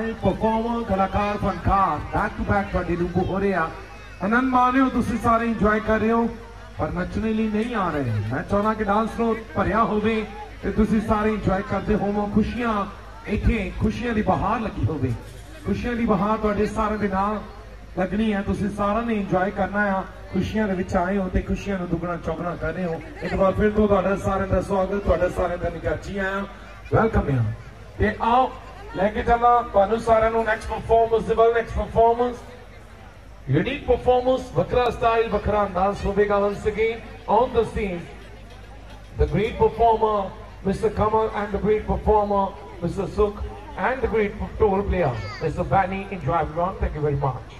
ਰੰਗ ਸਟਾਈਲ ਕਲਾਕਾਰ ਫਨਕਾਰ ਬੈਕ ਟੂ ਬੈਕ ਤੁਹਾਡੇ ਨੂੰ ਹੋ ਰਿਹਾ ਆਨੰਦ ਮਾਣ ਤੁਸੀਂ ਸਾਰੇ ਇੰਜੋਏ ਕਰ ਰਹੇ ਹੋ। ਪਰ ਨੱਚਣੇ ਲਈ ਨਹੀਂ ਆ ਰਹੇ। ਮੈਂ ਚਾਹੁੰਦਾ ਕਿ ਡਾਂਸ ਫਲੋਰ ਭਰਿਆ ਹੋਵੇ ਤੇ ਤੁਸੀਂ ਸਾਰੇ ਇੰਜੋਏ ਕਰਦੇ ਹੋਵੋ। ਖੁਸ਼ੀਆਂ ਇੱਥੇ, ਖੁਸ਼ੀਆਂ ਦੀ ਬਹਾਰ ਲੱਗੀ ਹੋਵੇ। ਖੁਸ਼ੀਆਂ ਦੀ ਬਹਾਰ ਤੁਹਾਡੇ ਸਾਰਿਆਂ ਦੇ ਨਾਲ ਲੱਗਣੀ ਹੈ। ਤੁਸੀਂ ਸਾਰਿਆਂ ਨੇ ਇੰਜੋਏ ਕਰਨਾ ਆ। ਖੁਸ਼ੀਆਂ ਦੇ ਵਿੱਚ ਆਏ ਹੋ ਤੇ ਖੁਸ਼ੀਆਂ ਨੂੰ ਦੁੱਗਣਾ, ਚੌਗਣਾ ਕਰ ਰਹੇ ਹੋ। ਇੱਕ ਵਾਰ ਫਿਰ ਤੋਂ ਤੁਹਾਡਾ ਸਾਰਿਆਂ ਦਾ ਸਵਾਗਤ, ਤੁਹਾਡਾ ਸਾਰਿਆਂ ਦਾ ਨਿਗਾਚੀ ਆਇਆ ਵੈਲਕਮ ਹੈ ਤੇ ਆਓ Venkatama, Panusaranu, next performance, Sival, next performance. Unique performance, Vakra style, Vakra dance Rubega once again on the scene. The great performer, Mr. Kamal, and the great performer, Mr. Sukh, and the great role player, Mr. Bani in Drive Thank you very much.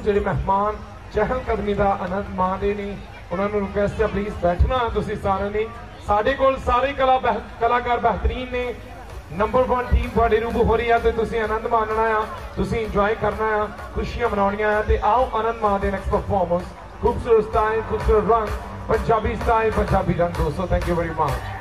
ਨੂੰ ਜਿਹੜੇ ਮਹਿਮਾਨ ਚਹਿਲ ਕਦਮੀ ਦਾ ਆਨੰਦ ਮਾਣਦੇ ਨੇ, ਉਹਨਾਂ ਨੂੰ request ਹੈ please ਬੈਠਣਾ ਤੁਸੀਂ ਸਾਰਿਆਂ ਨੇ। ਸਾਡੇ ਕੋਲ ਸਾਰੇ ਕਲਾ ਕਲਾਕਾਰ ਬਿਹਤਰੀਨ ਨੇ। ਨੰਬਰ 1 ਟੀਮ ਤੁਹਾਡੇ ਰੂਬੂ ਹੋ ਰਹੀ ਆ ਤੇ ਤੁਸੀਂ ਆਨੰਦ ਮਾਣਨਾ ਆ, ਤੁਸੀਂ ਇੰਜੋਏ ਕਰਨਾ ਆ, ਖੁਸ਼ੀਆਂ ਮਨਾਉਣੀਆਂ ਆ ਤੇ ਆਓ ਆਨੰਦ ਮਾਣਦੇ ਨੈਕਸਟ ਪਰਫਾਰਮੈਂਸ ਖੂਬਸੂਰਤ ਸਟਾਈਲ ਖੂਬਸੂਰਤ ਰੰਗ, ਪੰਜਾਬੀ ਸਟਾਈਲ ਪੰਜਾਬੀ ਰੰਗ ਦੋਸਤੋ thank you very much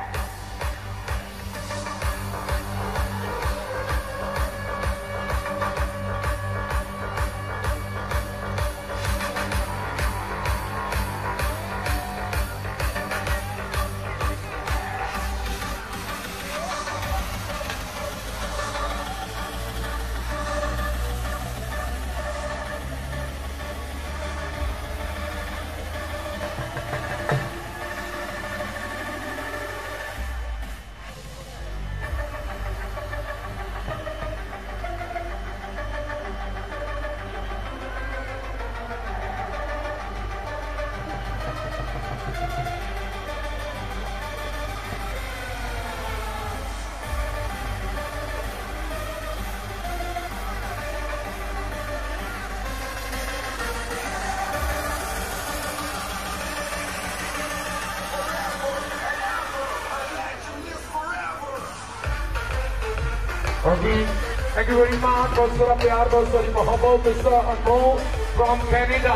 very much. Also, a pyar, also, mohabbat, Mr. Anmol from Canada.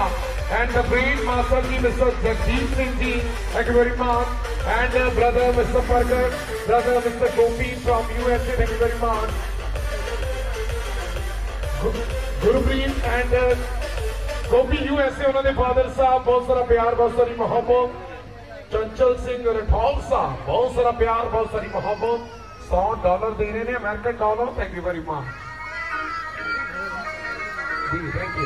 And the great master ji, Mr. Jagjeet Singh ji, thank you very much. And uh, brother Mr. Parkar, brother Mr. Gopi from USA, thank you very much. Gurupreet and uh, Gopi USA उन्होंने father साहब बहुत सारा प्यार बहुत सारी मोहब्बत चंचल सिंह रठौल साहब बहुत सारा प्यार बहुत सारी मोहब्बत सौ डॉलर दे रहे हैं American dollar thank you very much Oh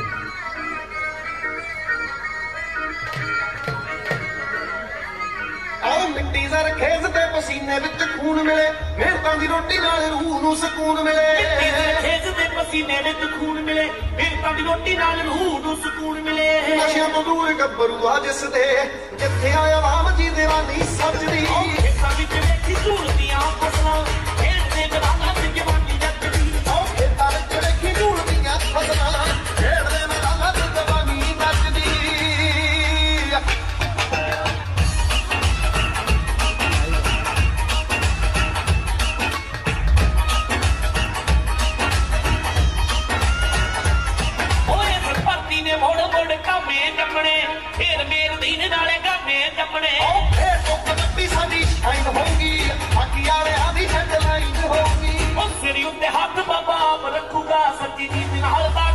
ਮਿੱਟੀ ਜ਼ਰ ਖੇਸ ਤੇ ਪਸੀਨੇ ਵਿੱਚ ਖੂਨ ਮਿਲੇ। ਮਿਹਨਤਾਂ ਦੀ ਰੋਟੀ ਨਾਲ ਰੂਹ ਨੂੰ ਸਕੂਨ ਮਿਲੇ। ਮਿੱਟੀ ਦੇ ਖੇਤ ਦੇ ਪਸੀਨੇ ਵਿੱਚ ਖੂਨ ਮਿਲੇ। ਮਿਹਨਤਾਂ ਦੀ ਰੋਟੀ ਨਾਲ ਰੂਹ ਨੂੰ ਸਕੂਨ ਮਿਲੇ। ਨਸ਼ਿਆਂ ਤੋਂ ਦੂਰ ਗੱਭਰੂ ਆ ਜਿਸ ਦੇ। ਜਿੱਥੇ ਆਇਆ ਆਵਾਮ ਜੀ ਦੀਵਾਨੀ ਸੱਜਦੀ ਖੇਤਾਂ ਵਿੱਚ ਵੇਖੀ ਝੂਲਦੀਆਂ ਰੱਖੂਗਾ ਸੱਚੀ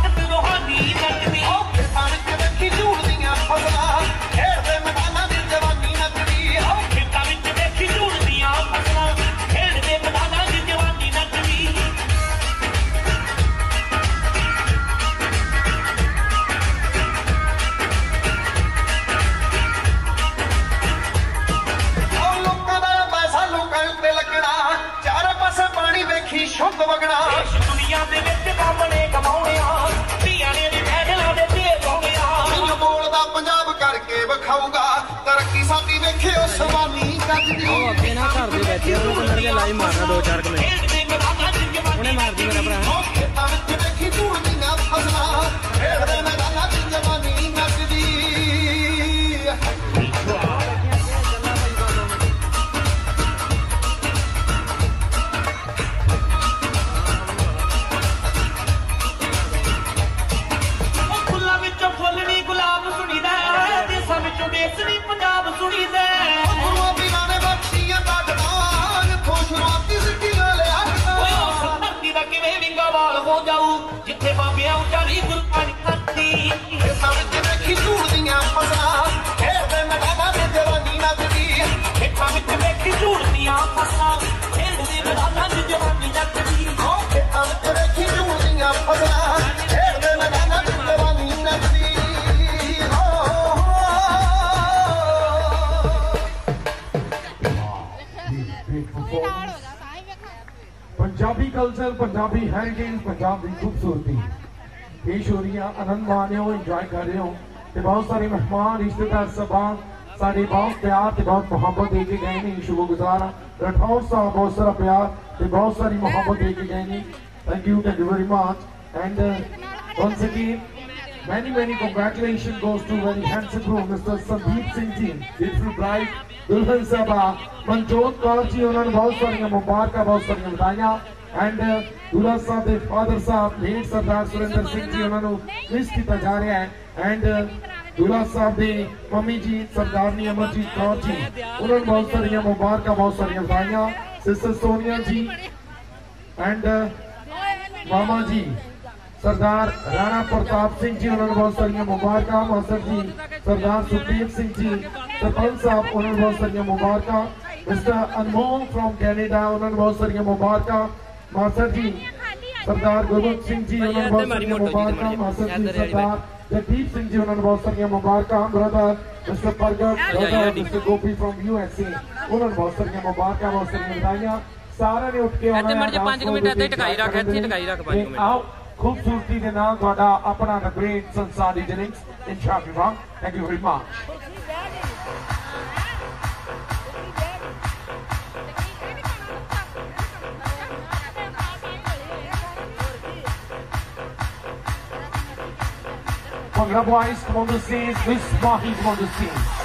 ਨਾ ਘਰ ਦੇ ਬੈਠੇ ਲਾਈ ਮਾਰਨਾ ਦੋ ਚਾਰ ਕਮੇ ਖੇਡਦੇ ਉਹਨੇ ਮਾਰਦੀ ਮੇਰਾ ਭਰਾ। ਖੇਤਾਂ ਵਿੱਚ ਵੇਖੀ ਝੂਲਦੀਆਂ ਫਸਲਾਂ। ਖੇਡਦੇ ਮੈਦਾਨਾਂ 'ਚ ਜਵਾਨੀ ਨੱਚਦੀ ਝੂਲਦੀਆਂ ਫਸਲਾਂ ਖੇਡਦੇ ਮੈਦਾਨਾਂ 'ਚ ਜਵਾਨੀ ਨੱਚਦੀ ਪੰਜਾਬੀ ਕਲਚਰ ਪੰਜਾਬੀ ਹੈਰੀਟੇਜ ਪੰਜਾਬ ਦੀ ਖੂਬਸੂਰਤੀ ਪੇਸ਼ ਹੋ ਰਹੀਆਂ ਆਨੰਦ ਮਾਣ ਰਹੇ ਹੋ ਇੰਜੋਏ ਕਰ ਰਹੇ ਹੋ ਤੇ ਬਹੁਤ ਸਾਰੇ ਮਹਿਮਾਨ ਰਿਸ਼ਤੇਦਾਰ ਸਭਾ ਸਾਡੇ ਬਹੁਤ ਪਿਆਰ ਤੇ ਬਹੁਤ ਮੁਹੱਬਤ ਦੇ ਕੇ ਗਏ ਨੇ ਸ਼ੁਕਰਗੁਜ਼ਾਰ ਹਾਂ ਰਠੌਰ ਸਾਹਿਬ ਬਹੁਤ ਸਾਰਾ ਪਿਆਰ ਤੇ ਬਹੁਤ ਸਾਰੀ ਮੁਹੱਬਤ ਦੇ ਕੇ ਗਏ ਨੇ thank you thank you very much and once again Many, many congratulations goes to very handsome groom, Mr. Sandeep Singh ji, beautiful bride, Dulhan Sabha, Manjot Kaur ji, ਉਹਨਾਂ ਨੂੰ ਬਹੁਤ ਸਾਰੀਆਂ ਮੁਬਾਰਕਾਂ ਬਹੁਤ ਸਾਰੀਆਂ ਵਧਾਈਆਂ ਐਂਡ ਦੁਲਹਾ ਸਾਹਿਬ ਦੇ ਫਾਦਰ ਸਾਹਿਬ ਲੇਟ ਸਰਦਾਰ ਸੁਰਿੰਦਰ ਸਿੰਘ ਜੀ ਉਹਨਾਂ ਨੂੰ ਮਿਸ ਕੀਤਾ ਜਾ ਰਿਹਾ ਹੈ ਐਂਡ ਦੁਲਹਾ ਸਾਹਿਬ ਦੇ ਮੰਮੀ ਜੀ ਸਰਦਾਰਨੀ ਅਮਰਜੀਤ ਕੌਰ ਜੀ ਉਹਨਾਂ ਨੂੰ ਬਹੁਤ ਸਾਰੀਆਂ ਮੁਬਾਰਕਾਂ ਬਹੁਤ ਸਾਰੀਆਂ ਵਧਾਈਆਂ ਸਿਸਟਰ ਸੋਨੀਆ ਜੀ ਐਂਡ ਮਾਮਾ ਜੀ ਸਰਦਾਰ ਰਾਣਾ ਪ੍ਰਤਾਪ ਸਿੰਘ ਜੀ ਉਹਨਾਂ ਨੂੰ ਬਹੁਤ ਸਾਰੀਆਂ ਮੁਬਾਰਕਾਂ ਮਾਸਟਰ ਜੀ ਸਰਦਾਰ ਸੁਖਦੀਪ ਸਿੰਘ ਜੀ ਸਰਪੰਚ ਸਾਹਿਬ ਉਹਨਾਂ ਨੂੰ ਬਹੁਤ ਸਾਰੀਆਂ ਮੁਬਾਰਕਾਂ। ਮਿਸਟਰ ਅਨਮੋਲ ਫਰੋਮ ਕੈਨੇਡਾ ਉਹਨਾਂ ਨੂੰ ਬਹੁਤ ਸਾਰੀਆਂ ਮੁਬਾਰਕਾਂ। ਮਾਸਟਰ ਜੀ ਸਰਦਾਰ ਗੁਰਬਖਸ਼ ਸਿੰਘ ਜੀ ਉਹਨਾਂ ਨੂੰ ਬਹੁਤ ਸਾਰੀਆਂ ਮੁਬਾਰਕਾਂ। ਮਾਸਟਰ ਜੀ ਸਰਦਾਰ ਜਗਦੀਪ ਸਿੰਘ ਜੀ ਉਹਨਾਂ ਨੂੰ ਬਹੁਤ ਸਾਰੀਆਂ ਮੁਬਾਰਕਾਂ। Brother mister Pargat brother mister Gopi from USA ਉਹਨਾਂ ਨੂੰ ਬਹੁਤ ਸਾਰੀਆਂ ਮੁਬਾਰਕਾਂ ਬਹੁਤ ਸਾਰੀਆਂ ਵਧਾਈਆਂ। ਸਾਰਿਆਂ ਨੇ ਉੱਠ ਕੇ ਆਉਣਾ ਇੱਥੇ ਮੜ ਹੈ ਮਿੰਟ ਇੱਥੇ ਟਿਕਾਈ ਰੱਖ, ਇੱਥੇ ਟਿਕਾਈ ਰੱਖ ਪੰਜ ਕੁ ਮਿੰਟ। ਆਓ ਖੂਬਸੂਰਤੀ ਦੇ ਨਾਲ ਤੁਹਾਡਾ ਆਪਣਾ ਦਾ ਗ੍ਰੇਟ ਸੰਸਾਰੀ ਜਨਿੰਗਸ ਇਨ ਸ਼ਾਕਿਵਾਂ thank you very much Bhangra boys, come on the stage. Miss Mahi, come on the stage.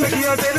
You're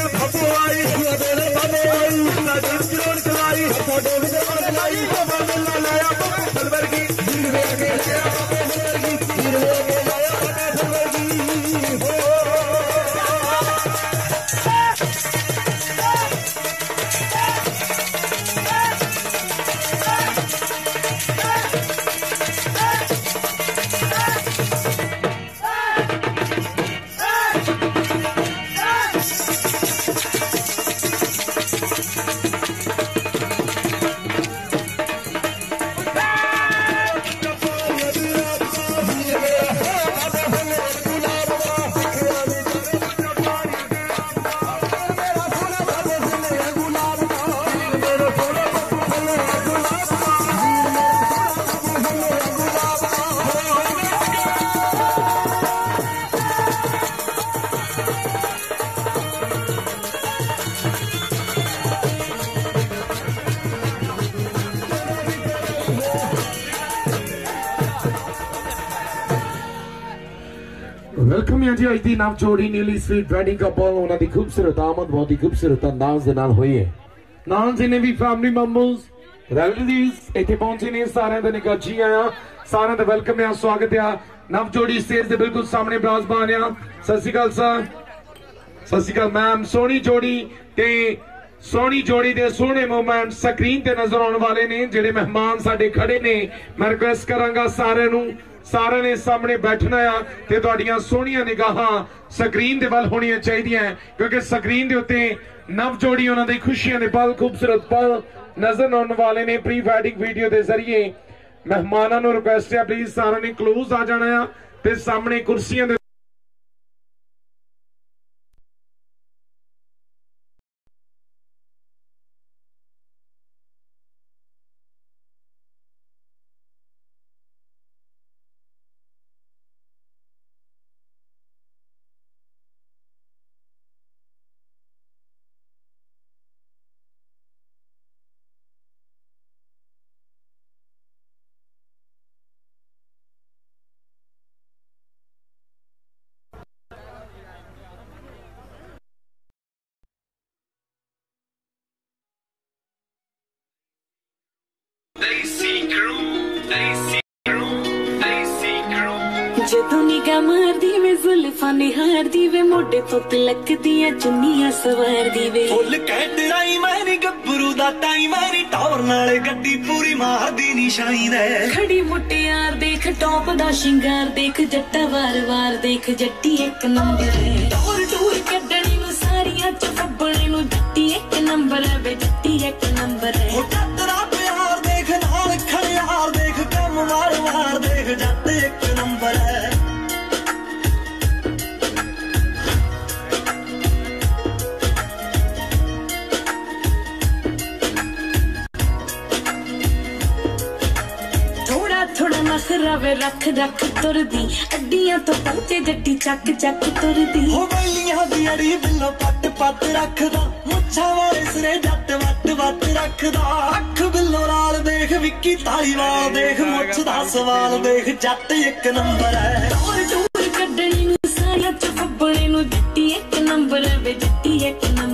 ਹੈ ਜੀ ਨੀਲੀ ਸਵੀਟ ਵੈਡਿੰਗ ਕਪਲ ਉਹਨਾਂ ਦੀ ਖੂਬਸੂਰਤ ਆਮਦ ਬਹੁਤ ਹੀ ਖੂਬਸੂਰਤ ਅੰਦਾਜ਼ ਦੇ ਨਾਲ ਹੋਈ ਹੈ ਨਾਲ ਜਿਨੇ ਵੀ ਫੈਮਿਲੀ ਮੈਂਬਰਸ ਰਿਲੇਟਿਵਸ ਇੱਥੇ ਪਹੁੰਚੇ ਨੇ ਸਾਰਿਆਂ ਦਾ ਨਿੱਘਾ ਜੀ ਆਇਆਂ ਸਾਰਿਆਂ ਦਾ ਵੈਲਕਮ ਹੈ ਸਵਾਗਤ ਹੈ ਨਵ ਜੋੜੀ ਸਟੇਜ ਦੇ ਬਿਲਕੁਲ ਸਾਹਮਣੇ ਬਰਾਜ਼ਬਾਨ ਆ ਸਤਿ ਸ਼੍ਰੀ ਅਕਾਲ ਸਰ ਸਤਿ ਸ਼੍ਰੀ ਅਕਾਲ ਮੈਮ ਸੋਹਣੀ ਜੋੜੀ ਤੇ ਸੋਹਣੀ ਜੋੜੀ ਦੇ ਸੋਹਣੇ ਮੂਮੈਂਟ ਸਕਰੀਨ ਤੇ ਨਜ਼ਰ ਆਉਣ ਵਾਲੇ ਨੇ ਜਿਹੜੇ ਮਹਿਮਾਨ ਸਾਡੇ ਖੜੇ ਨੇ ਮੈਂ ਰਿਕਵੈਸਟ ਕਰਾਂਗਾ ਸਾਰਿਆਂ ਨੂੰ ਸਾਰਿਆਂ ਨੇ ਸਾਹਮਣੇ ਬੈਠਣਾ ਆ ਤੇ ਤੁਹਾਡੀਆਂ ਸੋਹਣੀਆਂ ਨਿਗਾਹਾਂ ਸਕਰੀਨ ਦੇ ਵੱਲ ਹੋਣੀਆਂ ਚਾਹੀਦੀਆਂ, ਕਿਉਂਕਿ ਸਕਰੀਨ ਦੇ ਉੱਤੇ ਨਵ ਜੋੜੀ ਉਹਨਾਂ ਦੀ ਖੁਸ਼ੀਆਂ ਦੇ ਪਲ, ਖੂਬਸੂਰਤ ਪਲ ਨਜ਼ਰ ਆਉਣ ਵਾਲੇ ਨੇ ਪ੍ਰੀ ਵੈਡਿੰਗ ਵੀਡੀਓ ਦੇ ਜ਼ਰੀਏ। ਮਹਿਮਾਨਾਂ ਨੂੰ ਰਿਕੁਐਸਟ ਹੈ ਪਲੀਜ਼ ਸਾਰਿਆਂ ਨੇ ਕਲੋਜ਼ ਆ ਜਾਣਾ ਆ ਤੇ ਸਾਹਮਣੇ ਕੁਰਸੀਆਂ ਦੇ ਤੋਂ ਤਿਲਕਦੀਆਂ ਚੁੰਨੀਆਂ ਸਵਾਰਦੀ ਵੇ। ਫੁੱਲ ਕੈਟਰਾਈ ਮੈਨੀ ਗੱਭਰੂ ਦਾ ਟਾਈ ਮੈਨੀ ਟੌਰ ਨਾਲ ਗੱਡੀ ਪੂਰੀ ਮਾਰਦੀ ਨਿਸ਼ਾਈਨ ਹੈ ਖੜੀ ਮੁਟਿਆਰ ਦੇਖ ਟੌਪ ਦਾ ਸ਼ਿੰਗਾਰ ਦੇਖ ਜੱਟਾ ਵਾਰ-ਵਾਰ ਦੇਖ ਜੱਟੀ ਇੱਕ ਨੰਬਰ ਹੈ ਰੱਖ ਤੁਰਦੀ ਅੱਡੀਆਂ ਤੋਂ ਪਹੁੰਚੇ ਜੱਟੀ ਚੱਕ ਚੱਕ ਤੁਰਦੀ। ਉਹ ਬੈਲੀਆਂ ਦੀ ਅੜੀ ਬਿੱਲੋ ਪੱਟ ਪੱਟ ਰੱਖਦਾ ਮੁੱਛਾਂ ਵਾਲੇ ਸਿਰੇ ਜੱਟ ਵੱਟ ਵੱਟ ਰੱਖਦਾ। ਅੱਖ ਬਿੱਲੋ ਨਾਲ ਦੇਖ ਵਿੱਕੀ ਧਾਲੀਵਾਲ ਦੇਖ ਮੁੱਛ ਦਾ ਸਵਾਲ ਦੇਖ ਜੱਟ ਇੱਕ ਨੰਬਰ ਹੈ। ਟੂਰ ਟੂਰ ਕੱਢਣੀ ਨੂੰ ਸਾਰੀਆਂ ਚ ਫੱਬਣੇ ਨੂੰ ਜੱਟੀ ਇੱਕ ਨੰਬਰ ਵੇ ਜੱਟੀ ਇੱਕ ਨੰਬਰ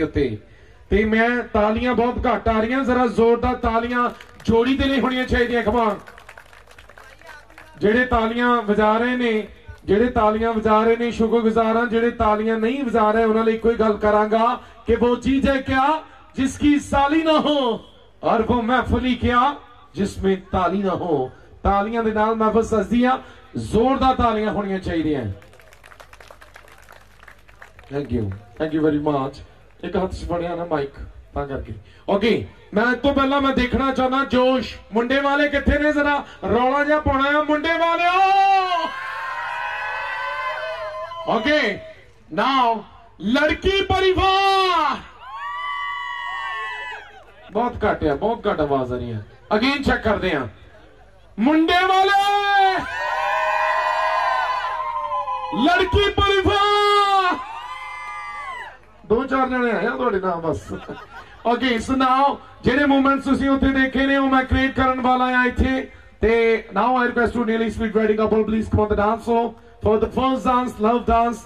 ਦੇ ਉੱਤੇ। ਤੇ ਮੈਂ ਤਾਲੀਆਂ ਬਹੁਤ ਘੱਟ ਆ ਰਹੀਆਂ, ਜ਼ਰਾ ਜ਼ੋਰਦਾਰ ਤਾਲੀਆਂ ਜੋੜੀ ਦੇ ਲਈ ਹੋਣੀਆਂ ਚਾਹੀਦੀਆਂ ਖਮਾਨ ਜਿਹੜੇ ਤਾਲੀਆਂ ਵਜਾ ਰਹੇ ਨੇ, ਜਿਹੜੇ ਤਾਲੀਆਂ ਵਜਾ ਰਹੇ ਨੇ ਸ਼ੁਕਰਗੁਜ਼ਾਰ ਹਾਂ, ਜਿਹੜੇ ਤਾਲੀਆਂ ਨਹੀਂ ਵਜਾ ਰਹੇ, ਉਹਨਾਂ ਲਈ ਕੋਈ ਗੱਲ ਕਰਾਂਗਾ ਕਿ ਉਹ ਚੀਜ਼ ਹੈ ਕਿਆ, ਜਿਸ ਕੀ ਸਾਲੀ ਨਾ ਹੋ। ਔਰ ਉਹ ਮਹਿਫਲੀ ਕਿਆ, ਜਿਸ ਵਿੱਚ ਤਾਲੀ ਨਾ ਹੋ। ਤਾਲੀਆਂ ਦੇ ਨਾਲ ਮਹਿਫਲ ਸਜਦੀਆਂ ਜ਼ੋਰਦਾਰ ਤਾਲੀਆਂ ਹੋਣੀਆਂ ਚਾਹੀਦੀਆਂ। Thank you thank you very much ਇੱਕ ਹੱਥ 'ਚ ਫੜਿਆ ਨਾ ਮਾਈਕ ਤਾਂ ਕਰਕੇ। ਓਕੇ ਮੈਂ ਇਸ ਤੋਂ ਪਹਿਲਾਂ ਮੈਂ ਦੇਖਣਾ ਚਾਹੁੰਦਾ ਜੋਸ਼। ਮੁੰਡੇ ਵਾਲੇ ਕਿੱਥੇ ਨੇ ਜ਼ਰਾ? ਰੌਲਾ ਜਿਹਾ ਪਾਉਣਾ ਆ ਮੁੰਡੇ ਵਾਲਿਓ! ਓਕੇ ਨਾਓ ਲੜਕੀ ਪਰਿਵਾਰ! ਬਹੁਤ ਘੱਟ ਆ, ਬਹੁਤ ਘੱਟ ਆਵਾਜ਼ ਆ ਰਹੀ ਹੈ ਅਗੇਨ ਚੈੱਕ ਕਰਦੇ ਹਾਂ ਮੁੰਡੇ ਵਾਲੇ! ਲੜਕੀ ਪਰਿਵਾਰ! ਦੋ ਚਾਰ ਜਣੇ ਆਏ ਆ ਤੁਹਾਡੇ ਨਾਲ ਬਸ। ਓਕੇ ਸੁਣਾਓ ਜਿਹੜੇ ਮੂਵਮੈਂਟਸ ਤੁਸੀਂ ਉੱਥੇ ਦੇਖੇ ਨੇ, ਉਹ ਮੈਂ ਕ੍ਰੀਏਟ ਕਰਨ ਵਾਲਾ ਆ ਇੱਥੇ। ਤੇ now I request to Nili sweet wedding couple please come on the dance so for the first dance love dance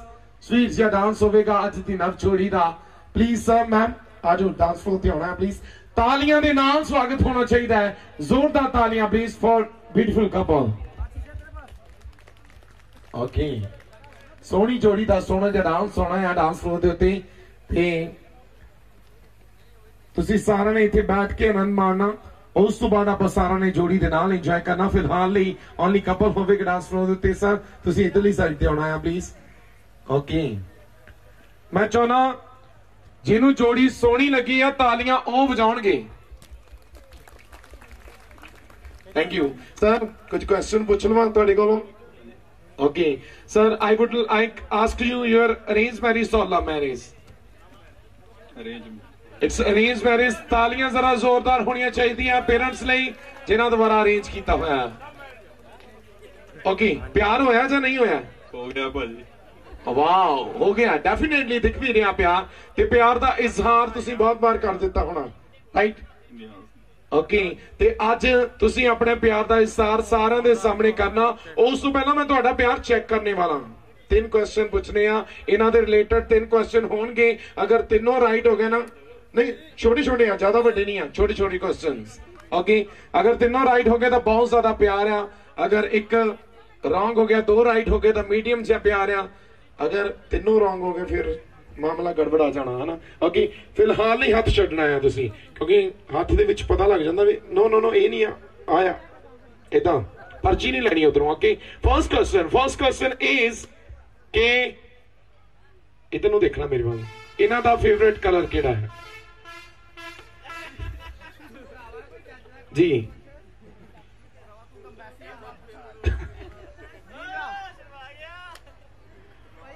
sweet ਜਿਹਾ ਡਾਂਸ ਹੋਵੇਗਾ ਅੱਜ ਦੀ ਨਵ ਜੋੜੀ ਦਾ। ਪਲੀਜ਼ ਸਰ ਮੈਮ ਆਜੋ ਡਾਂਸ ਫਲੋਰ ਤੇ ਆਉਣਾ ਪਲੀਜ਼ ਤਾਲੀਆਂ ਦੇ ਨਾਲ ਸਵਾਗਤ ਹੋਣਾ ਚਾਹੀਦਾ ਹੈ। ਜ਼ੋਰਦਾਰ ਤਾਲੀਆਂ please for beautiful couple okay ਸੋਹਣੀ ਜੋੜੀ ਦਾ, ਸੋਹਣਾ ਜਿਹਾ ਡਾਂਸ ਸੋਹਣਾ ਹੈ ਡਾਂਸ ਫਲੋਰ ਦੇ ਉੱਤੇ। ਤੇ ਤੁਸੀਂ ਸਾਰਿਆਂ ਨੇ ਇੱਥੇ ਬੈਠ ਕੇ ਆਨੰਦ ਮਾਣਨਾ। ਉਸ ਤੋਂ ਬਾਅਦ ਆਪਾਂ ਸਾਰਿਆਂ ਨੇ ਜੋੜੀ ਦੇ ਨਾਲ ਇੰਜੋਏ ਕਰਨਾ। ਫਿਲਹਾਲ ਲਈ ਓਨਲੀ ਕਪਲ ਹੋਵੇ ਡਾਂਸ ਫਲੋਰ ਦੇ ਉੱਤੇ ਸਰ ਤੁਸੀਂ ਇਧਰਲੀ ਸਾਈਡ ਤੇ ਆਉਣਾ ਆ ਪਲੀਜ਼ ਓਕੇ ਮੈਂ ਚਾਹਨਾ ਜਿਹਨੂੰ ਜੋੜੀ ਸੋਹਣੀ ਲੱਗੀ ਆ, ਤਾਲੀਆਂ ਉਹ ਵਜਾਉਣਗੇ। ਥੈਂਕ ਯੂ ਸਰ ਕੁਝ ਕੁਐਸਚਨ ਪੁੱਛ ਲਵਾਂ ਤੁਹਾਡੇ ਕੋਲੋਂ? Okay sir I would like ask you your arrange marriage or love marriage it's arrange marriage ਤਾਲੀਆਂ ਜ਼ਰਾ ਜ਼ੋਰਦਾਰ ਹੋਣੀਆਂ ਚਾਹੀਦੀਆਂ ਪੇਰੈਂਟਸ ਲਈ ਜਿਨ੍ਹਾਂ ਦੁਆਰਾ ਅਰੇਂਜ ਕੀਤਾ ਹੋਇਆ। ਓਕੇ ਪਿਆਰ ਹੋਇਆ ਜਾਂ ਨਹੀਂ ਹੋਇਆ? ਹੋ ਗਿਆ ਭਾਜੀ। ਵਾਓ ਹੋ ਗਿਆ। ਡੈਫੀਨਿਟਲੀ ਦਿਖ ਵੀ ਰਿਹਾ ਪਿਆਰ। ਤੇ ਪਿਆਰ ਦਾ ਇਜ਼ਹਾਰ ਤੁਸੀਂ ਬਹੁਤ ਵਾਰ ਕਰ ਦਿੱਤਾ ਹੋਣਾ। ਰਾਈਟ ਓਕੇ ਤੇ ਅੱਜ ਤੁਸੀਂ ਆਪਣੇ ਪਿਆਰ ਦਾ ਇਜ਼ਹਾਰ ਸਾਰਿਆਂ ਦੇ ਸਾਹਮਣੇ ਕਰਨਾ। ਉਸ ਤੋਂ ਪਹਿਲਾਂ ਮੈਂ ਤੁਹਾਡਾ ਪਿਆਰ ਚੈੱਕ ਕਰਨੇ ਵਾਲਾ ਹਾਂ। ਤਿੰਨ ਕੁਐਸਚਨ ਪੁੱਛਨੇ ਆ। ਇਹਨਾਂ ਦੇ ਰਿਲੇਟਡ ਤਿੰਨ ਕੁਐਸਚਨ ਹੋਣਗੇ। ਅਗਰ ਤਿੰਨੋਂ ਰਾਈਟ ਹੋ ਗਏ ਨਾ, ਨਹੀਂ, ਛੋਟੇ ਛੋਟੇ ਆ, ਜ਼ਿਆਦਾ ਵੱਡੇ ਨਹੀਂ ਆ, ਛੋਟੇ ਛੋਟੇ ਕੁਐਸਚਨਸ ਓਕੇ ਅਗਰ ਤਿੰਨੋਂ ਰਾਈਟ ਹੋ ਗਏ ਤਾਂ ਬਹੁਤ ਜ਼ਿਆਦਾ ਪਿਆਰ ਆ। ਅਗਰ ਇੱਕ ਰੋਂਗ ਹੋ ਗਿਆ, ਦੋ ਰਾਈਟ ਹੋ ਗਏ ਤਾਂ ਮੀਡੀਅਮ ਜਿਹਾ ਪਿਆਰ ਆ। ਅਗਰ ਤਿੰਨੋਂ ਰੋਂਗ ਹੋ ਗਏ, ਫਿਰ ਮਾਮਲਾ ਗੜਬੜਾ ਜਾਣਾ, ਹਨਾ? ਓਕੇ ਫਿਲਹਾਲ ਨਹੀਂ ਹੱਥ ਛੱਡਣਾ ਆ ਤੁਸੀਂ। ਕਿਉਂਕਿ ਹੱਥ ਦੇ ਵਿੱਚ ਪਤਾ ਲੱਗ ਜਾਂਦਾ ਵੀ ਨੋ ਨੋ ਨੋ ਇਹ ਨਹੀਂ ਆ, ਆਇਆ। ਇਦਾਂ ਪਰਚੀ ਨਹੀਂ ਲੈਣੀ ਉਧਰੋਂ okay first question first question is ਕਿ ਇਧਰ ਨੂੰ ਦੇਖਣਾ ਮੇਰੇ ਵੱਲ ਇਹਨਾਂ ਦਾ ਫੇਵਰਿਟ ਕਲਰ ਕਿਹੜਾ ਹੈ ਜੀ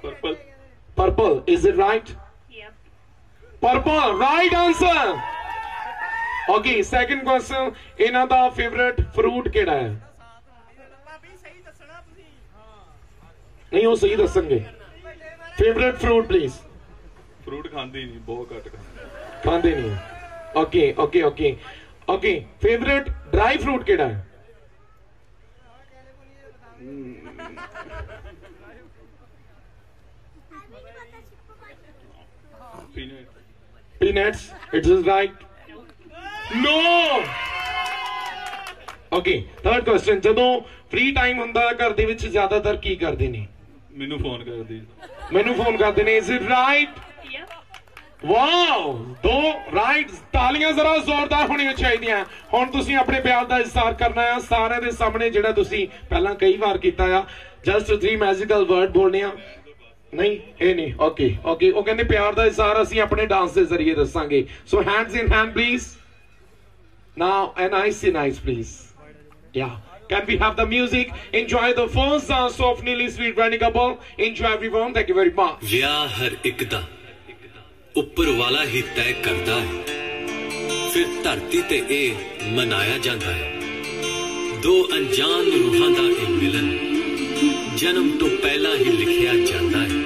purple Purple, is it right? Yep. Purple, right answer. Okay, second question. ਇਹਨਾਂ ਦਾ favorite fruit ਕਿਹੜਾ ਹੈ ਨਹੀਂ ਉਹ ਸਹੀ ਦੱਸਣਗੇ। ਫੇਵਰਿਟ ਫਰੂਟ ਪਲੀਜ਼ ਫਰੂਟ ਖਾਂਦੀ ਨਹੀਂ ਬਹੁਤ ਘੱਟ ਖਾਂਦੀ। ਨਹੀਂ। Okay okay okay okay favourite dry fruit ਕਿਹੜਾ ਹੈ? Peanuts it is right. No! Okay third question ਜਦੋਂ ਫ੍ਰੀ ਟਾਈਮ ਹੁੰਦਾ ਘਰ ਦੇ ਵਿੱਚ ਜ਼ਿਆਦਾਤਰ ਕੀ ਕਰਦੇ ਨੇ? ਮੈਨੂੰ ਫੋਨ ਕਰਦੀ ਮੈਨੂੰ ਫੋਨ ਕਰਦੇ ਨੇ ਇਜ਼ ਇਟ ਰਾਈਟ ਵਾਓ ਦੋ ਰਾਈਟ ਤਾਲੀਆਂ ਜ਼ਰਾ ਜ਼ੋਰਦਾਰ ਹੋਣੀਆਂ ਚਾਹੀਦੀਆਂ। ਹੁਣ ਤੁਸੀਂ ਆਪਣੇ ਪਿਆਰ ਦਾ ਇਜ਼ਹਾਰ ਕਰਨਾ ਹੈ ਸਾਰਿਆਂ ਦੇ ਸਾਹਮਣੇ ਜਿਹੜਾ ਤੁਸੀਂ ਪਹਿਲਾਂ ਕਈ ਵਾਰ ਕੀਤਾ ਆ ਜਸਟ ਥ੍ਰੀ ਮੈਜੀਕਲ ਵਰਡ ਬੋਲਨੇ ਆ। ਨਹੀਂ ਇਹ ਨਹੀਂ ਓਕੇ ਓਕੇ ਉਹ ਕਹਿੰਦੇ ਪਿਆਰ ਦਾ ਇਜ਼ਹਾਰ ਅਸੀਂ ਆਪਣੇ ਡਾਂਸ ਦੇ ਜ਼ਰੀਏ ਦੱਸਾਂਗੇ। So hands in hand please now a nice in nice please Yeah. Can we have the music? Enjoy the first dance of Nearly Sweet Running Couple. Enjoy everyone. Thank you very much. ਵਿਆਹ ਹਰ ਇੱਕ ਦਾ ਉੱਪਰ ਵਾਲਾ ਹੀ ਤੈਅ ਕਰਦਾ ਹੈ ਫਿਰ ਧਰਤੀ ਤੇ ਇਹ ਮਨਾਇਆ ਜਾਂਦਾ ਹੈ ਦੋ ਅਣਜਾਣ ਰੂਹਾਂ ਦਾ ਇਹ ਮਿਲਨ ਜਨਮ ਤੋਂ ਪਹਿਲਾਂ ਹੀ ਲਿਖਿਆ ਜਾਂਦਾ ਹੈ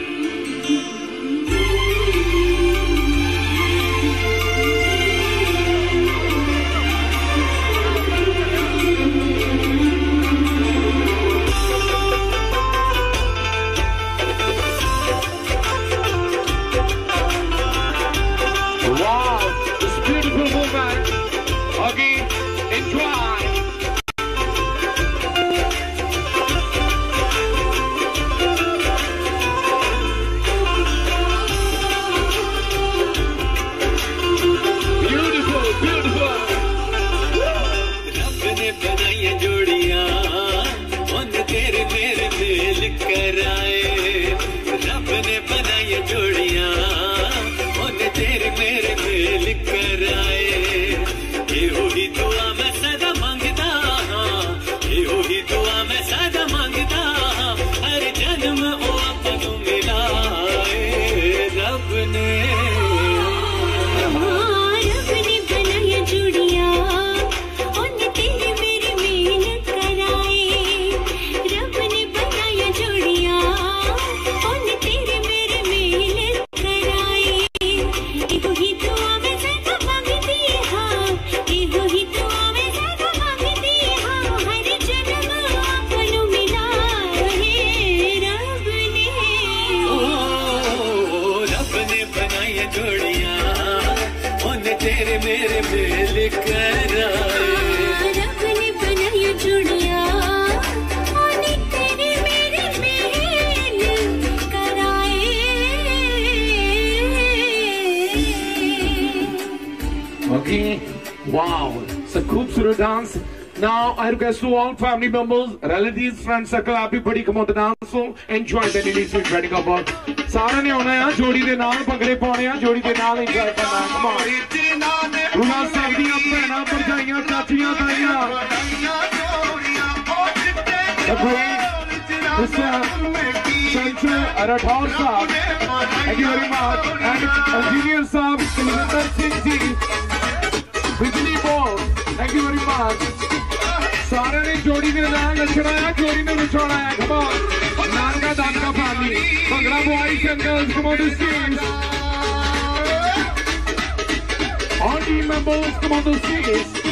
dance. Now I request to all family members, relatives, friends, circle, everybody come on the dance floor. Enjoy the ladies with wedding couple. ਸਾਰਿਆਂ ਨੇ ਆਉਣਾ ਆ ਜੋੜੀ ਦੇ ਨਾਲ ਭੰਗੜੇ ਪਾਉਣੇ ਆ ਜੋੜੀ ਦੇ ਨਾਲ ਇੰਜੋਏ ਕਰਨਾ ਕਮ ਔਨ ਰੁਣਾ ਸਕਦੀਆਂ ਭੈਣਾਂ ਭਰਜਾਈਆਂ ਚਾਚੀਆਂ ਤਾਈਆਂ ਦੇਖੋ Mr. Sanjay Rathore Saab, thank you very much. And Engineer Saab, Kulinder thank you very much ਸਾਰਿਆਂ ਨੇ ਜੋੜੀ ਦੇ ਨਾਲ ਨੱਚਣਾ ਹੈ ਜੋੜੀ ਨੂੰ ਨਚਾਉਣਾ ਹੈ ਕਮ ਔਨ ਨਾਨਕਾ ਦਾਨਕਾ family bhangra boys and girls come on the stage all team members, come on the stage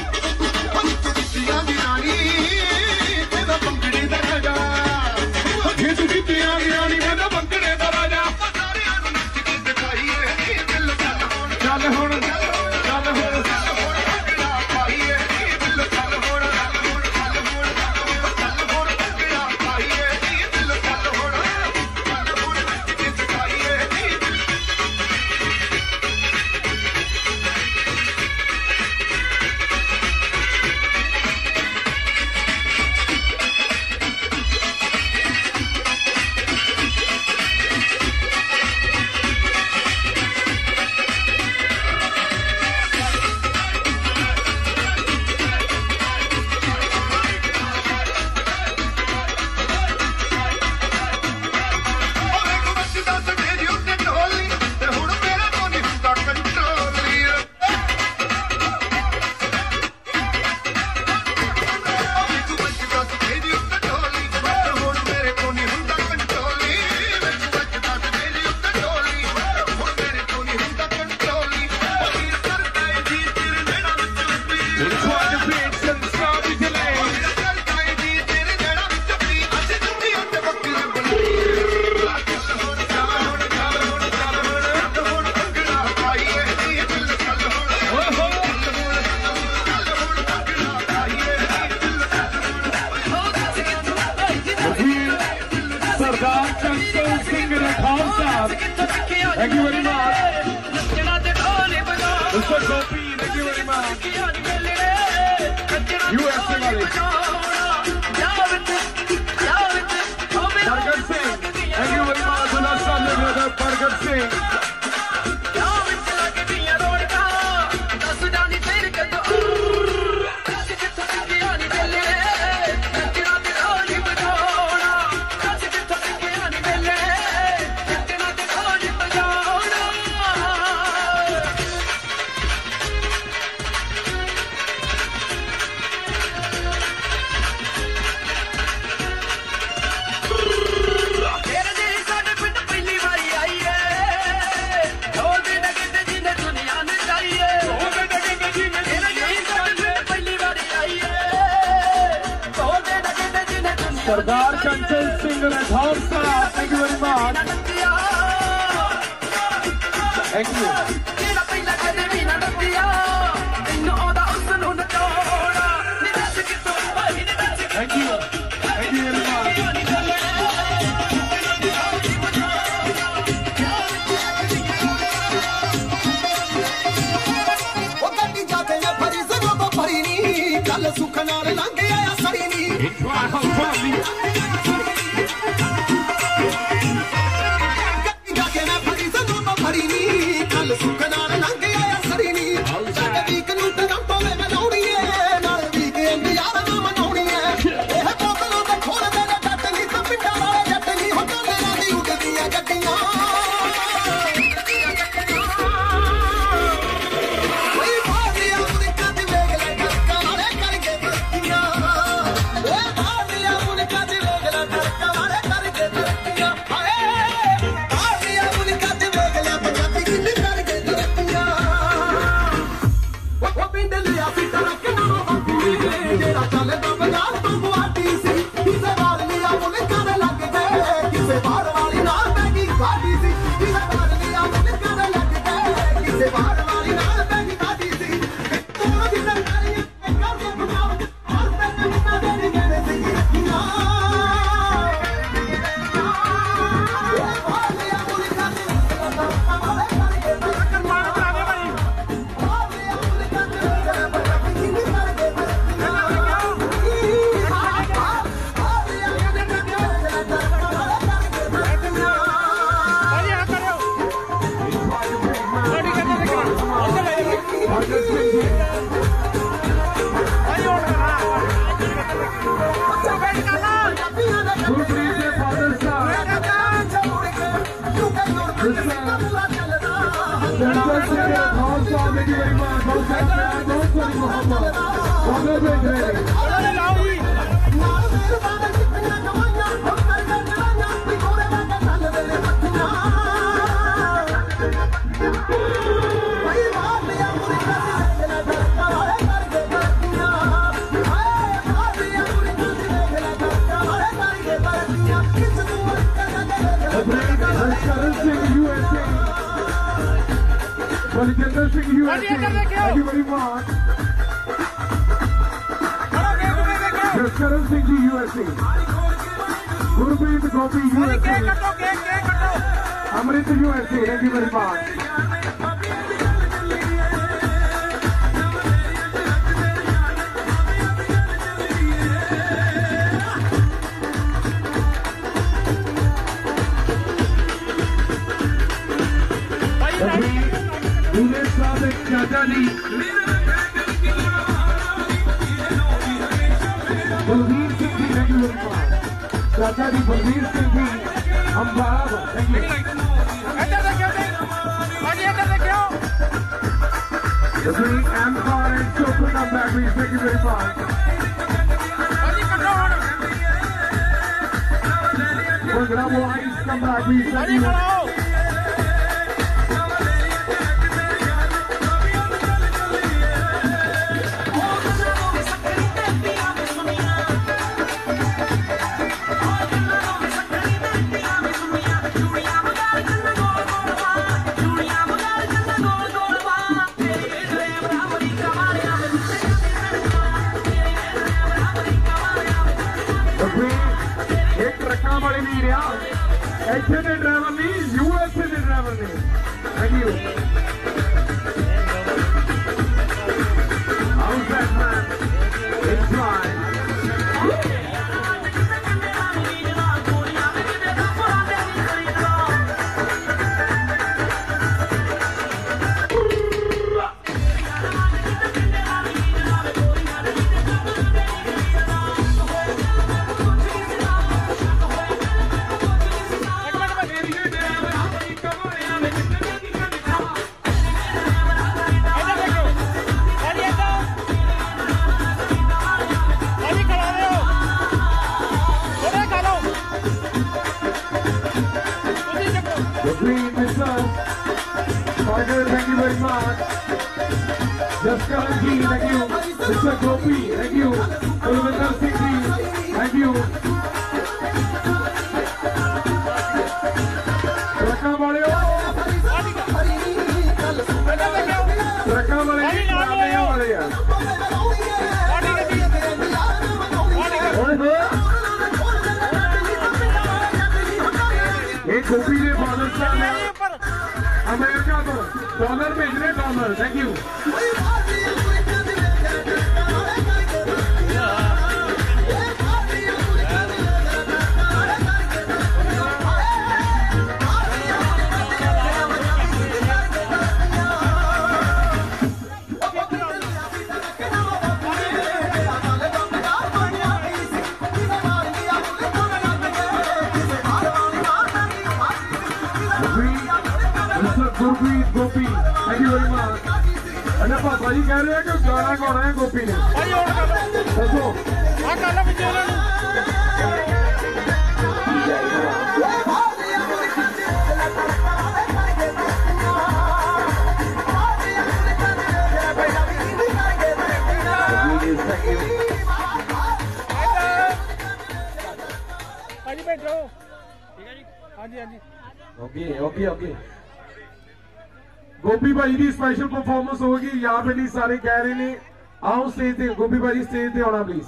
performance ਹੋਗੀ ਯਾਰ ਸਾਰੇ ਕਹਿ ਰਹੇ ਨੇ, ਆਓ ਸਟੇਜ ਤੇ, ਗੋਪੀ ਭਾਈ ਸਟੇਜ ਤੇ ਆਉਣਾ ਪਲੀਜ਼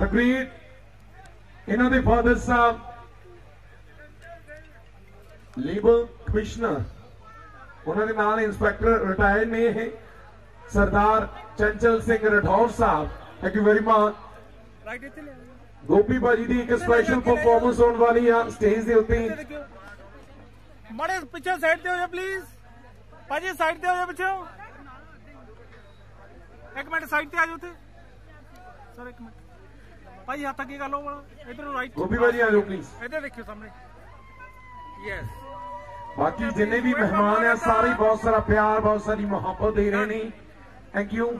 ਤਕਰੀਰ, ਇਹਨਾਂ ਦੇ ਫਾਦਰ ਸਾਹਿਬ ਲੇਬਰ ਕਮਿਸ਼ਨਰ ਉਹਨਾਂ ਦੇ ਨਾਲ ਇੰਸਪੈਕਟਰ ਰਿਟਾਇਰ ਨੇ ਇਹ, ਸਰਦਾਰ ਚੰਚਲ ਸਿੰਘ ਰਠੌਰ ਸਾਹਿਬ thank you very much Gopi ਭਾਜੀ ਦੀ ਇੱਕ ਸਪੈਸ਼ਲ ਪਰਫਾਰਮੈਂਸ ਹੋਣ ਵਾਲੀ ਆ ਸਟੇਜ ਦੇ ਉੱਤੇ। ਇੱਥੇ ਮਾੜੇ ਪਿੱਛੇ ਸਾਈਡ ਤੇ ਹੋ ਜਾ ਪਲੀਜ਼ ਭਾਜੀ ਸਾਈਡ ਤੇ ਹੋ ਜਾ ਪਿੱਛੇ। ਸਾਈਡ ਤੇ ਆ ਜਾਓ ਤੇ ਸਰ ਇੱਕ ਮਿੰਟ। ਭਾਜੀ ਹੱਥ ਅੱਗੇ ਕਰ ਲਓ ਵਾਲਾ। ਇਧਰ ਰਾਈਟ ਗੋਪੀ ਭਾਜੀ ਆ ਜਾਓ ਪਲੀਜ਼ ਇੱਧਰ ਦੇਖਿਓ ਸਾਹਮਣੇ। ਯੈਸ ਬਾਕੀ ਜਿੰਨੇ ਵੀ ਮਹਿਮਾਨ ਆ ਸਾਰੇ ਬਹੁਤ ਸਾਰਾ ਪਿਆਰ ਬਹੁਤ ਸਾਰੀ ਮੁਹੱਬਤ ਦੇ ਰਹੇ ਨੇ। ਥੈਂਕ ਯੂ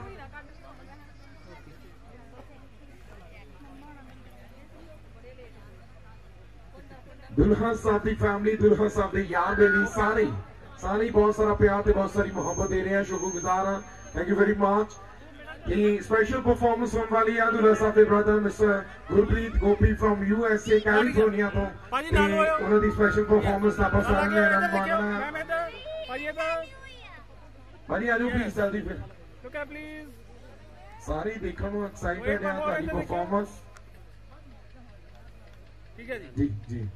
ਦੁਲਹਾ ਸਾਹਿਬ ਦੀ ਫੈਮਿਲੀ ਦੁਲਹਾ ਸਾਹਿਬ ਦੇ ਯਾਰ ਬੇਲੀ ਸਾਰੇ। ਸਾਰੇ ਬਹੁਤ ਸਾਰਾ ਪਿਆਰ ਤੇ ਬਹੁਤ ਸਾਰੀ ਮੁਹੱਬਤ ਦੇ ਰਹੇ ਆ। ਸ਼ੁਕਰਗੁਜ਼ਾਰ ਆ। ਥੈਂਕ ਯੂ ਵੈਰੀ ਮਚ ਇਹ ਸਪੈਸ਼ਲ ਪਰਫਾਰਮੈਂਸ ਹੋਣ ਵਾਲੀ ਆ ਦੁਲਹਾ ਸਾਹਿਬ ਦੇ brother mister Gurpreet Gopi from U S A California ਤੋਂ ਉਹਨਾਂ ਦੀ ਸਪੈਸ਼ਲ ਪਰਫਾਰਮੈਂਸ ਆਪਾਂ ਸਾਰਿਆਂ ਨੇ ਆਨੰਦ ਮਾਣਨਾ ਹੈ ਭਾਜੀ ਇੱਧਰ ਭਾਜੀ ਆਜੋ ਪਲੀਜ਼ ਜਲਦੀ ਫਿਰ ਲੁੱਕ ਆ ਪਲੀਜ਼ ਸਾਰੇ ਦੇਖਣ ਨੂੰ ਐਕਸਾਈਟਡ ਆ ਤੁਹਾਡੀ ਪਰਫਾਰਮੈਂਸ ਠੀਕ ਹੈ ਜੀ ਜੀ ਜੀ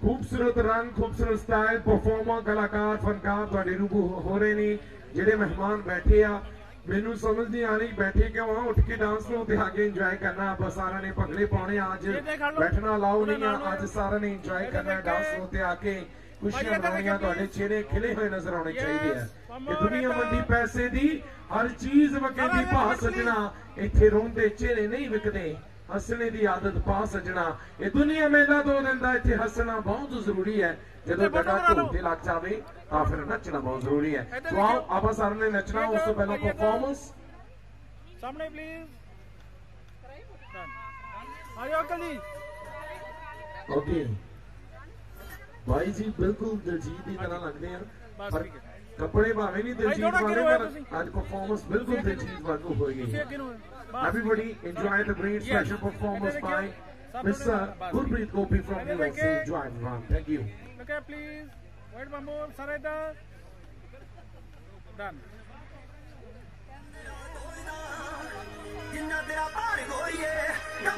ਖੂਬਸੂਰਤ ਰੰਗ ਖੂਬਸੂਰਤ ਸਟਾਈਲ ਪਰਫਾਰਮਰ ਕਲਾਕਾਰ ਫਨਕਾਰ ਤੁਹਾਡੇ ਰੂਬੂ ਹੋ ਰਹੇ ਨੇ ਜਿਹੜੇ ਮਹਿਮਾਨ ਬੈਠੇ ਆ ਮੈਨੂੰ ਸਮਝ ਨਹੀਂ ਆ ਰਹੀ ਬੈਠੇ ਕਿਉਂ ਆ? ਉੱਠ ਕੇ ਡਾਂਸ ਨੂੰ ਤੇ ਆਗੇ ਇੰਜੋਏ ਕਰਨਾ। ਆਪਾਂ ਸਾਰਿਆਂ ਨੇ ਭੰਗੜੇ ਪਾਉਣੇ ਆ ਅੱਜ। ਬੈਠਣਾ ਅਲਾਉ ਨਹੀਂ ਆ ਅੱਜ ਸਾਰਿਆਂ ਨੇ ਇੰਜੋਏ ਕਰਨਾ ਡਾਂਸ ਨੂੰ ਤੇ ਆ ਕੇ। ਖੁਸ਼ੀਆਂ ਮਨਾਉਣੀਆਂ ਤੁਹਾਡੇ ਚਿਹਰੇ ਖਿਲੇ ਹੋਏ ਨਜ਼ਰ ਆਉਣੇ ਚਾਹੀਦੇ ਆ। ਇਹ ਦੁਨੀਆ ਮੰਦੀ ਪੈਸੇ ਦੀ ਹਰ ਚੀਜ਼ ਵਕੇਦੀ ਭਾ ਸਜਣਾ ਇੱਥੇ ਰੋਂਦੇ ਚਿਹਰੇ ਨਹੀਂ ਵਿਕਦੇ। ਹੱਸਣੇ ਦੀ ਆਦਤ ਪਾ ਸਜਣਾ। ਇਹ ਦੁਨੀਆ ਮੇਲਾ ਦੋ ਦਿੰਦਾ ਇੱਥੇ ਹੱਸਣਾ ਬਹੁਤ ਜ਼ਰੂਰੀ ਹੈ। ਜਦੋਂ ਢੋਲ ਤੇ ਲੱਗ ਜਾਵੇ ਤਾਂ ਫਿਰ ਨੱਚਣਾ ਬਹੁਤ ਜ਼ਰੂਰੀ ਹੈ। ਆਓ ਆਪਾਂ ਸਾਰਿਆਂ ਨੇ ਨੱਚਣਾ ਉਸ ਤੋਂ ਪਹਿਲਾਂ ਪਰਫਾਰਮੈਂਸ ਸਾਹਮਣੇ ਪਲੀਜ਼ ਆ ਜਾਓ ਅੰਕਲ ਜੀ। ਓਕੇ ਭਾਈ ਜੀ ਬਿਲਕੁਲ ਦਿਲਜੀਤ ਦੀ ਤਰ੍ਹਾਂ ਲੱਗਦੇ ਆ। ਪਰ ਕੱਪੜੇ ਭਾਵੇਂ ਨਹੀਂ ਦਿਲਜੀਤ ਵਾਲੇ ਪਰ ਅੱਜ ਪਰਫਾਰਮੈਂਸ ਬਿਲਕੁਲ ਦਿਲਜੀਤ ਵਾਂਗੂ ਹੋਏਗੀ Everybody enjoy the great special performance by Mr. Gurpreet Gopi from USA. Enjoy everyone. Thank you. Look at please. Wait one more. Sarayda. Done. ਜਿੰਨਾ ਤੇਰਾ ਗੋਰੀਏ ਤਾਂ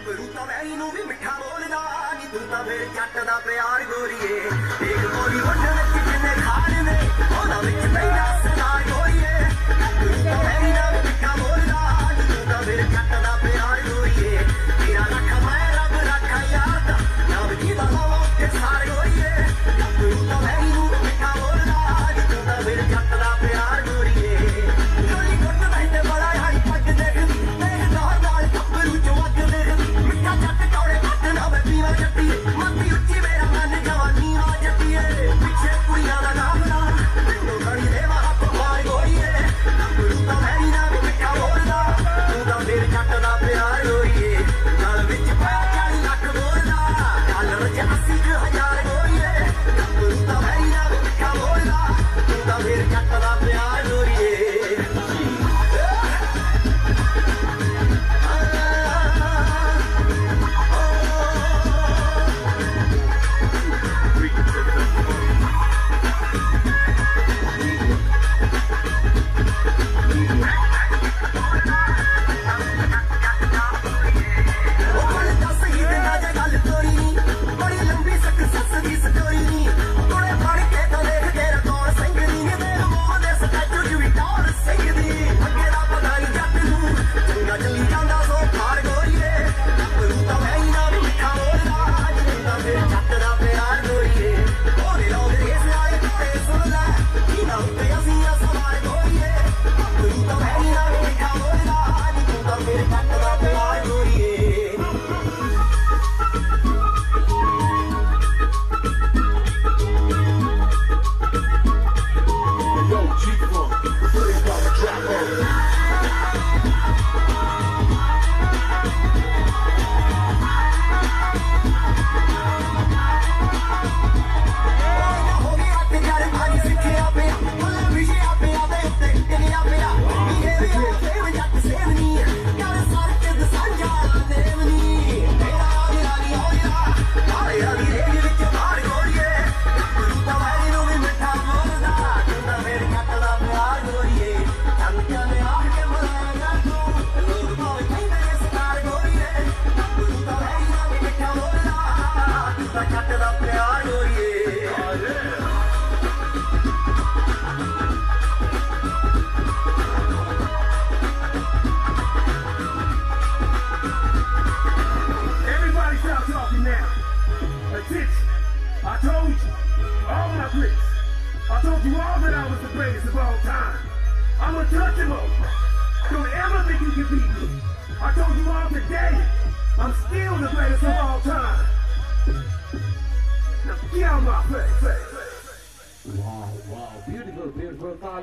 ਵੀ ਮਿੱਠਾ ਬੋਲਦਾ ਨੀ ਤੂੰ ਤਾਂ ਮੇਰੇ ਜੱਟ ਦਾ ਪਿਆਰ ਗੋਰੀਏ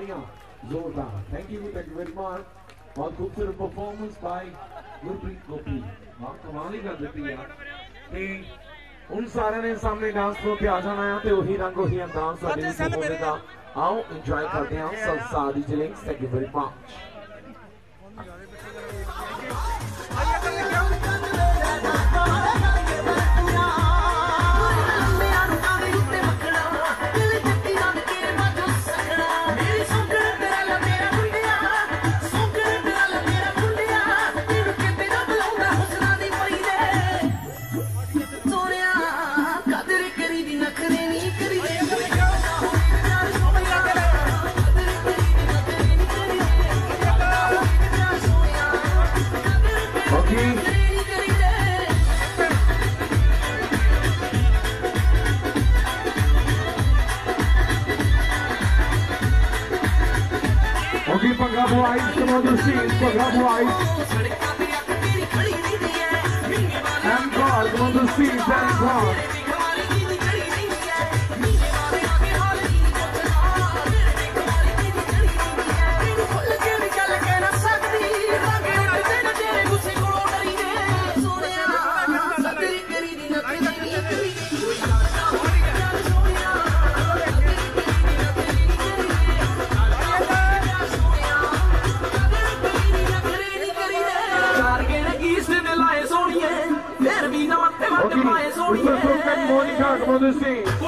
तालियां जोरदार thank you thank you very much बहुत खूबसूरत परफॉर्मेंस बाय ਗੁਰਪ੍ਰੀਤ ਗੋਪੀ ਵਾਹ ਕਮਾਲ ਹੀ ਕਰ ਦਿੱਤੀ ਆ ਤੇ ਹੁਣ ਸਾਰਿਆਂ ਨੇ ਸਾਹਮਣੇ ਡਾਂਸ ਤੋਂ ਤੇ ਆ ਜਾਣਾ ਆ ਤੇ ਉਹੀ ਰੰਗ ਉਹੀ ਅੰਦਾਜ਼ ਸਾਡੇ ਵਿੱਚ ਹੋਵੇਗਾ ਆਓ ਇੰਜੋਏ ਕਰਦੇ ਹਾਂ ਸੰਸਾਰੀ ਜਿਲਿੰਗ second very much right, come on, you see it, program right. And God, come on, you see it, and God. Good Morning Talk about the scene.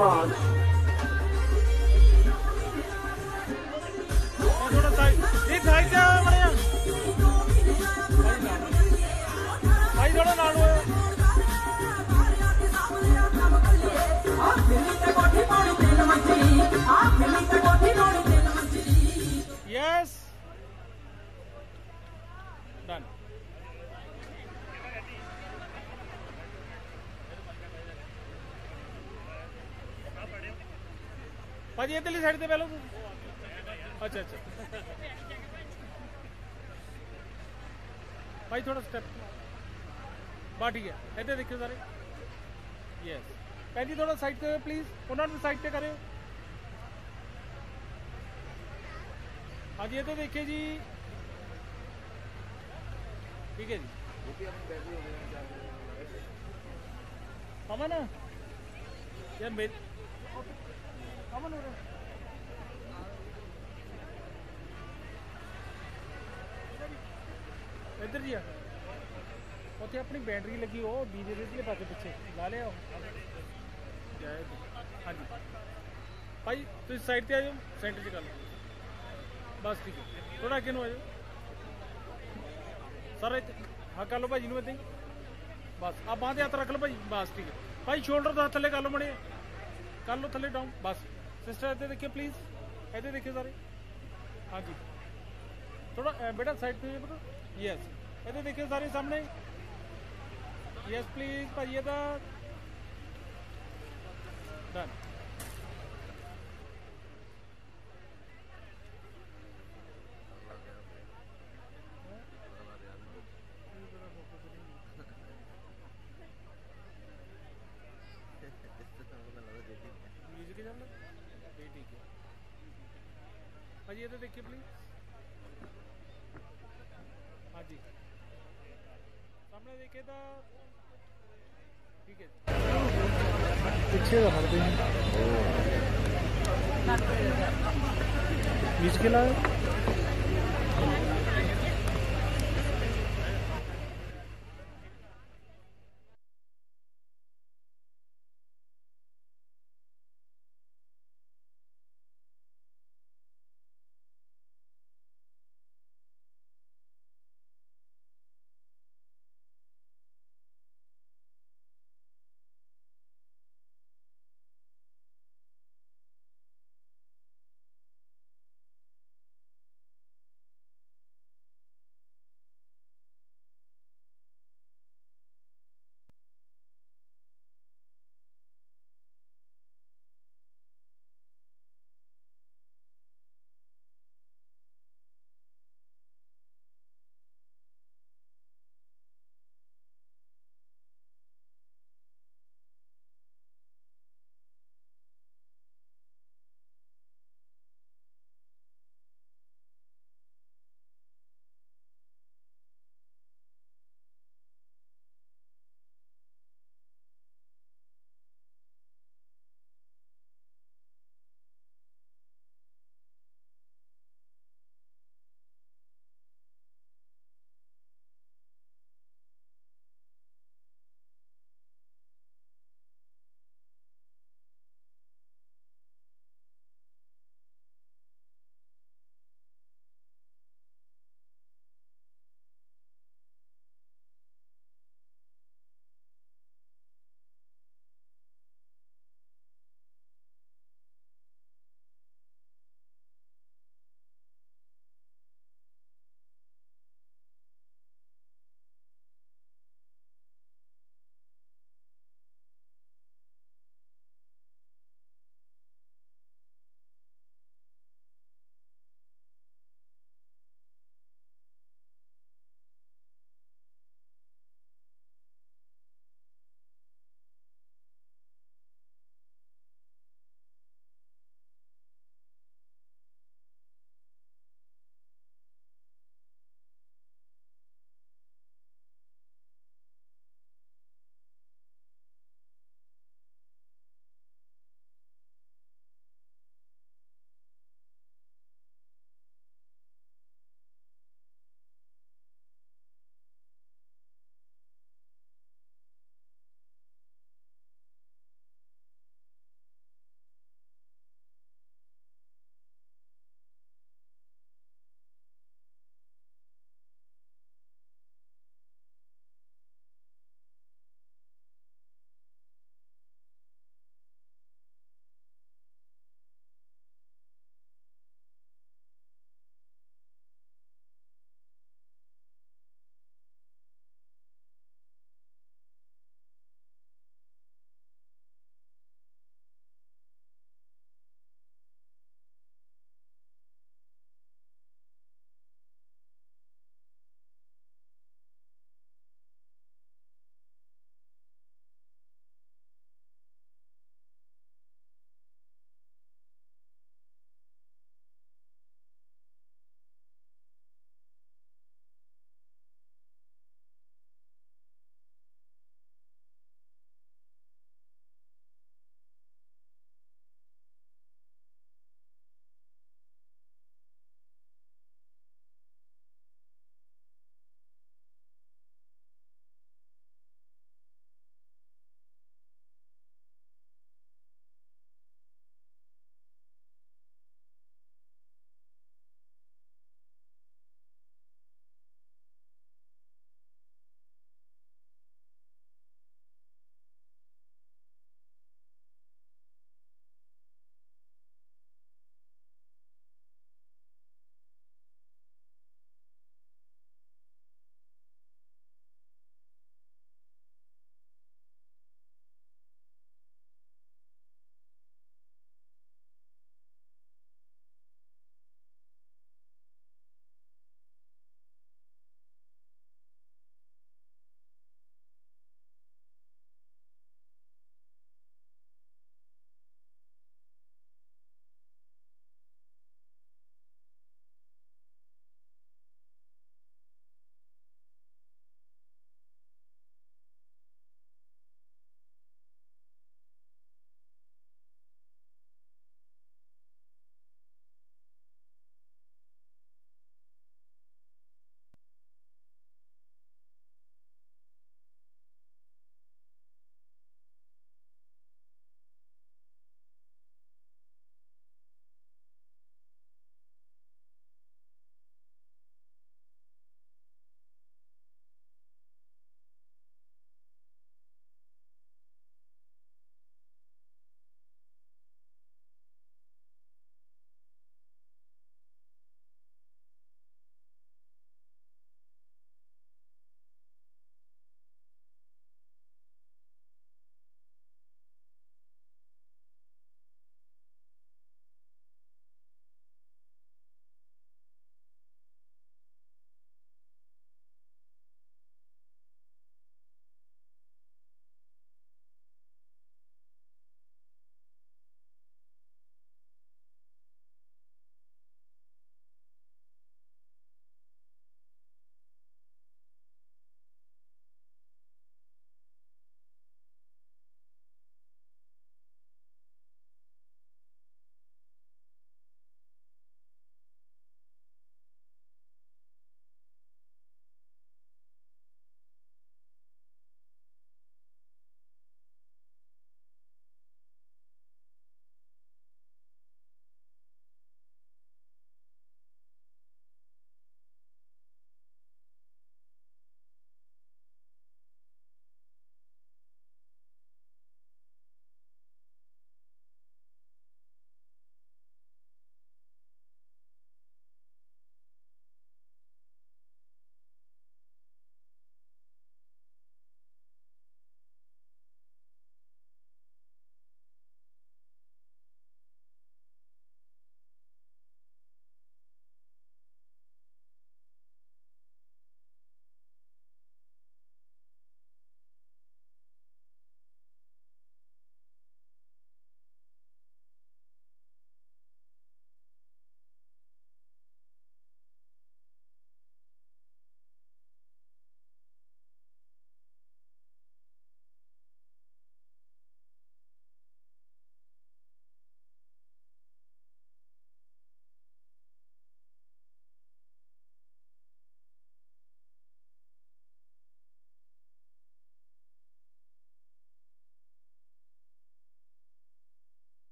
frog. ਉਹਨਾਂ ਨੂੰ ਸਾਈਡ ਤੇ ਕਰਿਓ ਹਾਂਜੀ ਇੱਧਰ ਦੇਖਿਓ ਜੀ। ਠੀਕ ਹੈ ਜੀ। ਅਮਨ? ਯਾਰ ਮੇਰੀ ਅਮਨ ਉਰੇ। ਇੱਧਰ ਜੀ ਆ। ਉੱਥੇ ਆਪਣੀ ਬੈਟਰੀ ਲੱਗੀ, ਉਹ ਡੀਜੇ ਦੇ ਇਧਰਲੇ ਪਿੱਛੇ ਲਾ ਲਿਆ ਉਹ ਜਾਏ ਹਾਂਜੀ ਭਾਈ ਤੁਸੀਂ ਸਾਈਡ ਤੇ ਆ ਜਾਓ ਸੈਂਟਰ 'ਚ ਕਰ ਬਸ ਠੀਕ ਹੈ। ਥੋੜਾ ਅੱਗੇ ਨੂੰ ਆ ਜਾਓ। ਸਰ ਹਾਂ ਕਰ ਲਓ ਭਾਜੀ ਨੂੰ ਇੱਦਾਂ ਬਸ ਆ ਬਾਂਹ ਤੇ ਹੱਥ ਰੱਖ ਲਓ ਭਾਜੀ। ਬਸ ਠੀਕ ਹੈ। ਭਾਈ ਸ਼ੋਲਡਰ ਤੋਂ ਥੱਲੇ ਕਰ ਲਓ ਮੜੇ ਕਰ ਲਓ ਥੱਲੇ ਡਾਊਨ ਬਸ। ਸਿਸਟਰ ਇੱਥੇ ਦੇਖਿਓ ਪਲੀਜ਼ ਇੱਥੇ ਦੇਖਿਓ ਸਾਰੇ। ਹਾਂਜੀ। ਥੋੜਾ ਬੇਟਾ ਸਾਈਡ ਤੇ ਬੇਟਾ ਯੈਸ ਇੱਥੇ ਦੇਖਿਓ ਸਾਰੇ ਸਾਹਮਣੇ। ਯੈਸ ਪਲੀਜ਼ ਭਾਜੀ ਇਹਦਾ ਜੀ ਇਹਦੇ ਦੇਖੀ ਪਲੀਜ਼ ਹਾਂਜੀ। ਸਾਹਮਣੇ ਦੇਖੇ ਤਾਂ ਠੀਕ ਹੈ ਪਿੱਛੇ ਦਾ ਹਟਦੇ ਹਾਂ ਮਿਸ ਕਿਲਾ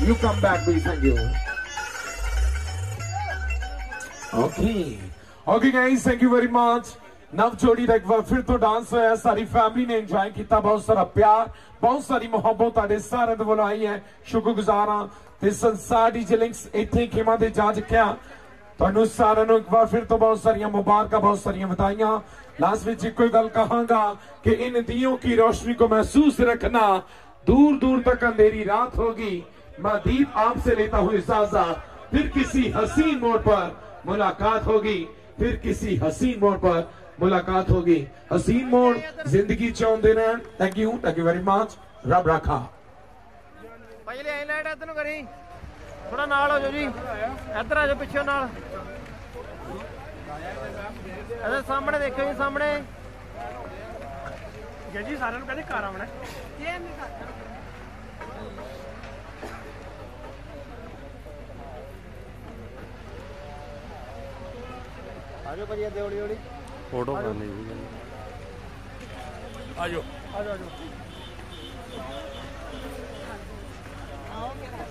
you come back, please. Thank you. Okay. Okay, guys, thank you very much. ਨਵ ਜੋੜੀ ਦਾ ਇੱਕ ਵਾਰ ਫਿਰ ਤੋਂ ਡਾਂਸ ਹੋਇਆ ਸਾਰੀ ਫੈਮਿਲੀ ਨੇ ਇੰਜੋਏ ਕੀਤਾ ਬਹੁਤ ਸਾਰਾ ਪਿਆਰ ਬਹੁਤ ਸਾਰੀ ਮੁਹੱਬਤ ਤੁਹਾਡੇ ਸਾਰਿਆਂ ਦੇ ਵੱਲੋਂ ਆਈ ਹੈ ਸ਼ੁਕਰਗੁਜ਼ਾਰ ਹਾਂ ਤੇ ਸੰਸਾਰ ਡੀਜੇ ਲਿੰਕਸ ਇੱਥੇ ਖੇਮਾ ਦੇ ਜਾ ਚੁੱਕਿਆ ਤੁਹਾਨੂੰ ਸਾਰਿਆਂ ਨੂੰ ਇੱਕ ਵਾਰ ਫਿਰ ਤੋਂ ਬਹੁਤ ਸਾਰੀਆਂ ਮੁਬਾਰਕਾਂ ਬਹੁਤ ਸਾਰੀਆਂ ਵਧਾਈਆਂ ਲਾਸਟ ਵਿੱਚ ਇੱਕੋ ਹੀ ਗੱਲ ਕਹਾਂਗਾ कि इन दियों की रोशनी को महसूस रखना दूर दूर तक अंधेरी रात होगी मैं दीप आपसे लेता हूँ इजाजत फिर किसी हसीन मोड़ पर मुलाकात होगी फिर किसी हसीन मोड़ पर मुलाकात होगी हसीन मोड़ जिंदगी चाहते रहन thank you thank you very much रब रखा ਭਾਈ ਲੈ ਲਾਈਟ ਇੱਧਰ ਨੂੰ ਕਰੀ ਥੋੜਾ ਨਾਲ ਹੋ ਜਾਓ ਜੀ ਇੱਧਰ ਆ ਜਾਓ ਪਿੱਛੇ ਨਾਲ ਇਹਦੇ ਸਾਹਮਣੇ ਦੇਖਿਓ ਜੀ ਸਾਹਮਣੇ ਜੀ ਸਾਰਿਆਂ ਨੂੰ ਕਹਿੰਦੇ ਘਰ ਆਉਣਾ ਆ ਜਾਓ ਭਾਜੀ ਅੱਗੇ ਹੌਲੀ ਹੌਲੀ। ਫੋਟੋ ਕਰਨੀ ਜੀ। ਆਜੋ ਆਜੋ ਆਜੋ। ਗੱਡੀ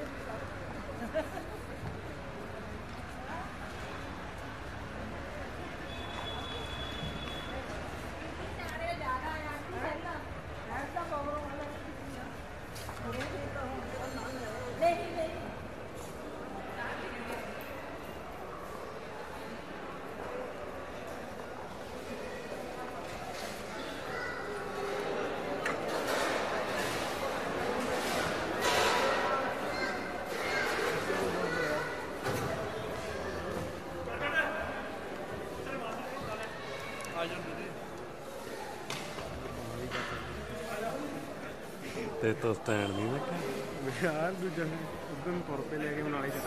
ਤੇ ਤੋਂ ਸਟੈਂਡ ਨਹੀਂ ਰੱਖਿਆ ਯਾਰ ਦੂਜਾ ਉਦੋਂ ਤੁਰ ਪੇ ਲੈ ਕੇ ਮਨਾਲੀ ਚੱਲ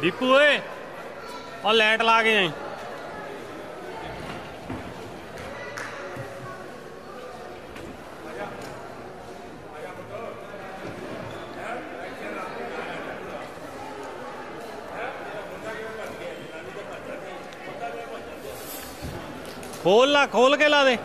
ਦੀਪੂ ਓਏ ਉਹ ਲਾਈਟ ਲਾ ਕੇ ਆਈ। ਖੋਲ ਕੇ ਲਾ ਦੇ।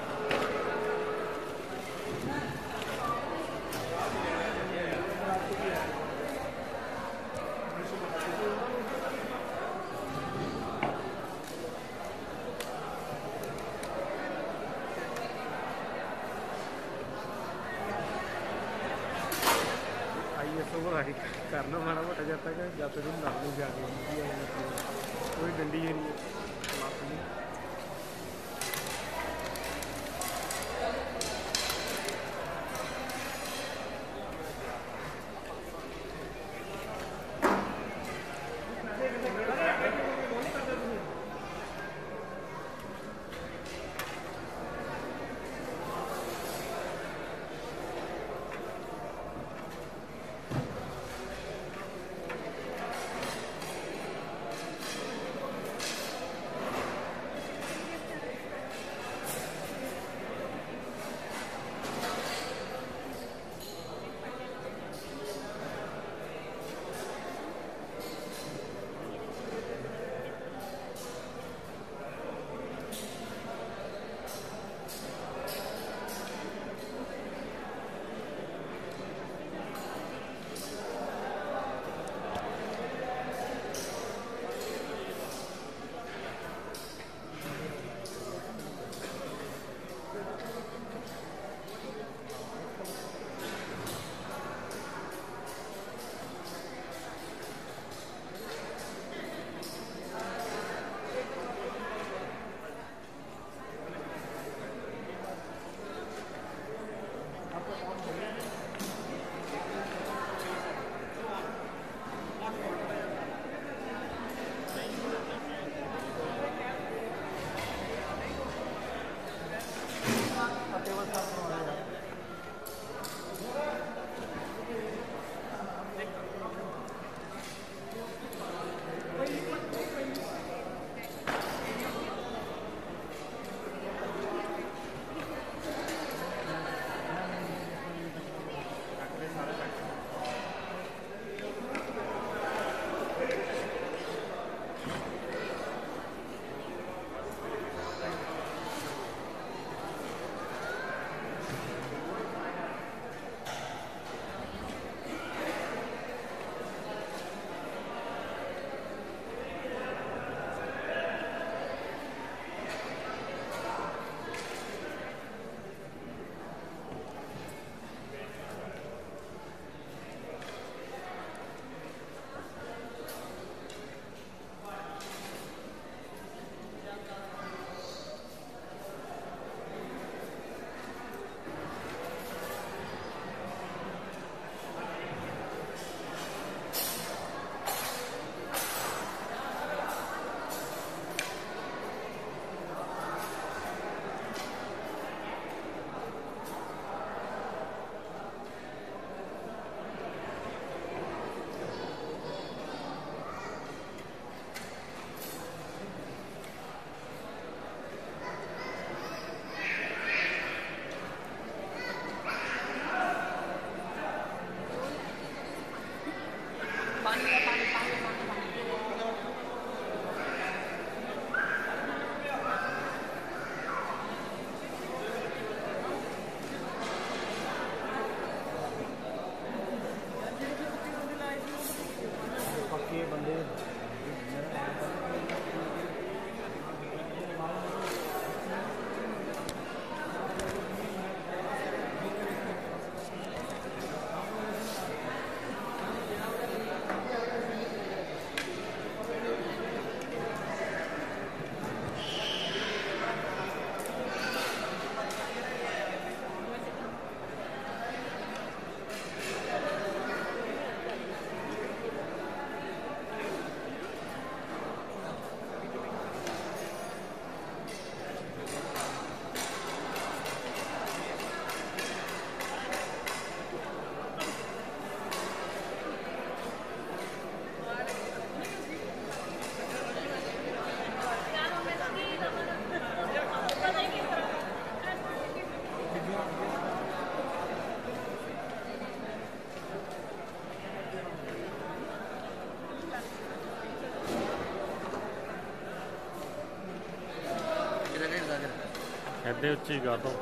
ਐਡੇ ਉੱਚੀ ਗਾ ਦੋ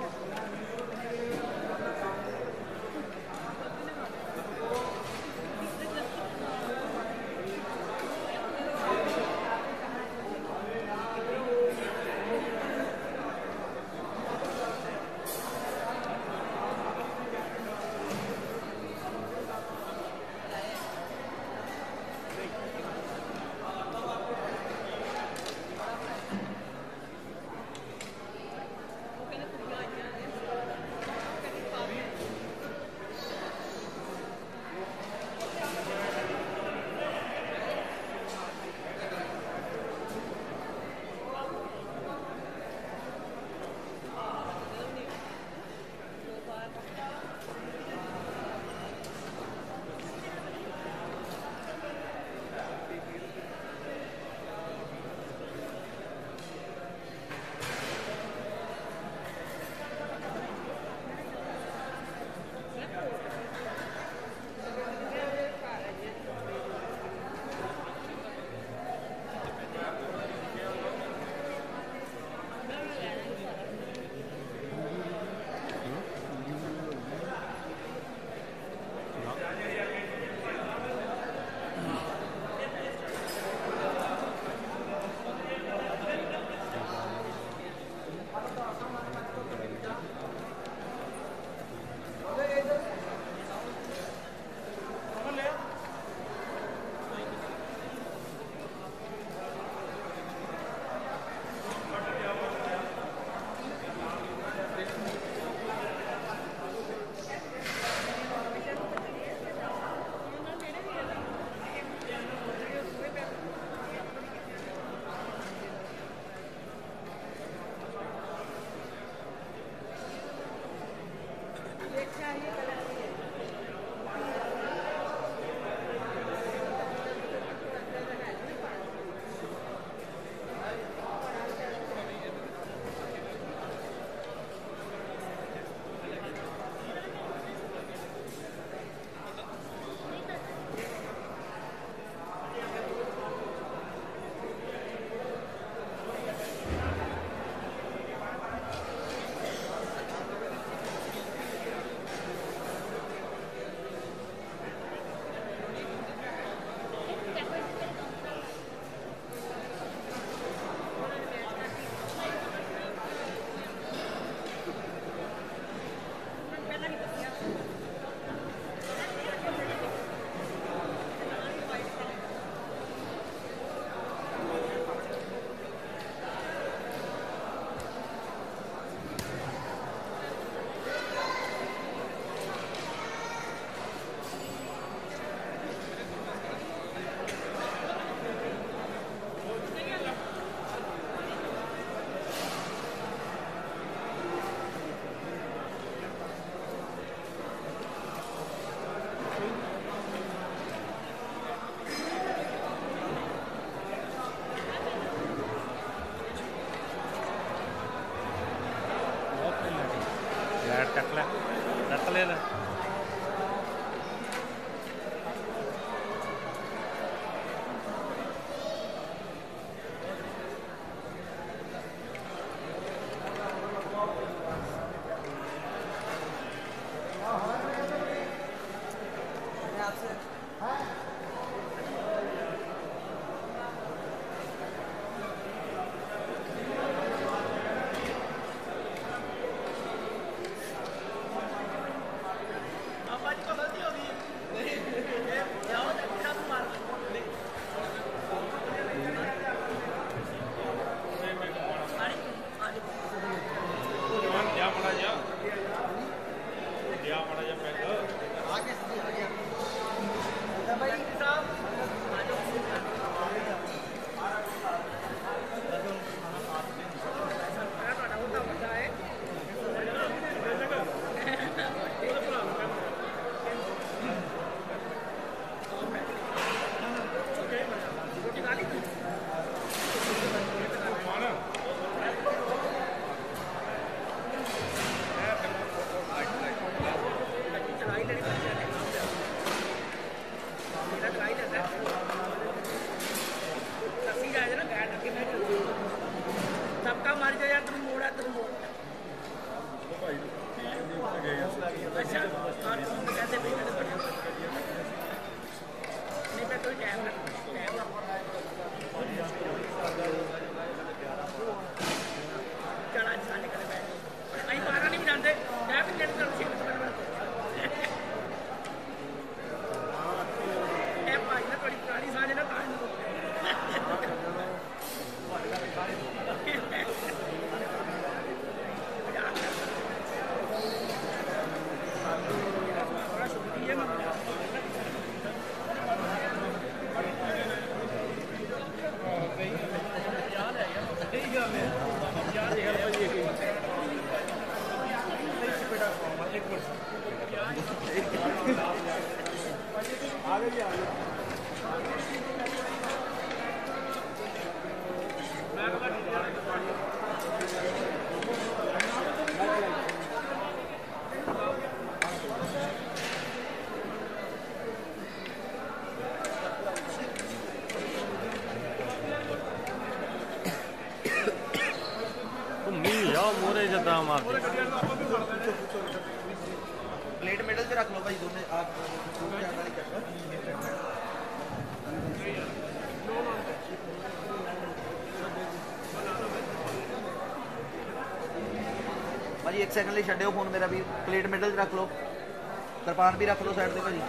ਕਿਰਪਾਨ ਵੀ ਰੱਖ ਲਓ ਸਾਈਡ ਤੇ ਭਾਜੀ।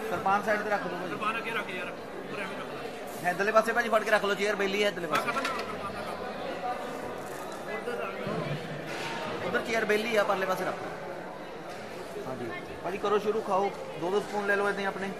ਕਿਰਪਾਨ ਸਾਈਡ ਤੇ ਰੱਖ ਲਓ ਭਾਜੀ। ਕਿਰਪਾਨ ਅੱਗੇ ਰੱਖ ਯਾਰ ਉੱਪਰ ਐਵੇਂ ਰੱਖ ਲੈ। ਪਾਸੇ ਭਾਜੀ ਫੜ ਕੇ ਰੱਖ ਲਓ ਚੇਅਰ ਬੈਲੀ ਹੈ ਇਧਰਲੇ ਪਾਸੇ। ਉਧਰ ਚੇਅਰ ਬੈਲੀ ਆ ਪਰਲੇ ਪਾਸੇ ਰੱਖ ਹਾਂਜੀ। ਭਾਜੀ ਕਰੋ ਸ਼ੁਰੂ ਖਾਓ। ਦੋ ਦੋ ਸਪੂਨ ਲੈ ਲਓ ਇਦਾਂ ਆਪਣੇ।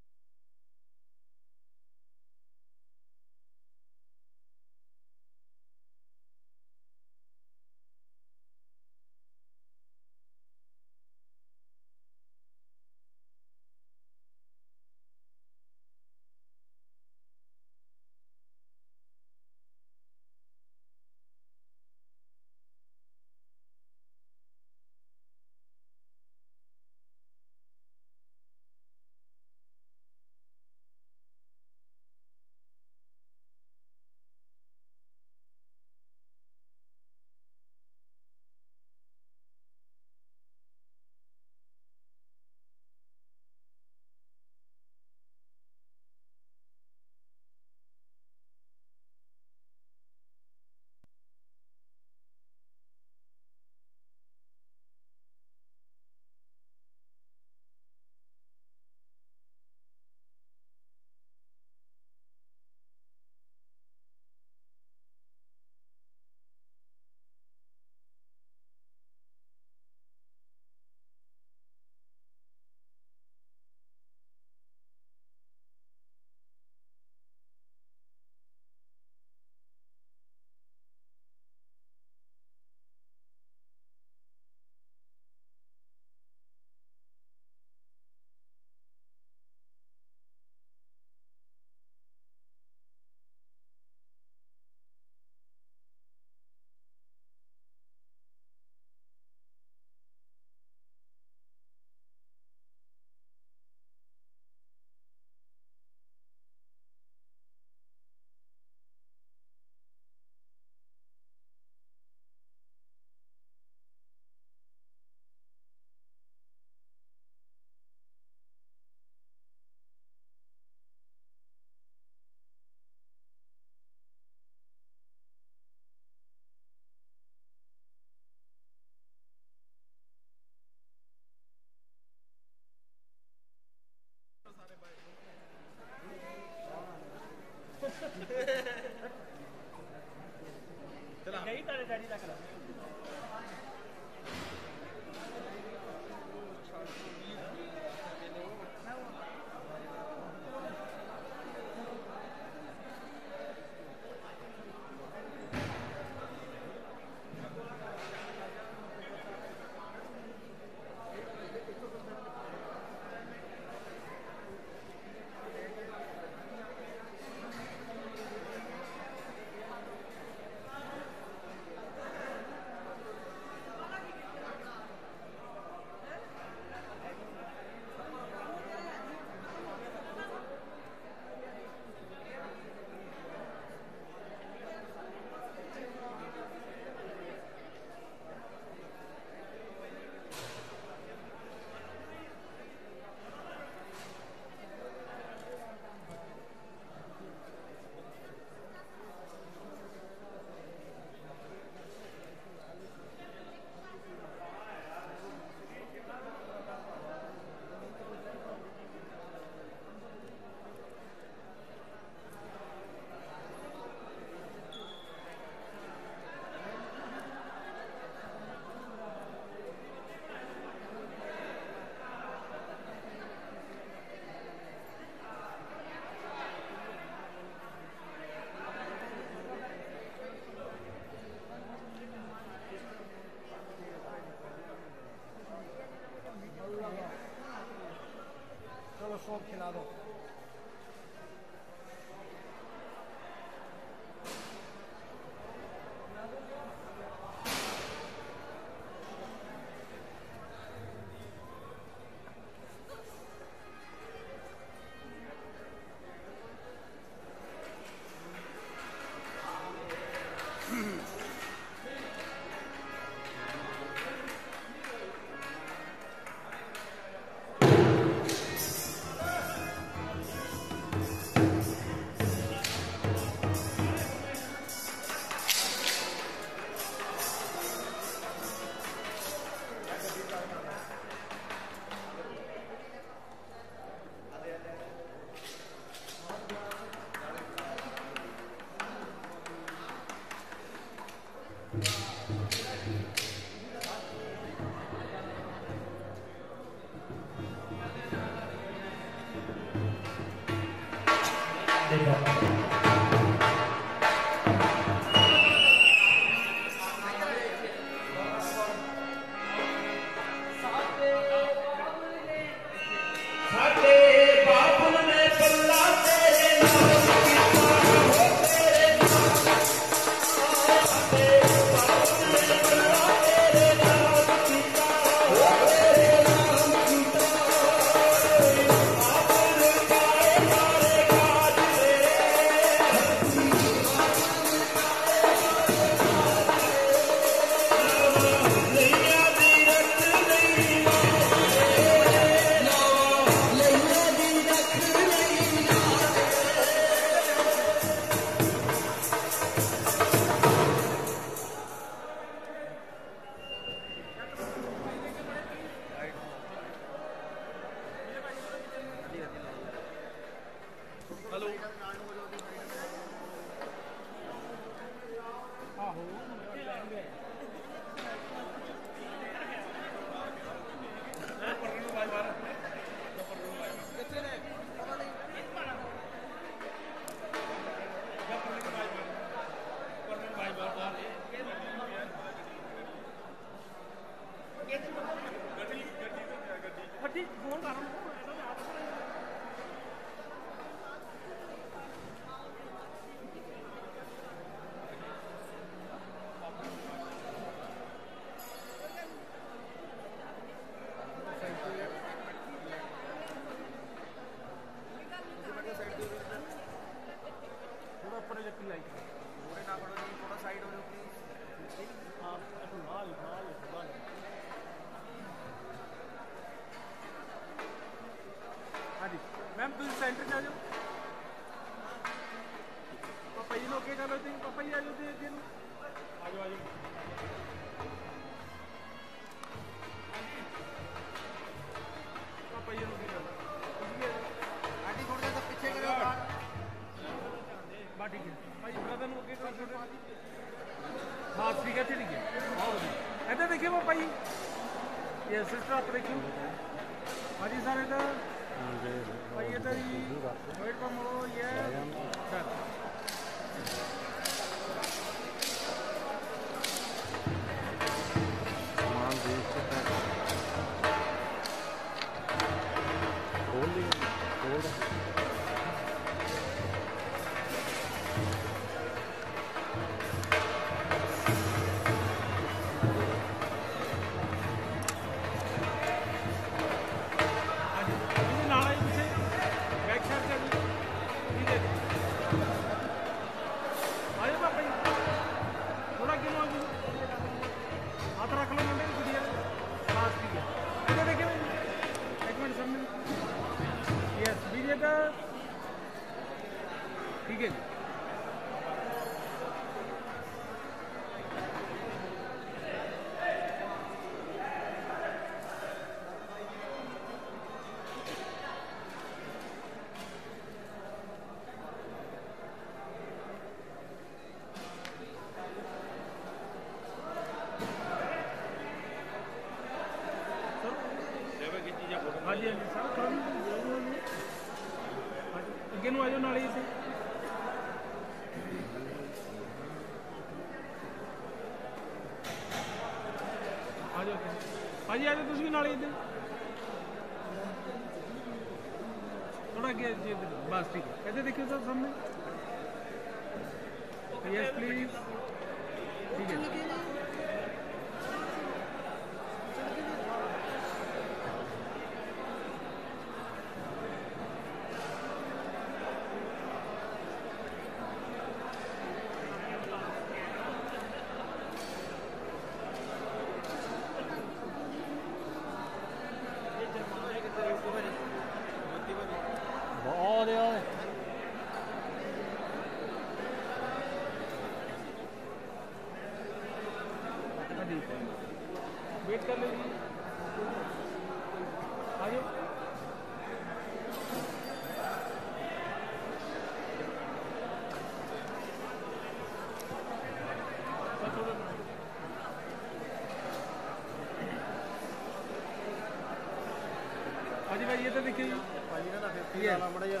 ਦਿਖਾਉਣਾ ਮੜਾ ਜਾ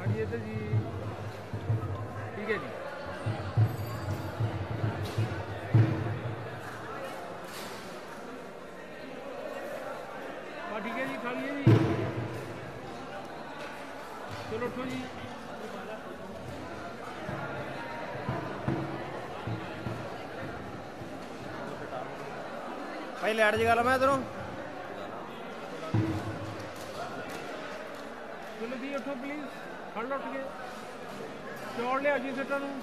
ਹਾਂਜੀ ਇੱਧਰ ਜੀ ਠੀਕ ਹੈ ਜੀ। ਠੀਕ ਹੈ ਜੀ ਖਾਲੀ ਜੀ। ਚਲੋ ਉੱਠੋ ਜੀ। ਭਾਈ ਲੈਟ ਜਗਾ ਲਾ ਮੈਂ ਇਧਰੋਂ। allí se traen un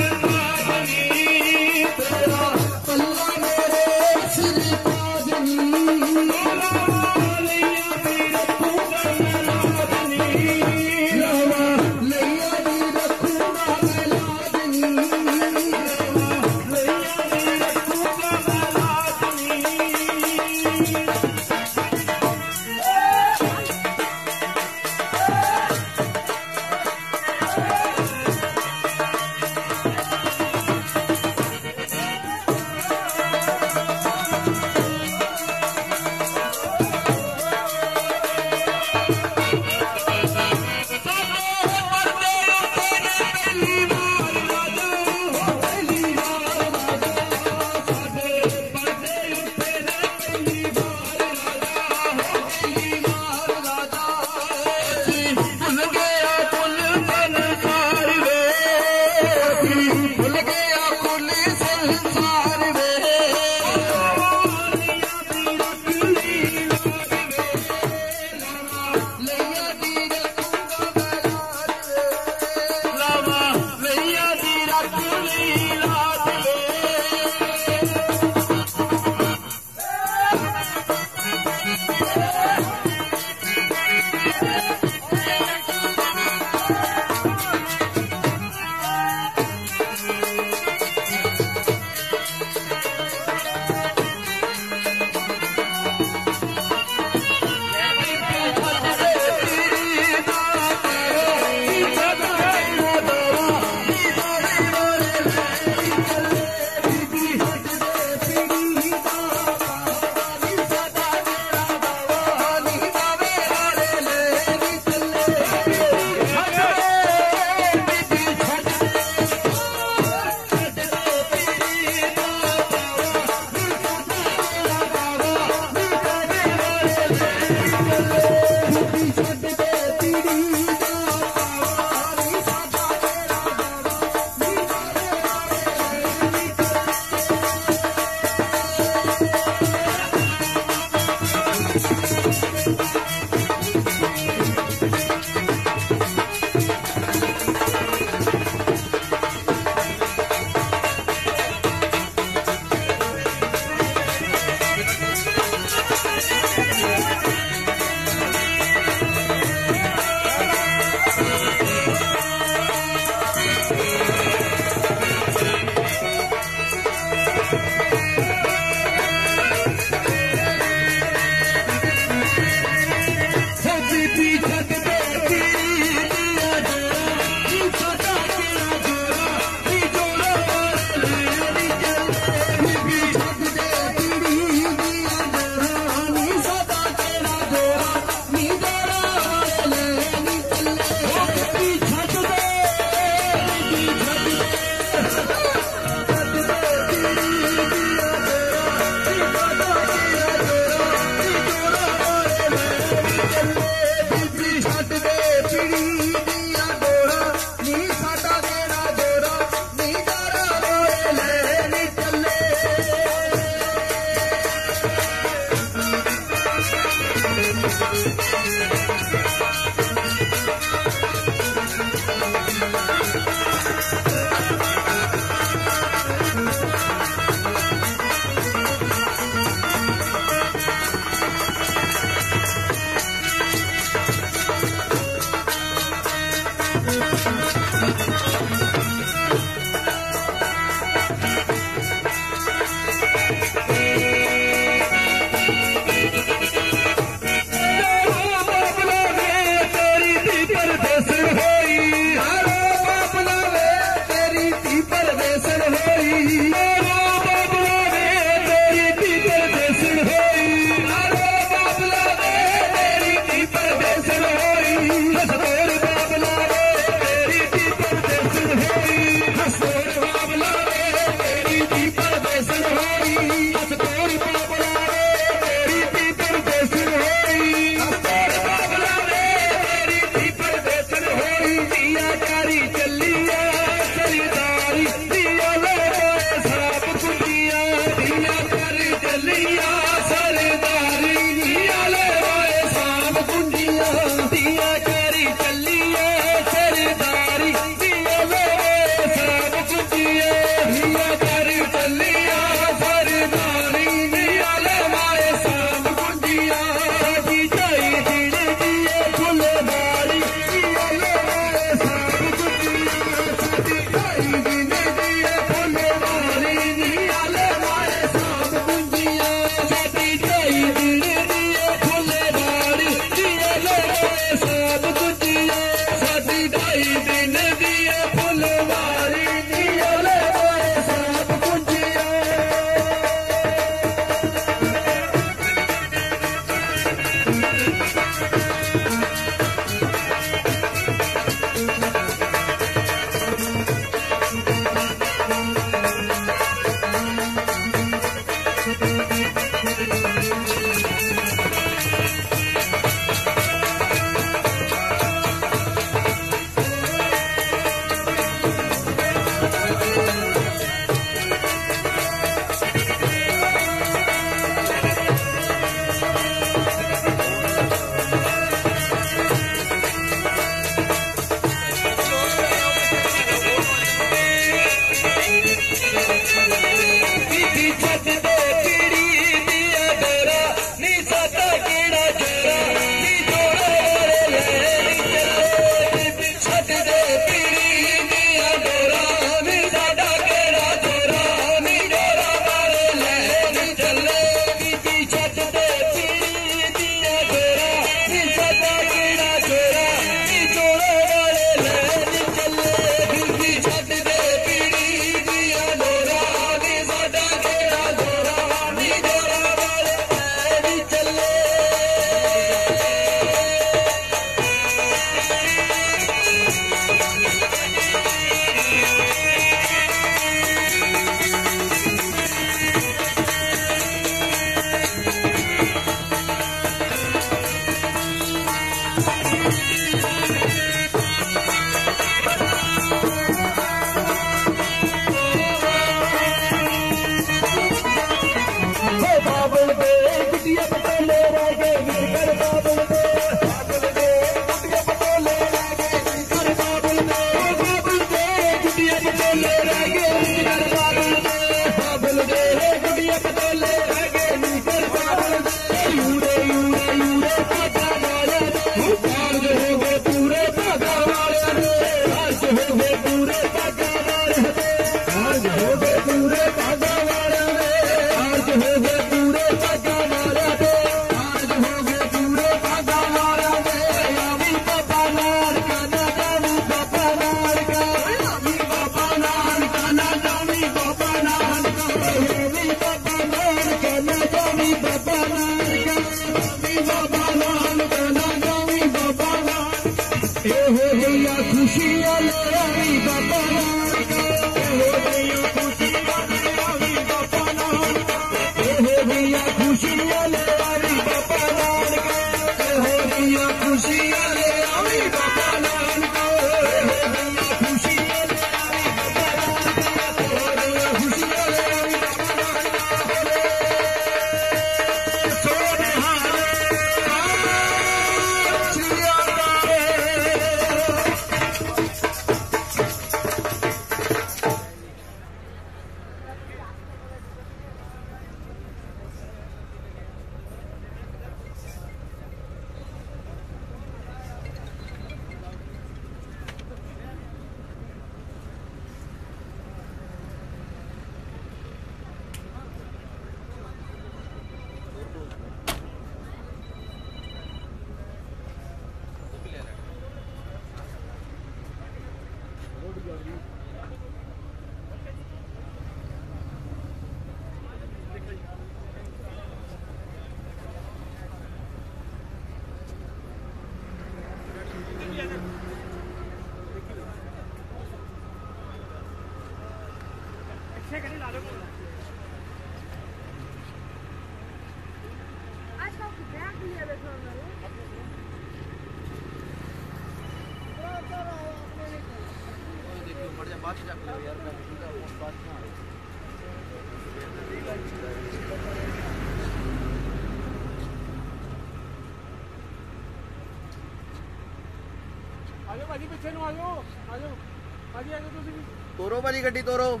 ਗੱਡੀ ਤੋਰੋ।